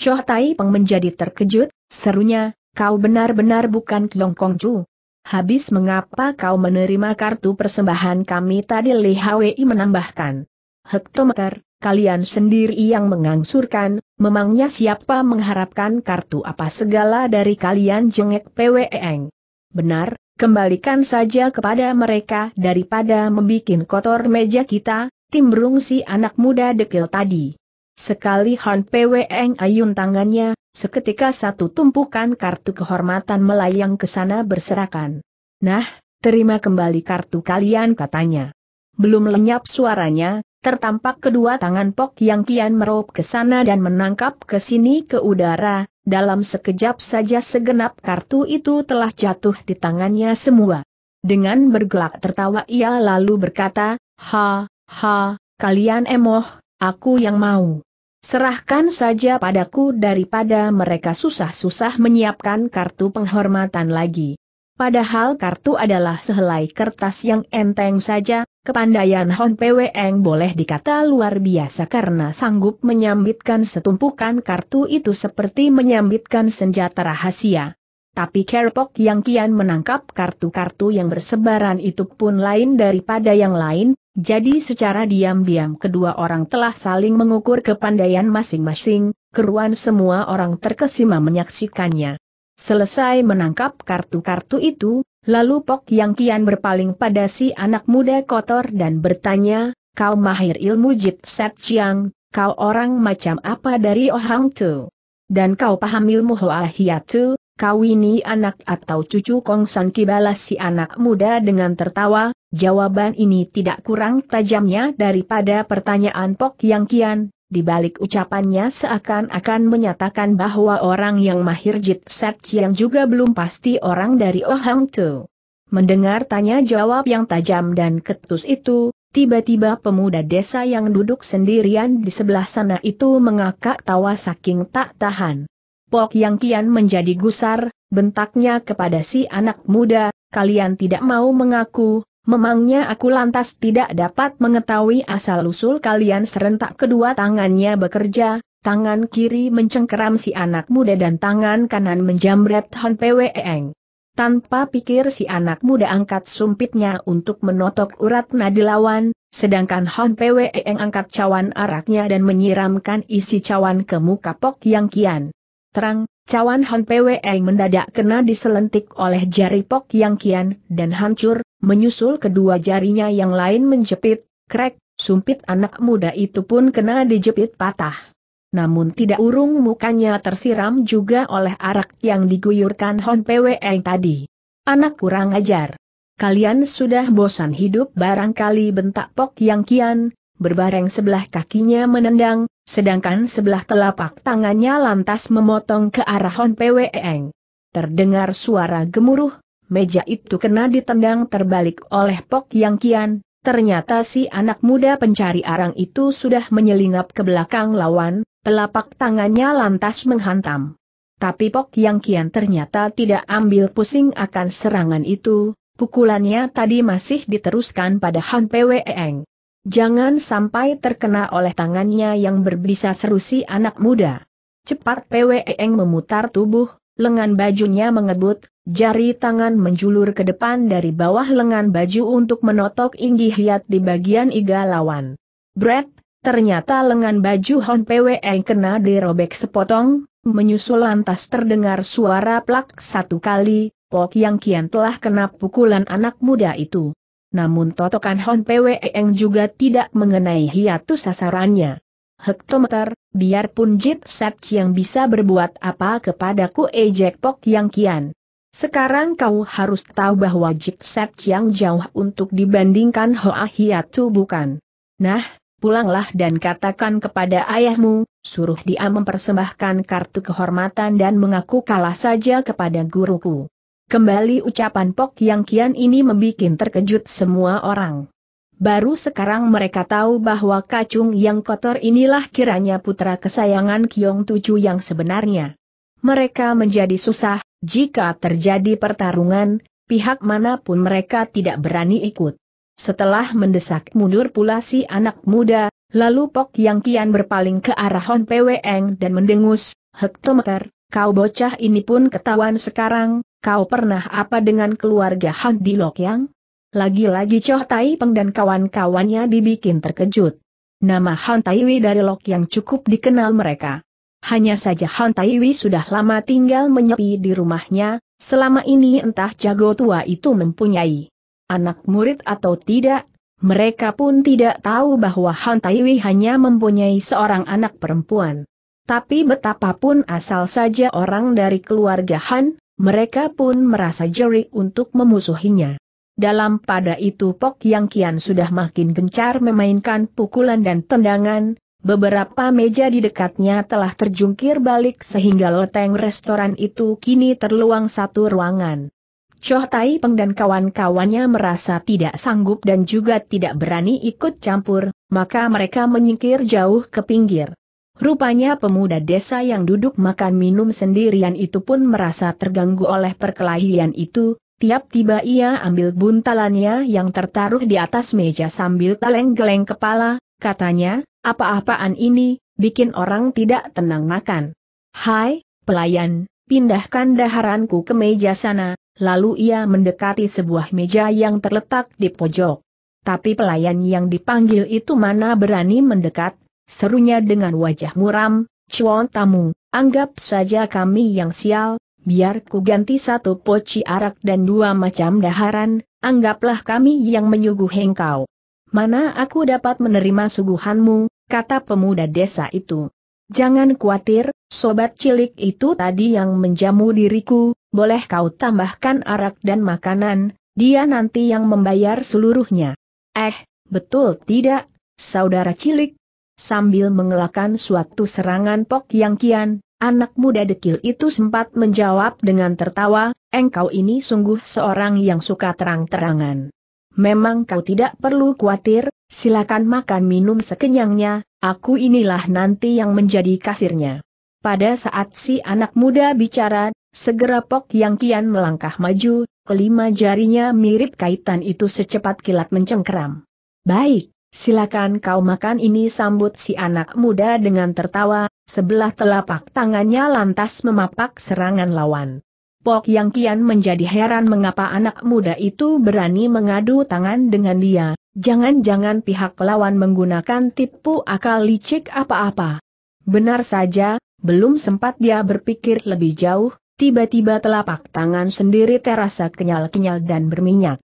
Choh Tai Peng menjadi terkejut, serunya, kau benar-benar bukan Kiong Kong Chu. Habis mengapa kau menerima kartu persembahan kami tadi Li Hwi menambahkan. Hektometer, kalian sendiri yang mengangsurkan, memangnya siapa mengharapkan kartu apa segala dari kalian jengek PWEng. Benar, kembalikan saja kepada mereka daripada membikin kotor meja kita, timbrung si anak muda dekil tadi. Sekali Han Pweng ayun tangannya, Seketika satu tumpukan kartu kehormatan melayang ke sana berserakan. Nah, terima kembali kartu kalian katanya. Belum lenyap suaranya, tertampak kedua tangan Pok yang kian meraup ke sana dan menangkap ke sini ke udara, dalam sekejap saja segenap kartu itu telah jatuh di tangannya semua. Dengan bergelak tertawa ia lalu berkata, Ha, ha, kalian emoh, aku yang mau. Serahkan saja padaku daripada mereka susah-susah menyiapkan kartu penghormatan lagi. Padahal kartu adalah sehelai kertas yang enteng saja, kepandaian Hon Pweng boleh dikata luar biasa karena sanggup menyambitkan setumpukan kartu itu seperti menyambitkan senjata rahasia. Tapi Kerpok yang kian menangkap kartu-kartu yang bersebaran itu pun lain daripada yang lain, jadi secara diam-diam kedua orang telah saling mengukur kepandaian masing-masing, keruan semua orang terkesima menyaksikannya. Selesai menangkap kartu-kartu itu, lalu Pok yang kian berpaling pada si anak muda kotor dan bertanya, kau mahir ilmu Jit Set Chiang, kau orang macam apa dari Ohang Tu? Dan kau paham ilmu Hoa Hiatu, kau ini anak atau cucu Kong San Kibalas si anak muda dengan tertawa, jawaban ini tidak kurang tajamnya daripada pertanyaan Pok yang kian, di balik ucapannya seakan-akan menyatakan bahwa orang yang mahir Jit Set yang juga belum pasti orang dari Oh Hang Tu. Mendengar tanya jawab yang tajam dan ketus itu, tiba-tiba pemuda desa yang duduk sendirian di sebelah sana itu mengakak tawa saking tak tahan. Pok yang kian menjadi gusar, bentaknya kepada si anak muda, kalian tidak mau mengaku, Memangnya aku lantas tidak dapat mengetahui asal-usul kalian serentak kedua tangannya bekerja, tangan kiri mencengkeram si anak muda dan tangan kanan menjambret Hon Pweeng. Tanpa pikir si anak muda angkat sumpitnya untuk menotok urat nadi lawan, sedangkan Hon Pweeng angkat cawan araknya dan menyiramkan isi cawan ke muka Pok yang kian. Terang, cawan Hon Pweeng mendadak kena diselentik oleh jari Pok yang kian dan hancur, Menyusul kedua jarinya yang lain menjepit, krek, sumpit anak muda itu pun kena dijepit patah. Namun tidak urung mukanya tersiram juga oleh arak yang diguyurkan Hon Pweng tadi. Anak kurang ajar. Kalian sudah bosan hidup barangkali bentak pok yang kian, berbareng sebelah kakinya menendang, sedangkan sebelah telapak tangannya lantas memotong ke arah Hon Pweng. Terdengar suara gemuruh, meja itu kena ditendang terbalik oleh Pok Yang Kian, ternyata si anak muda pencari arang itu sudah menyelinap ke belakang lawan, telapak tangannya lantas menghantam. Tapi Pok Yang Kian ternyata tidak ambil pusing akan serangan itu, pukulannya tadi masih diteruskan pada Han Pweng. Jangan sampai terkena oleh tangannya yang berbisa seru si anak muda. Cepat Pweng memutar tubuh, lengan bajunya mengebut, Jari tangan menjulur ke depan dari bawah lengan baju untuk menotok Inggi Hiat di bagian iga lawan. Brett, ternyata lengan baju Hon Pweng kena dirobek sepotong, menyusul lantas terdengar suara plak satu kali, Pok yang kian telah kena pukulan anak muda itu. Namun totokan Hon Pweng juga tidak mengenai hiatus sasarannya. Hektometer, biarpun Jit Set yang bisa berbuat apa kepadaku ejek Pok yang kian. Sekarang kau harus tahu bahwa Jit Set yang jauh untuk dibandingkan Hoa Hiatu bukan. Nah, pulanglah dan katakan kepada ayahmu, suruh dia mempersembahkan kartu kehormatan dan mengaku kalah saja kepada guruku. Kembali ucapan Pok yang kian ini membuat terkejut semua orang. Baru sekarang mereka tahu bahwa kacung yang kotor inilah kiranya putra kesayangan Kiong Tuju yang sebenarnya. Mereka menjadi susah, jika terjadi pertarungan, pihak mana pun mereka tidak berani ikut. Setelah mendesak mundur pula si anak muda, lalu Pok yang kian berpaling ke arah Hon Pweng dan mendengus, hektometer, kau bocah ini pun ketahuan sekarang, kau pernah apa dengan keluarga Han di Lokyang? Lagi-lagi Choh Tai Peng dan kawan-kawannya dibikin terkejut. Nama Han Taiwi dari Lokyang cukup dikenal mereka. Hanya saja Han Taiwi sudah lama tinggal menyepi di rumahnya, selama ini entah jago tua itu mempunyai anak murid atau tidak, mereka pun tidak tahu bahwa Han Taiwi hanya mempunyai seorang anak perempuan. Tapi betapapun asal saja orang dari keluarga Han, mereka pun merasa jeri untuk memusuhinya. dalam pada itu Pok Yang Kian sudah makin gencar memainkan pukulan dan tendangan, beberapa meja di dekatnya telah terjungkir balik sehingga loteng restoran itu kini terluang satu ruangan. Choh Tai Peng dan kawan-kawannya merasa tidak sanggup dan juga tidak berani ikut campur, maka mereka menyingkir jauh ke pinggir. Rupanya pemuda desa yang duduk makan minum sendirian itu pun merasa terganggu oleh perkelahian itu, Tiap tiba ia ambil buntalannya yang tertaruh di atas meja sambil geleng-geleng kepala, katanya, apa-apaan ini, bikin orang tidak tenang makan. Hai, pelayan, pindahkan daharanku ke meja sana, lalu ia mendekati sebuah meja yang terletak di pojok. Tapi pelayan yang dipanggil itu mana berani mendekat, serunya dengan wajah muram, Cuan tamu, anggap saja kami yang sial, biar ku ganti satu poci arak dan dua macam daharan, anggaplah kami yang menyuguh engkau. Mana aku dapat menerima suguhanmu, kata pemuda desa itu. Jangan khawatir, sobat cilik itu tadi yang menjamu diriku, boleh kau tambahkan arak dan makanan, dia nanti yang membayar seluruhnya. Eh, betul tidak, saudara cilik? Sambil mengelakkan suatu serangan pok yang kian, Anak muda dekil itu sempat menjawab dengan tertawa, engkau ini sungguh seorang yang suka terang-terangan. Memang kau tidak perlu khawatir, silakan makan minum sekenyangnya, aku inilah nanti yang menjadi kasirnya. Pada saat si anak muda bicara, segera Pok yang kian melangkah maju, kelima jarinya mirip kaitan itu secepat kilat mencengkeram. Baik, silakan kau makan ini sambut si anak muda dengan tertawa, sebelah telapak tangannya lantas memapak serangan lawan. Pok yang kian menjadi heran mengapa anak muda itu berani mengadu tangan dengan dia, jangan-jangan pihak lawan menggunakan tipu akal licik apa-apa. Benar saja, belum sempat dia berpikir lebih jauh, tiba-tiba telapak tangan sendiri terasa kenyal-kenyal dan berminyak.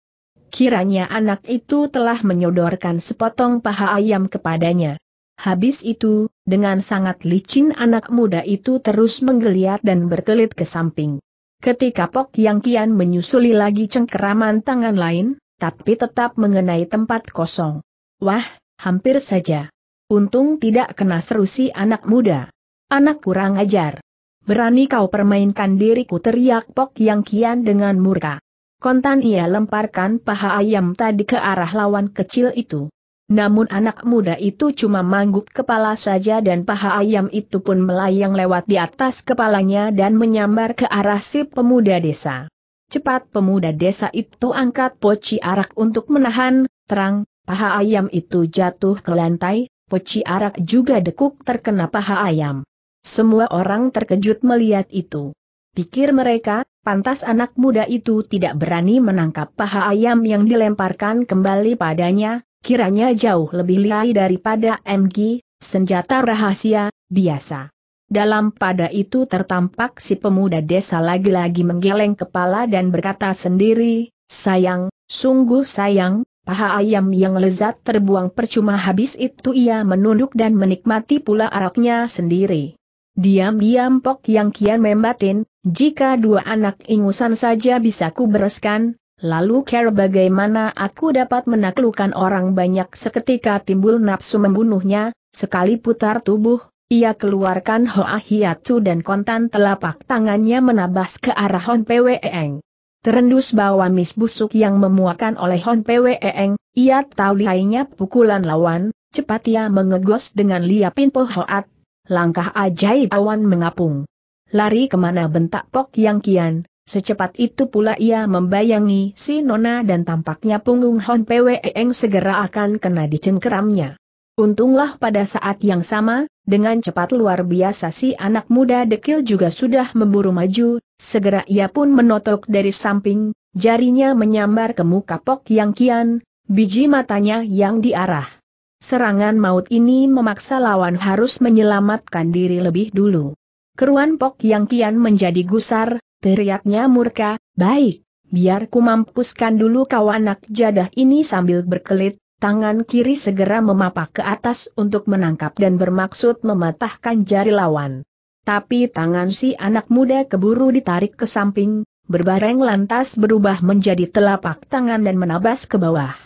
Kiranya anak itu telah menyodorkan sepotong paha ayam kepadanya. Habis itu, dengan sangat licin anak muda itu terus menggeliat dan berkelit ke samping. Ketika Pok Yang Kian menyusuli lagi cengkeraman tangan lain, tapi tetap mengenai tempat kosong. Wah, hampir saja. Untung tidak kena serusi anak muda. Anak kurang ajar. Berani kau permainkan diriku teriak Pok Yang Kian dengan murka. Kontan ia lemparkan paha ayam tadi ke arah lawan kecil itu. Namun anak muda itu cuma mangguk kepala saja dan paha ayam itu pun melayang lewat di atas kepalanya dan menyambar ke arah si pemuda desa. Cepat pemuda desa itu angkat poci arak untuk menahan, terang, paha ayam itu jatuh ke lantai, poci arak juga dekuk terkena paha ayam. Semua orang terkejut melihat itu. Pikir mereka, pantas anak muda itu tidak berani menangkap paha ayam yang dilemparkan kembali padanya, kiranya jauh lebih lihai daripada MG, senjata rahasia, biasa. Dalam pada itu tertampak si pemuda desa lagi-lagi menggeleng kepala dan berkata sendiri, sayang, sungguh sayang, paha ayam yang lezat terbuang percuma habis itu ia menunduk dan menikmati pula araknya sendiri. Diam-diam Pok yang kian membatin, jika dua anak ingusan saja bisa ku bereskan, lalu care bagaimana aku dapat menaklukkan orang banyak seketika timbul nafsu membunuhnya, sekali putar tubuh, ia keluarkan Hoa Hiatu dan kontan telapak tangannya menabas ke arah Hon Pwe Eng. Terendus bawa mis busuk yang memuakan oleh Hon Pwe Eng, ia tahu lihainya pukulan lawan, cepat ia mengegos dengan liapin Po Hoat, langkah ajaib awan mengapung. Lari ke mana bentak Pok yang kian, secepat itu pula ia membayangi si Nona dan tampaknya punggung Hon Pwe Eng segera akan kena dicengkeramnya. Untunglah pada saat yang sama, dengan cepat luar biasa si anak muda dekil juga sudah memburu maju, segera ia pun menotok dari samping, jarinya menyambar ke muka Pok yang kian, biji matanya yang diarah. Serangan maut ini memaksa lawan harus menyelamatkan diri lebih dulu. Keruan Pok yang kian menjadi gusar, teriaknya murka, baik, biar ku mampuskan dulu kau anak jadah ini sambil berkelit, tangan kiri segera memapak ke atas untuk menangkap dan bermaksud mematahkan jari lawan. Tapi tangan si anak muda keburu ditarik ke samping, berbareng lantas berubah menjadi telapak tangan dan menabas ke bawah.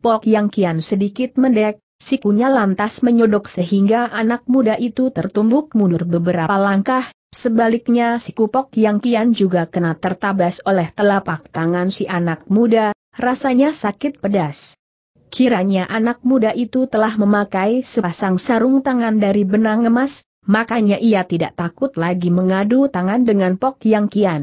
Pok Yang Kian sedikit mendek, sikunya lantas menyodok sehingga anak muda itu tertumbuk mundur beberapa langkah, sebaliknya si Kupok Yang Kian juga kena tertabas oleh telapak tangan si anak muda, rasanya sakit pedas. Kiranya anak muda itu telah memakai sepasang sarung tangan dari benang emas, makanya ia tidak takut lagi mengadu tangan dengan Pok Yang Kian.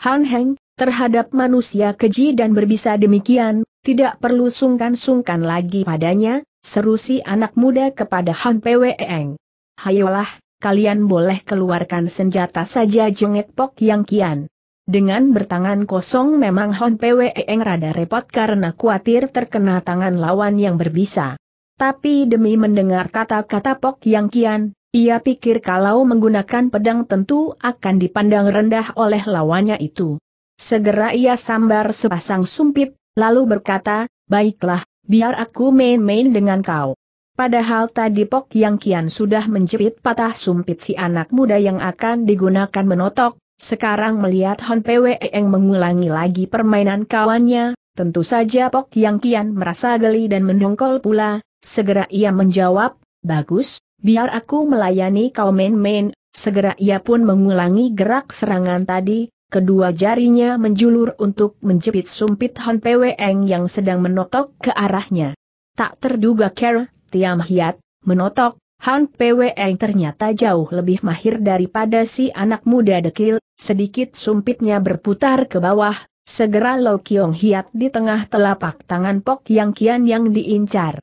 Han Heng, terhadap manusia keji dan berbisa demikian, tidak perlu sungkan-sungkan lagi padanya, seru si anak muda kepada Han Pwe Eng. Hayolah, kalian boleh keluarkan senjata saja jengek Pok Yang Kian. Dengan bertangan kosong memang Hon Pwe Eng rada repot karena khawatir terkena tangan lawan yang berbisa. Tapi demi mendengar kata-kata Pok Yang Kian, ia pikir kalau menggunakan pedang tentu akan dipandang rendah oleh lawannya itu. Segera ia sambar sepasang sumpit, lalu berkata, baiklah, biar aku main-main dengan kau. Padahal tadi Pok Yang Kian sudah menjepit patah sumpit si anak muda yang akan digunakan menotok, sekarang melihat Hon Pwe Eng mengulangi lagi permainan kawannya, tentu saja Pok Yang Kian merasa geli dan mendongkol pula, segera ia menjawab, bagus, biar aku melayani kau main-main, segera ia pun mengulangi gerak serangan tadi, kedua jarinya menjulur untuk menjepit sumpit Hon Pwe Eng yang sedang menotok ke arahnya. Tak terduga Ker, Tiam Hiat, menotok, Han Pwe Eng ternyata jauh lebih mahir daripada si anak muda dekil, sedikit sumpitnya berputar ke bawah, segera Lo Kiong Hiat di tengah telapak tangan Pok Yang Kian yang diincar.